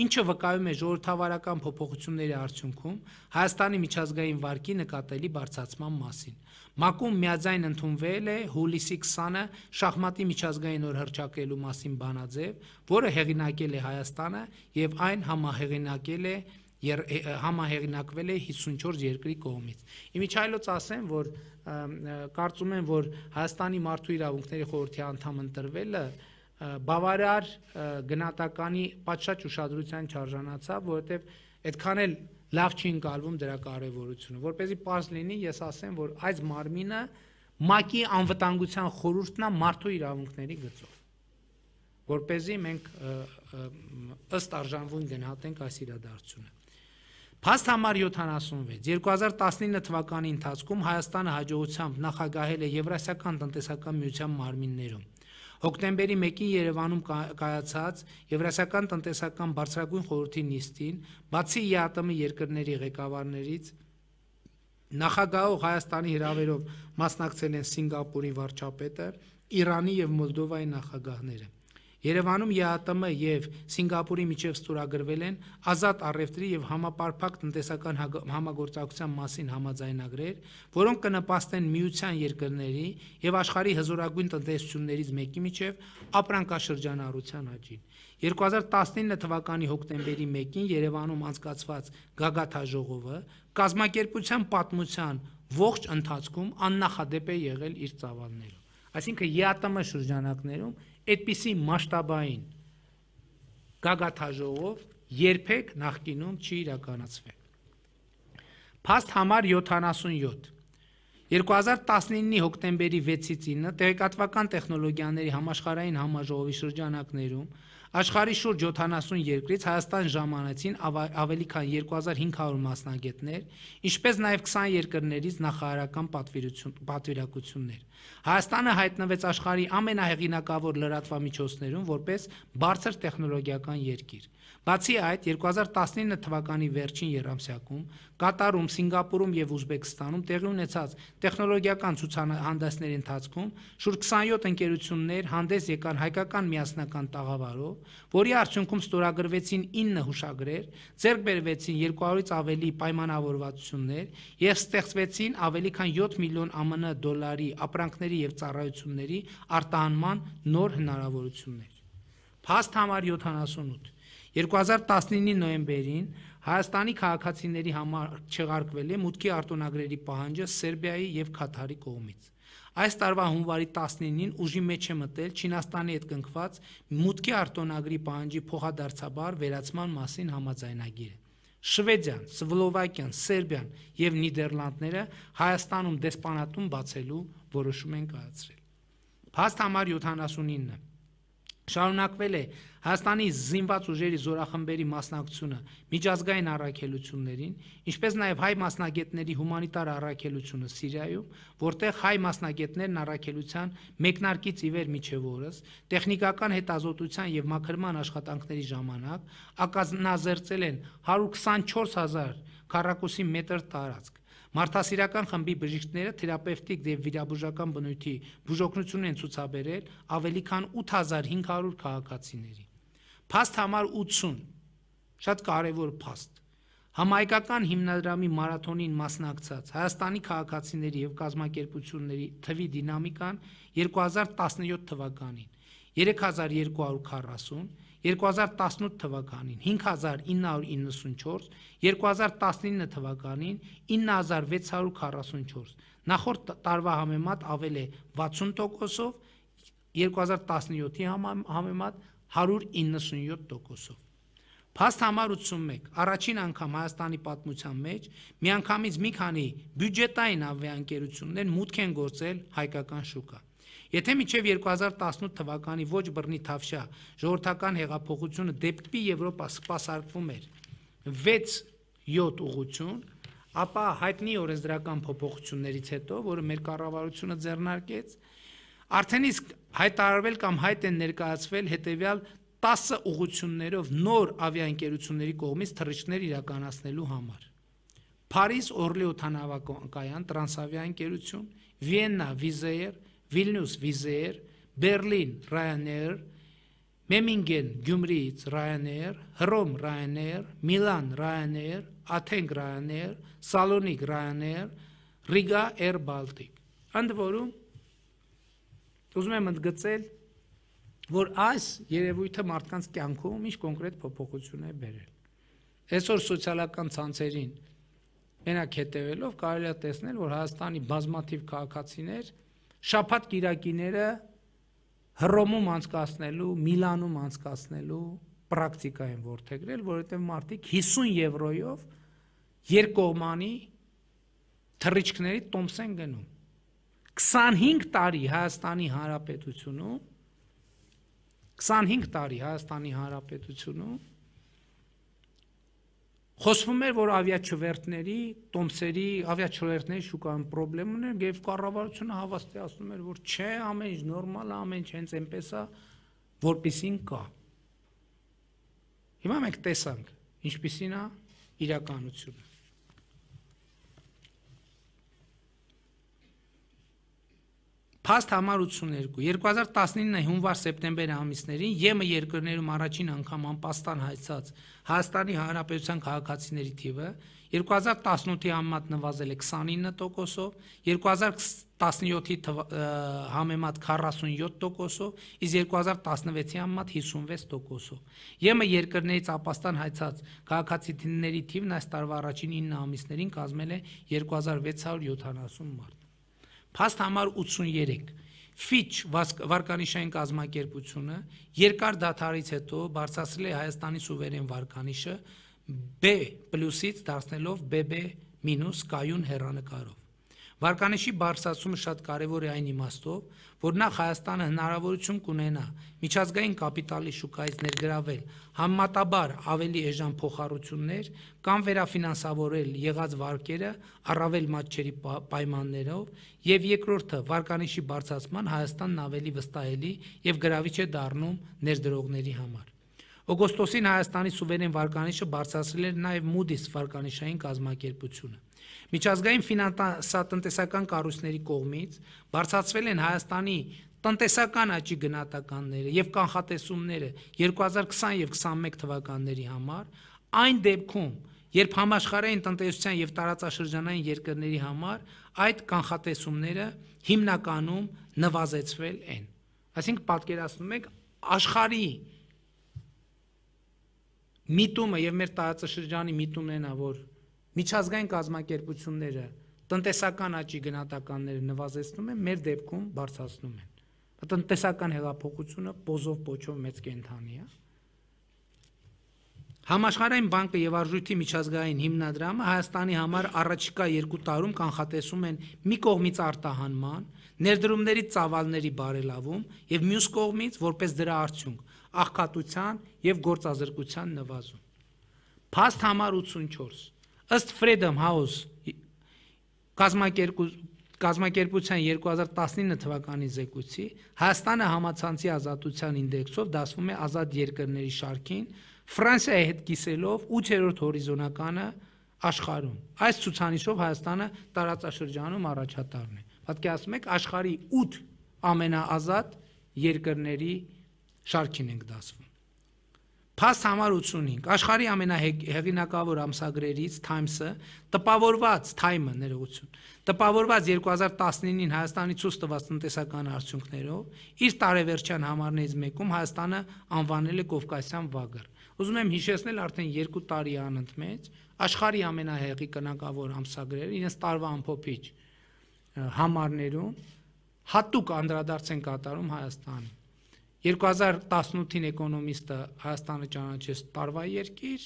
ինչը վկայում է ժողովրդավարական փոփոխությունների արդյունքում Հայաստանի միջազգային վարկի նկատելի բարձրացման մասին։ ՄԱԿ-ում միաձայն ընդունվել է հուլիսի 20-ը շախմատի միջազգային օր հռչակելու մասին բանաձև, որը հեղինակել է Հայաստանը եւ այն համահեղինակել է համահեղինակվել է 54 երկրի կողմից։ Իմիջայլոց ասեմ, որ կարծում եմ, որ Հայաստանի մարդու իրավունքների խորհրդի անդամ ընտրվելը բավարար գնահատականի պատշաճ ուշադրության չարժանացավ, որովհետև այդքան էլ լավ չի ընկալվում դրա կարևորությունը։ Որպեսզի པարզ լինի, ես ասեմ, որ այս մարմինը ՄԱԿ-ի անվտանգության խորհուրդն է մարդու իրավունքների գծով։ Որպեսզի մենք ըստ արժանվուն գնահատենք այս իրադարձությունը։ Փաստ համար 76 2019 թվականի ընթացքում Հայաստանը հաջողությամբ նախագահել է Եվրասիական տնտեսական միության մարմիններում Հոկտեմբերի 1-ին Երևանում կայացած Եվրասիական տնտեսական բարձրագույն խորհրդի նիստին, բացի ԵԱՏՄ երկրների ղեկավարներից, նախագահող Հայաստանի հրավերով մասնակցել են Սինգապուրի վարչապետը, Իրանի եւ Մոլդովայի նախագահները։ Երևանում ԵԱՏՄ եւ Սինգապուրի միջև ստորագրվել են ազատ առևտրի եւ համապարփակ տնտեսական համագործակցության մասին համաձայնագրեր, որոնք կնպաստեն միության երկրների եւ աշխարհի հզորագույն տնտեսություններից մեկի միջև ապրանքաշրջանառության աճին։ 2019 թվականի հոկտեմբերի 1-ին Երևանում անցկացված Գագաթաժողովը կազմակերպության պատմության ողջ ընթացքում աննախադեպ է եղել իր ծավալներով։ Այսինքն ԵԱՏՄ շրջանակներում այդպիսի մասշտաբային գագաթաժողով երբեք նախկինում չի իրականացվել։ Փաստ համար 77 2019-ի հոկտեմբերի 6-ից 9 տեղեկատվական տեխնոլոգիաների համաշխարհային համաժողովի շրջանակներում Աշխարհի շուրջ 70 երկրից Հայաստան ժամանեցին ավելի քան 2500 մասնագետներ, ինչպես նաև 20 երկրներից նախարարական պատվիրակություններ։ Հայաստանը հայտնվեց աշխարհի ամենահեղինակավոր լրատվամիջոցներում որպես բարձր տեխնոլոգիական երկիր։ Բացի այդ, 2019 թվականի վերջին երամսյակում Կատարում, Սինգապուրում եւ Ուզբեկստանում տեղի ունեցած տեխնոլոգիական ցուցահանդեսների ընթացքում շուրջ 27 ընկերություններ հանդես եկան հայկական միասնական տաղավարով, որի արդյունքում ստորագրվեցին 9 հուշագրեր, ձեռք բերվեցին 200-ից ավելի պայմանավորվածություններ եւ ստեղծվեցին ավելի քան 7 միլիոն ԱՄՆ դոլարի ապրանքների եւ ծառայությունների արտահանման նոր հնարավորություններ։ Փաստ համար 78 2019-ի նոյեմբերին Հայաստանի քաղաքացիների համար չեղարկվել է մուտքի արտոնագրերի պահանջը Սերբիայի եւ Քաթարի կողմից։ Այս տարվա հունվարի 19-ին ուժի մեջ է մտել Չինաստանի հետ կնքված մուտքի արտոնագրի պահանջի փոխադարձաբար վերացման մասին համաձայնագիրը։ Շվեդիան, Սլովակիան, Սերբիան եւ Նիդերլանդները Հայաստանում դեսպանատուն բացելու որոշում են կայացրել։ Փաստ համար 79 Շարունակվել է Հայաստանի զինված ուժերի զորախմբերի մասնակցությունը միջազգային առաքելություններին, ինչպես նաև հայ մասնագետների հումանիտար առաքելությունը Սիրիայում, որտեղ հայ մասնագետներն առաքելության մեկնարկից ի վեր միջև օրս տեխնիկական հետազոտության եւ մաքրման աշխատանքների ժամանակ ակազմնազերծել են 124000 քառակուսի մետր տարածք Մարդասիրական խմբի բժիշկները թերապևտիկ եւ վիրաբուժական բնույթի բուժօգնություն են ցուցաբերել ավելի քան 8500 քաղաքացիների։ Փաստ համար 80 շատ կարևոր փաստ։ Համայկական հիմնադրամի մարաթոնին մասնակցած Հայաստանի քաղաքացիների եւ կազմակերպությունների թվի դինամիկան 2017 թվականին 3240 2018 թվականին 5994, 2019 թվականին 9644, նախորդ տարվա համեմատ ավել է 60%-ով, 2017-ի համեմատ 197%-ով։ Փաստ համար 81 առաջին անգամ Հայաստանի պատմության մեջ միանգամից մի քանի բյուջետային ավիաընկերություններ մուտք են գործել հայկական շուկա։ Եթե մինչև 2018 թվականի ոչ բռնի թավշյա ժողովրդական հեղափոխությունը դեպի Եվրոպա սպասարկվում էր 6-7 ուղություն, ապա հայտնի օրենսդրական փոփոխություններից հետո, որը մեր կառավարությունը ձեռնարկեց, արդեն իսկ հայտարարվել կամ հայտ են ներկայացվել հետևյալ 10 ուղություններով նոր ավիաընկերությունների կողմից թռիչքներ իրականացնելու համար։ Փարիզ Օրլի օթանավակայան տրանսավիա ընկերություն, Վիեննա Վիզեյեր, Վիլնյուս Վիզեր, Բերլին Ryanair, Մեմինգեն Գյումրիից Ryanair, Հռոմ Ryanair, Միլան Ryanair, Աթենք Ryanair, Սալոնիկ Ryanair, Riga Air Baltic։ Ընդ որում ուզում եմ ընդգծել, որ այս երևույթը մարդկանց կյանքում ինչ կոնկրետ փոփոխություն է բերել։ Այսօր սոցիալական ցանցերին մենակ հետևելով կարելի է տեսնել, որ Հայաստանի բազմաթիվ քաղաքացիներ շապատ կիրակիները Հռոմում անցկացնելու, Միլանում անցկացնելու պրակտիկա են ворթեգրել, որովհետև մարդիկ 50 եվրոյով երկկողմանի թռիչքների տոմս են գնում։ 25 տարի Հայաստանի Հանրապետությունում 25 տարի Հայաստանի Հանրապետությունում Խոսվում էր, որ ավիաչվերտների, տոմսերի, ավիաչվերտների շուկայում խնդրեմ ուներ եւ կառավարությունը հավաստիացնում էր, որ չէ, ամեն ինչ նորմալ է, ամեն ինչ հենց այնպես է, որպեսին կա։ Հիմա մենք տեսանք, ինչպիսին է իրականությունը։ Փաստ համար 82 2019 հունվար-սեպտեմբեր ամիսներին ԵՄ երկրներում առաջին անգամ անպաստան հայցած Հայաստանի Հանրապետության քաղաքացիների թիվը 2018-ի համեմատ նվազել է 29%-ով, 2017-ի համեմատ 47%-ով, իսկ 2016-ի համեմատ 56%-ով։ ԵՄ երկրներից ապաստան հայցած քաղաքացիների թիվն այս տարվա առաջին 9 ամիսներին կազմել է 2670 մարդ։ Փաստ համար 83 Ֆիչ վարկանիշային կազմակերպությունը երկար դաթարից հետո բարձրացրել է Հայաստանի սուվերեն վարկանիշը B+-ից դարձնելով BB- կայուն հերանեկարով։ Վարկանիշի բարձրացումը շատ կարևոր է այն իմաստով, որ նախ Հայաստանը հնարավորություն կունենա միջազգային կապիտալի շուկայից ներգրավել համեմատաբար ավելի էժան փոխառություններ կամ վերաֆինանսավորել եղած վարկերը առավել մատչերի պայմաններով եւ երկրորդը վարկանիշի բարձրացման Հայաստանն ավելի վստահելի եւ գրավիչ է դառնում ներդրողների համար։ Օգոստոսին Հայաստանի սուվերեն վարկանիշը բարձրացրել էր նաև Moody's վարկանիշային կազմակերպությունը։ Միջազգային ֆինանսատնտեսական կառույցների կողմից բարձրացվել են Հայաստանի տնտեսական աճի գնահատականները եւ կանխատեսումները 2020 եւ 2021 թվականների համար, այն դեպքում, երբ համաշխարհային տնտեսության եւ տարածաշրջանային երկրների համար այդ կանխատեսումները հիմնականում նվազեցվել են։ Այսինքն պատկերացնում եք աշխարհի միտումը եւ մեր տարածաշրջանի միտումն այնա, որ միջազգային կազմակերպությունները տնտեսական աճի գնահատականները նվազեցնում են, մեր դեպքում բարձրացնում են։ Տնտեսական հեղափոխությունը պոզով փոչով մեծ կենթանի է։ Համաշխարհային բանկը եւ արժույթի միջազգային հիմնադրամը Հայաստանի համար առաջիկա 2 տարում կանխատեսում են մի կողմից արտահանման, ներդրումների ծավալների բարելավում եւ մյուս կողմից որպես դրա արդյունք աղքատության եւ գործազրկության նվազում։ Փաստ համար 84 ըստ Freedom House կազմակերպ կազմակերպության 2019 թվականի զեկույցի Հայաստանը համացանցի ազատության ինդեքսով դասվում է ազատ երկրների շարքին, Ֆրանսիայի հետ կիսելով 8-րդ հորիզոնականը աշխարհում։ Այս ցուցանիշով Հայաստանը տարածաշրջանում առաջատարն է։ Պատկերացնում եք աշխարհի 8 ամենաազատ երկրների շարքին ենք դասվում։ Փաստ համար 85 աշխարհի ամենահեղինակավոր ամսագրերից Times-ը տպավորված Time-ը ներողություն տպավորված 2019-ին Հայաստանի ցույց տված տնտեսական արդյունքներով իր տարեվերջյան համարներից մեկում Հայաստանը անվանել է Կովկասյան վագր։ Ուզում եմ հիշեցնել արդեն 2 տարի անընդմեջ աշխարհի ամենահեղի կնակավոր ամսագրերը իրենց տարվա ամփոփիչ համարներում հատուկ անդրադարձ են կատարում Հայաստանին 2018-ին էկոնոմիստը Հայաստանը ճանաչեց տարվա երկիր,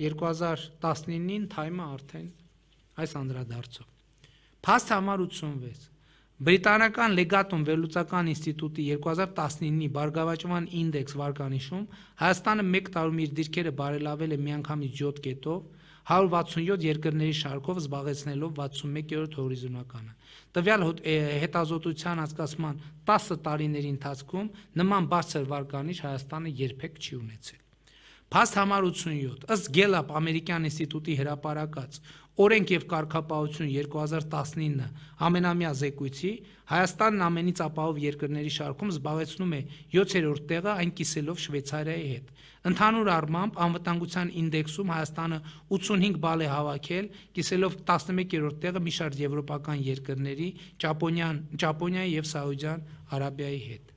2019-ին թայմը արդեն այս անդրադարձով։ Փաստ համար 86 Բրիտանական Լեգատոն վերլուծական ինստիտուտի 2019-ի բարգավաճման ինդեքս վարկանիշում Հայաստանը 1 տարում իր դիրքերը բարելավել է միանգամից 7 կետով, 167 երկրների շարքով զբաղեցնելով 61-րդ հորիզոնականը։ Տվյալ հետազոտության անցկացման 10 տարիների ընթացքում նման բարձր վարկանիշ Հայաստանը երբեք չի ունեցել։ Փաստ համար 87 ըստ Gallup ամերիկյան ինստիտուտի հրապարակած Օրենք եւ կարգապահություն 2019 ամենամյա զեկույցի Հայաստանն ամենից ապահով երկրների շարքում զբաղեցնում է 7-րդ տեղը, այն կիսելով Շվեյցարիայի հետ։ Ընդհանուր առմամբ անվտանգության ինդեքսում Հայաստանը 85 բալ է հավաքել, կիսելով 11-րդ տեղը մի շարք եվրոպական երկրների, Ճապոնիան, Ճապոնիայի եւ Սաուդյան Արաբիայի հետ։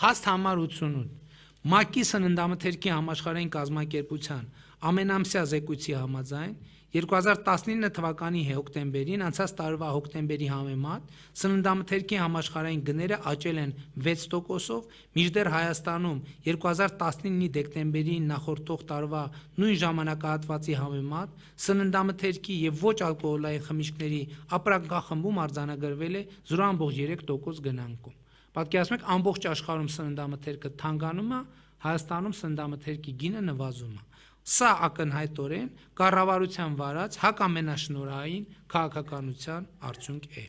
Փաստ համար 88 ՄԱԿ-ի սննդամթերքի համաշխարհային կազմակերպության ամենամսյա զեկույցի համաձայն 2019 թվականի հոկտեմբերին անցած տարվա հոկտեմբերի համեմատ սննդամթերքի համաշխարհային գները աճել են 6%-ով, մինչդեռ Հայաստանում 2019-ի դեկտեմբերին նախորդող տարվա նույն ժամանակահատվածի համեմատ սննդամթերքի եւ ոչ ալկոհոլային խմիչքների ապրանքախմբում արձանագրվել է 0.3% գնանկում։ Պատկերացնում եք ամբողջ աշխարհում սննդամթերքը թանկանում է, Հայաստանում սննդամթերքի գինը նվազում է։ Սա ակնհայտորեն կառավարության վարած հակամենաշնորհային քաղաքականության արդյունք է։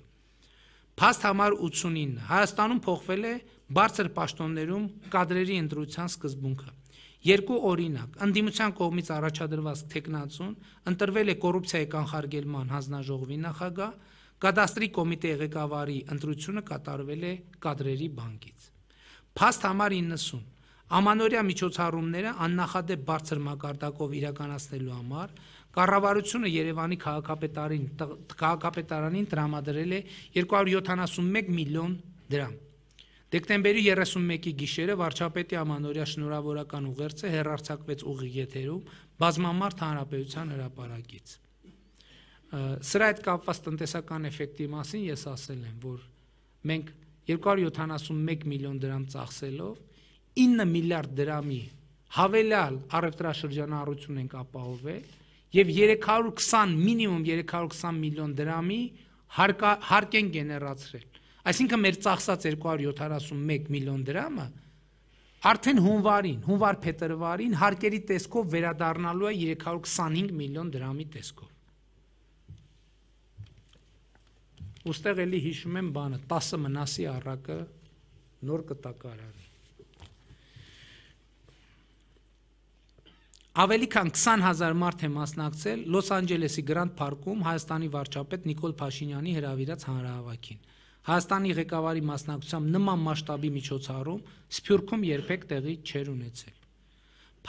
Փաստ համար 89 Հայաստանում փոխվել է բարձր պաշտոններում կադրերի ընտրության սկզբունքը։ Երկու օրինակ՝ ընդդիմության կողմից առաջադրված տեխնացուն ընտրվել է կոռուպցիայի կանխարգելման հանձնաժողովի նախագահ, կադաստրի կոմիտեի ղեկավարի ընտրությունը կատարվել է կադրերի բանկից։ Փաստ համար 90 Ամանորյա միջոցառումները աննախադեպ բարձր մակարդակով իրականացնելու համար կառավարությունը Երևանի քաղաքապետարին քաղաքապետարանին տրամադրել է 271 միլիոն դրամ։ Դեկտեմբերի 31-ի գիշերը վարչապետի Ամանորյա շնորհավորական ուղերձը հերարցակվեց ուղիղ եթերում բազմամարդ հանրապետության հրապարակից։ Սրա հետ կապված տնտեսական էֆեկտի մասին ես ասել եմ, որ մենք 271 միլիոն դրամ ծախսելով 9 միլիարդ դրամի հավելյալ առևտրաշրջանառություն ենք ապահովել եւ 320 մինիմում 320 միլիոն դրամի հարկա հարկ են գեներացրել։ Այսինքն մեր ծախսած 271 միլիոն դրամը արդեն հունվարին, հունվար փետրվարին հարկերի տեսքով վերադառնալու է 325 միլիոն դրամի տեսքով։ Ոստեղ էլի հիշում եմ բանը 10 մնասի առակը նոր կտակարարի։ Ավելի քան 20000 մարդ է մասնակցել Լոս Անջելեսի Գրանդ Փարքում Հայաստանի վարչապետ Նիկոլ Փաշինյանի հրավիրած հանրահավաքին։ Հայաստանի ղեկավարի մասնակցությամբ նման մասշտաբի միջոցառում Սփյուռքում երբեք տեղի չէր ունեցել։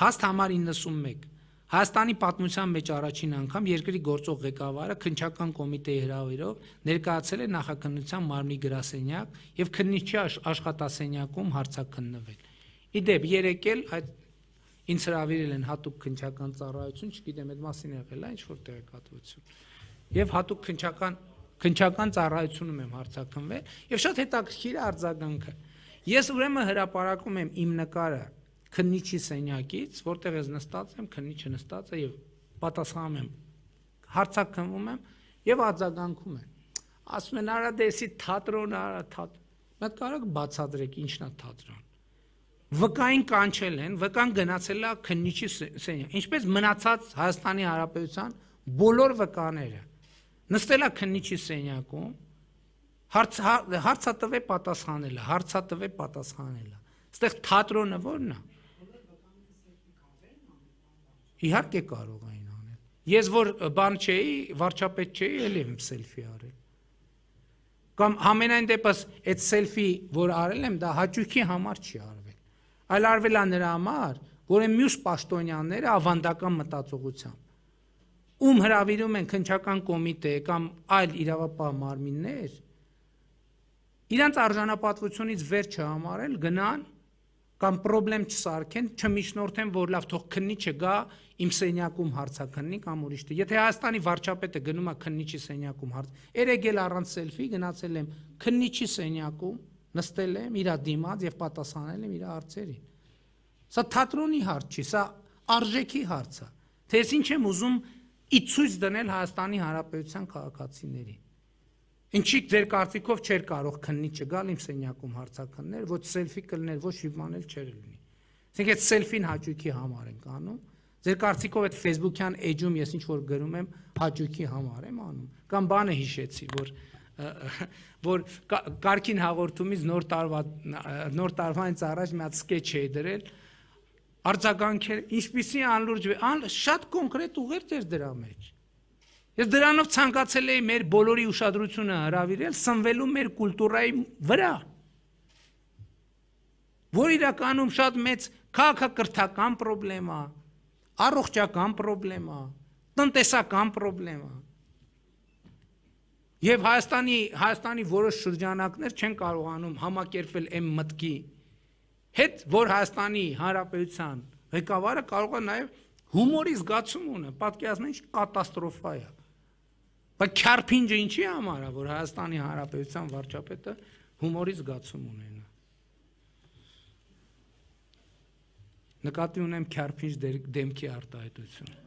Փաստ համար 91 Հայաստանի պատմության մեջ առաջին անգամ երկրի գործող ղեկավարը քնչական կոմիտեի հրավերով ներկայացել է նախաքննության մարմնի գրասենյակ եւ քննիչի աշխատասենյակում հարցաքննվել։ Իդեպ երեկել այդ ինձ հրավիրել են հատուկ քնչական ծառայություն, չգիտեմ այդ մասին եղել է ինչ որ տեղեկատվություն։ Եվ հատուկ քնչական քնչական ծառայությունում եմ հարցակնվել եւ շատ հետաքրքիր արձագանքը։ Ես ուրեմն հրաապարակում եմ իմ նկարը քննիչի սենյակից, որտեղ ես նստած եմ, քննիչը նստած է եւ պատասխանում եմ։ Հարցակնվում եմ եւ արձագանքում եմ։ Ասում են արա դեսի թատրոն արա թատ։ Մենք կարող բացատրեք ինչն է թատրոն։ Վկային կանչել են, վկան գնացել է քննիչի սենյակ։ Ինչպես մնացած Հայաստանի Հանրապետության բոլոր վկաները նստելա քննիչի սենյակում հարց հարցատվե պատասխանելը, հարցատվե պատասխանելը։ Այստեղ թատրոնը ո՞րն է։ Իհարկե կարող էին անել։ Ես որ բան չէի, վարչապետ չէի, ելի եմ սելֆի արել։ Կամ ամենայն դեպս այդ սելֆի, որ արել եմ, դա հաճույքի համար չի արվել։ Այլ արվել է նրա համար, որ այն մյուս պաշտոնյաները ավանդական մտածողությամբ ում հրավիրում են քնչական կոմիտե կամ այլ իրավապահ մարմիններ, իրանց արժանապատվությունից վեր չհամարել, գնան կամ խնդրեմ չսարքեն, չմիշնորթեն, որ լավ թող քննիչը գա իմ սենյակում հարցակննի կամ ուրիշ տեղ։ Եթե Հայաստանի վարչապետը գնում է քննիչի սենյակում հարց, երեգել առանց սելֆի գնացել եմ քննիչի սենյակում, նստել եմ իր դիմաց եւ պատասխանել եմ իր հարցերին։ Սա թատրոնի հարց չի, սա արժեքի հարց է։ Թե ես ինչ եմ ուզում ի ցույց դնել Հայաստանի Հանրապետության քաղաքացիներին։ Ինչի ձեր կարծիքով չէր կարող քննի չգալ իմ սենյակում հարցակններ, ոչ սելֆի կլներ, ոչ հիվմանել չէր լինի։ Այսինքն այդ սելֆին հաճույքի համար են անում։ Ձեր կարծիքով այդ Facebook-յան էջում ես ինչ որ գրում եմ հաճույքի համար եմ անում։ Կամ բանը հիշեցի, որ որ կարքին հաղորդումից նոր տարվա նոր տարվանից առաջ մի հատ սկեչ էի դրել արձագանքեր, ինչպիսի անլուրջ ան, շատ կոնկրետ ուղերձ էր դրա մեջ։ Ես դրանով ցանկացել էի մեր բոլորի ուշադրությունը հravirել սնվելու մեր կուլտուրայի վրա, որ իրականում շատ մեծ քաղաքակրթական խնդրեմ է, առողջական խնդրեմ է, տնտեսական խնդրեմ է։ Եվ Հայաստանի Հայաստանի որոշ շրջանակներ չեն կարողանում համակերպվել այն մտքի հետ, որ Հայաստանի Հանրապետության ղեկավարը կարող է նաև հումորի զգացում ունը, պատկերացնի ինչ կատաստրոֆա է։ Բայց քարփինջը ինչի համար է, որ Հայաստանի Հանրապետության վարչապետը հումորի զգացում ունենա։ Նկատի ունեմ քարփինջ դեմքի արտահայտություն։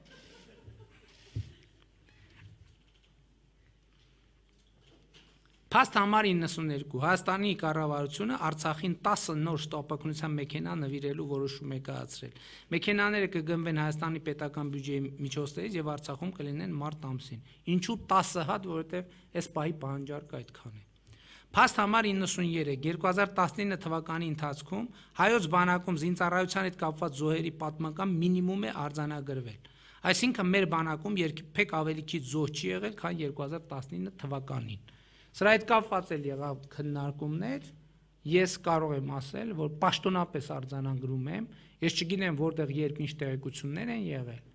Փաստ համար 92 Հայաստանի կառավարությունը Արցախին 10 նոր շտապակնության մեքենա նվիրելու որոշում է կայացրել։ Մեքենաները կգնվեն Հայաստանի պետական բյուջեի միջոցներից եւ Արցախում կլինեն մարտ ամսին։ Ինչու 10 հատ, որովհետեւ այս պահի պահանջարկը այդքան է։ Փաստ համար 93 2019 թվականի ընթացքում հայոց բանակում զինծառայության հետ կապված զոհերի պատմական մինիմում է արձանագրվել։ Այսինքն մեր բանակում երբեք ավելի քիչ զոհ չի եղել, քան 2019 թվականին։ Սրա հետ կապված էլ եղավ քննարկումներ, ես կարող եմ ասել, որ պաշտոնապես արձանագրում եմ, ես չգիտեմ որտեղ երբ ինչ տեղեկություններ են եղել,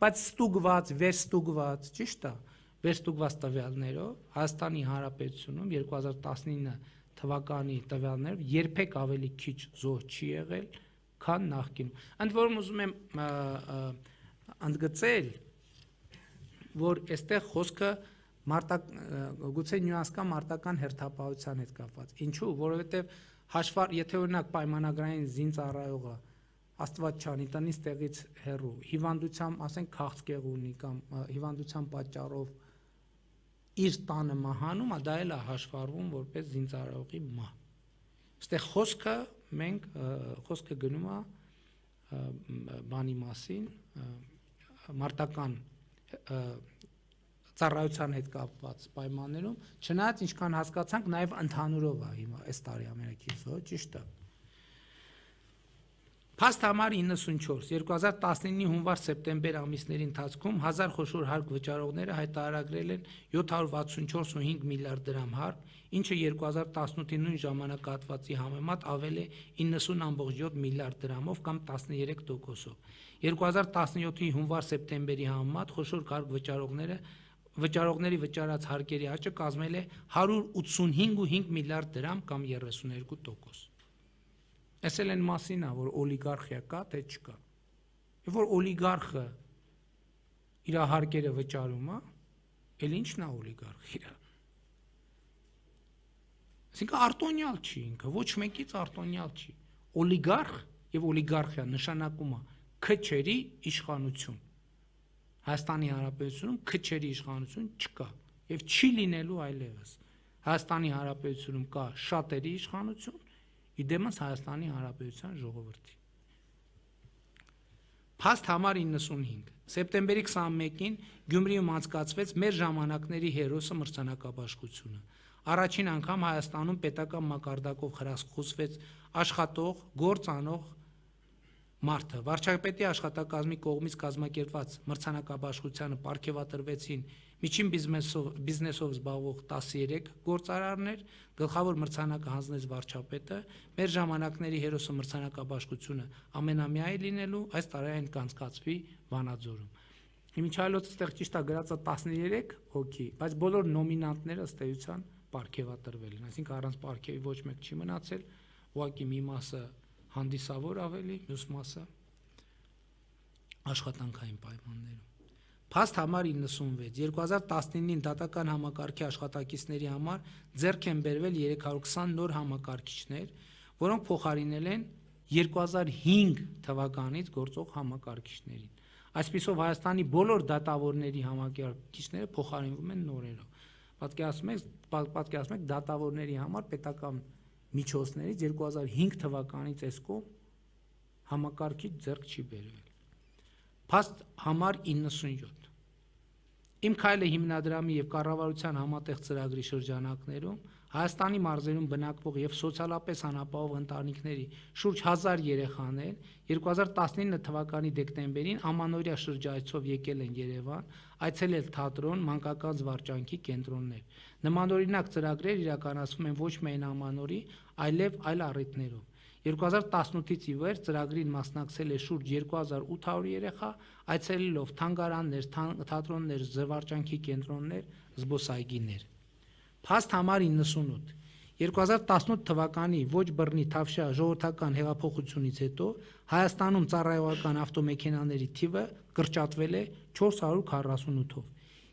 բայց ստուգված, վերստուգված, ճիշտ է, վերստուգված տվյալներով Հայաստանի Հանրապետությունում 2019 թվականի տվյալներով երբեք ավելի քիչ զոհ չի եղել, քան նախկինում։ Ընդ որում ուզում եմ ընդգծել, որ այստեղ խոսքը մարտակ գուցե նյուանսկա մարտական հերթապահության հետ կապված։ Ինչու՞, որովհետև հաշվար, եթե օրինակ պայմանագրային զինծառայողը Աստված չանի տնից տեղից հեռու հիվանդությամբ, ասենք քաղցկեղ ունի կամ հիվանդության պատճառով իր տանը մահանում, դա էլ է հաշվառվում որպես զինծառայողի մահ։ Այստեղ խոսքը մենք խոսքը գնում է բանի մասին մարտական ծառայության հետ կապված պայմաններում, չնայած ինչքան հասկացանք, նաև ընդհանուրով է հիմա այս տարի ամերիկիցո, ճիշտ է։ Փաստ համար 94 2019-ի հունվար-սեպտեմբեր ամիսների ընթացքում 1000 խոշոր հարկ վճարողները հայտարարել են 764.5 միլիարդ դրամ հարկ, ինչը 2018-ի նույն ժամանակահատվածի համեմատ ավել է 90.7 միլիարդ դրամով կամ 13%-ով։ 2017-ի հունվար-սեպտեմբերի համեմատ խոշոր հարկ վճարողները վճարողների վճարած հարկերի աճը կազմել է 185.5 միլիարդ դրամ կամ 32%։ Ասել են մասին է, որ օլիգարխիա կա, թե չկա։ Եվ որ օլիգարխը իր հարկերը վճարում է, ել ի՞նչն է օլիգարխիա։ Այսինքն արտոնյալ չի ինքը, ոչ մեկից արտոնյալ չի։ Օլիգարխ եւ օլիգարխիա նշանակում է քչերի իշխանություն։ Հայաստանի Հանրապետությունում քչերի իշխանություն չկա եւ չի լինելու այլևս։ Հայաստանի Հանրապետությունում կա շատերի իշխանություն, իդեմս Հայաստանի Հանրապետության ժողովրդի։ Փաստ համար 95 Սեպտեմբերի 21-ին Գյումրիում անցկացվեց մեր ժամանակների հերոսը մրցանակաբաշխությունը։ Առաջին անգամ Հայաստանում պետական մակարդակով խրախուսվեց աշխատող, գործանող մարդը վարչապետի աշխատակազմի կողմից կազմակերպված մրցանակաբաշխությանը ապարգևատրվեցին Միջին բիզնեսով բիզնեսով զբաղվող 13 գործարարներ, գլխավոր մրցանակը հանձնեց վարչապետը, մեր ժամանակների հերոսը մրցանակաբաշխությունը ամենամյա է լինելու, այս տարեային կանցկացվի Վանաձորում։ Իմիջայլոց այստեղ ճիշտ է գրածը 13 հոգի, բայց բոլոր նոմինանտները ըստ էության ապարգևատրվել են, այսինքն առանց ապարգևի ոչ մեկ չի մնացել, ուղղակի մի մասը հանդիսավոր ավելի, մյուս մասը աշխատանքային պայմաններում։ Փաստ համար 96 2019-ին դատական համակարգի աշխատակիցների համար ձեռք են բերվել 320 նոր համակարգիչներ, որոնք փոխարինել են 2005 թվականից գործող համակարգիչներին։ Այսպիսով Հայաստանի բոլոր դատավորների համակարգիչները փոխարինվում են նորերով։ Պատկերացնում եք, պատկերացնում եք դատավորների համար պետական միջոցներից 2005 թվականից այս կողմ համակարգիչ ձեռք չի բերվել։ Փաստ համար 97 Իմ քայլը հիմնադրամի եւ կառավարության համատեղ ծրագրի շրջանակներում Հայաստանի մարզերում բնակվող եւ սոցիալապես անապահով ընտանիքների շուրջ 1000 երեխաներ 2019 թվականի դեկտեմբերին ամանորյա շրջայցով եկել են Երևան, այցելել թատրոն, մանկական զվարճանքի կենտրոններ։ Նմանօրինակ ծրագրեր իրականացվում են ոչ միայն ամանորի, այլև այլ առիթներով։ 2018-ից ի վեր ծրագրին մասնակցել է շուրջ 2800 երեխա, այցելելով թանգարաններ, թատրոններ, զվարճանքի կենտրոններ, զբոսայգիներ։ Փաստ համար 98 2018 թվականի ոչ բռնի Թավշյա ժողովրդական հեղափոխությունից հետո Հայաստանում ծառայողական ավտոմեքենաների թիվը կրճատվել է 448-ով։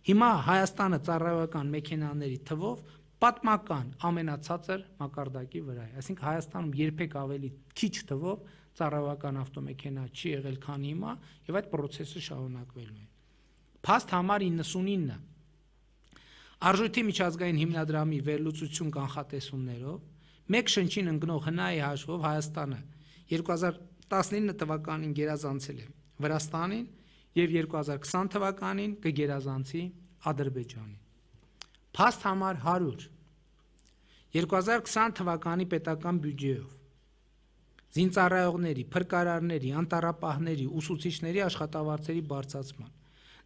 Հիմա Հայաստանը ծառայողական մեքենաների թվով պատմական ամենացածր մակարդակի վրա է։ Այսինքն Հայաստանում երբեք ավելի քիչ թվով ծառայական ավտոմեքենա չի եղել, քան հիմա, եւ այդ process-ը շարունակվելու է։ Փաստ համար 99 Արժույթի միջազգային հիմնադրամի վերլուծություն կանխատեսումներով մեկ շնչին ընկնող հնայի հաշվով Հայաստանը 2019 թվականին գերազանցել է Վրաստանին եւ 2020 թվականին կգերազանցի Ադրբեջանին։ Փաստ համար 100 2020 թվականի պետական բյուջեով զինծառայողների, փրկարարների, անտարապահների, ուսուցիչների աշխատավարձերի բարձրացման,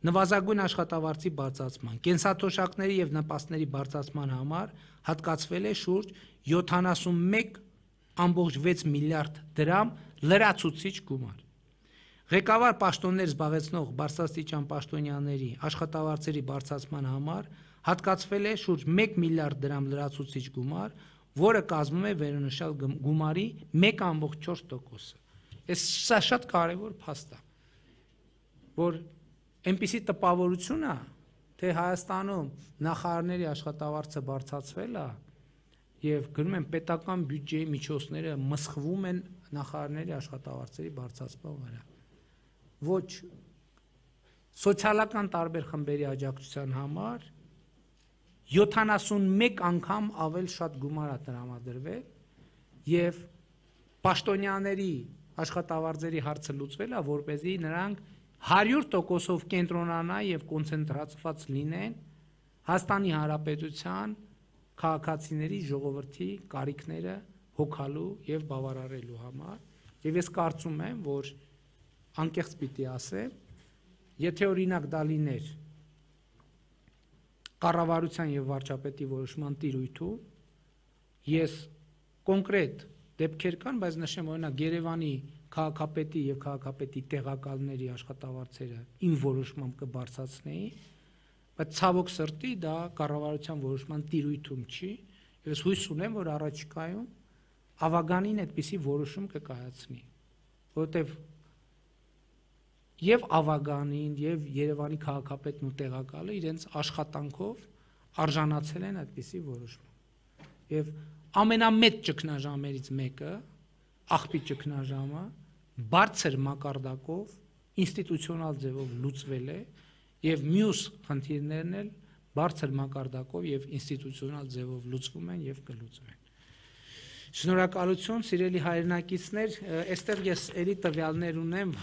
նվազագույն աշխատավարձի բարձրացման, կենսաթոշակների եւ նպաստների բարձրացման համար հատկացվել է շուրջ 71.6 միլիարդ դրամ լրացուցիչ գումար։ Ղեկավար պաշտոններ զբաղեցնող բարձրաստիճան պաշտոնյաների աշխատավարձերի բարձրացման համար հատկացվել է շուրջ 1 միլիարդ դրամ լրացուցիչ գումար, որը կազմում է վերոնշյալ գումարի 1.4%-ը։ Այս սա շատ կարևոր փաստ է, որ այնպիսի տպավորություն է, թե Հայաստանում նախարարների աշխատավարձը բարձրացվել է եւ գրում են պետական բյուջեի միջոցները մսխվում են նախարարների աշխատավարձերի բարձրացման վրա։ Ոչ սոցիալական տարբեր խմբերի աջակցության համար 71 անգամ ավել շատ գումար է տրամադրվել եւ պաշտոնյաների աշխատավարձերի հարցը լուծվել է, որ เป զի նրանք 100%-ով կենտրոնանա եւ կոնցենտրացված լինեն Հայաստանի Հանրապետության քաղաքացիների ժողովրդի կարիքները հոգալու եւ բավարարելու համար եւ ես կարծում եմ որ անկեղծ պիտի ասեմ եթե օրինակ դա լիներ կառավարության եւ վարչապետի որոշման տիրույթում ես կոնկրետ դեպքեր կան, բայց նշեմ օրինակ Երևանի քաղաքապետի եւ քաղաքապետի տեղակալների աշխատավարձերը իմ որոշմամբ կբարձրացնեի, բայց ցավոք սրտի դա կառավարության որոշման տիրույթում չի, ես հույս ունեմ, որ առաջիկայում ավագանին այդպիսի որոշում կկայացնի, որովհետեւ եւ ավագանին եւ Երևանի քաղաքապետն ու տեղակալը իրենց աշխատանքով արժանացել են այդպիսի որոշում։ Եվ ամենամեծ ճգնաժամերից մեկը աղբի ճգնաժամը բարձր մակարդակով ինստիտուցիոնալ ձևով լուծվել է եւ մյուս խնդիրներն էլ բարձր մակարդակով եւ ինստիտուցիոնալ ձևով լուծվում են եւ կլուծվեն։ Շնորհակալություն, սիրելի հայրենակիցներ, այստեղ ես ելի տվյալներ ունեմ,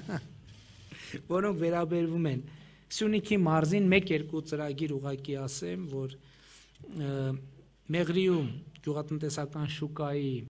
որոնք վերաբերվում են Սյունիքի մարզին 1-2 ծրագիր ուղակի ասեմ, որ Մեղրիում գյուղատնտեսական շուկայի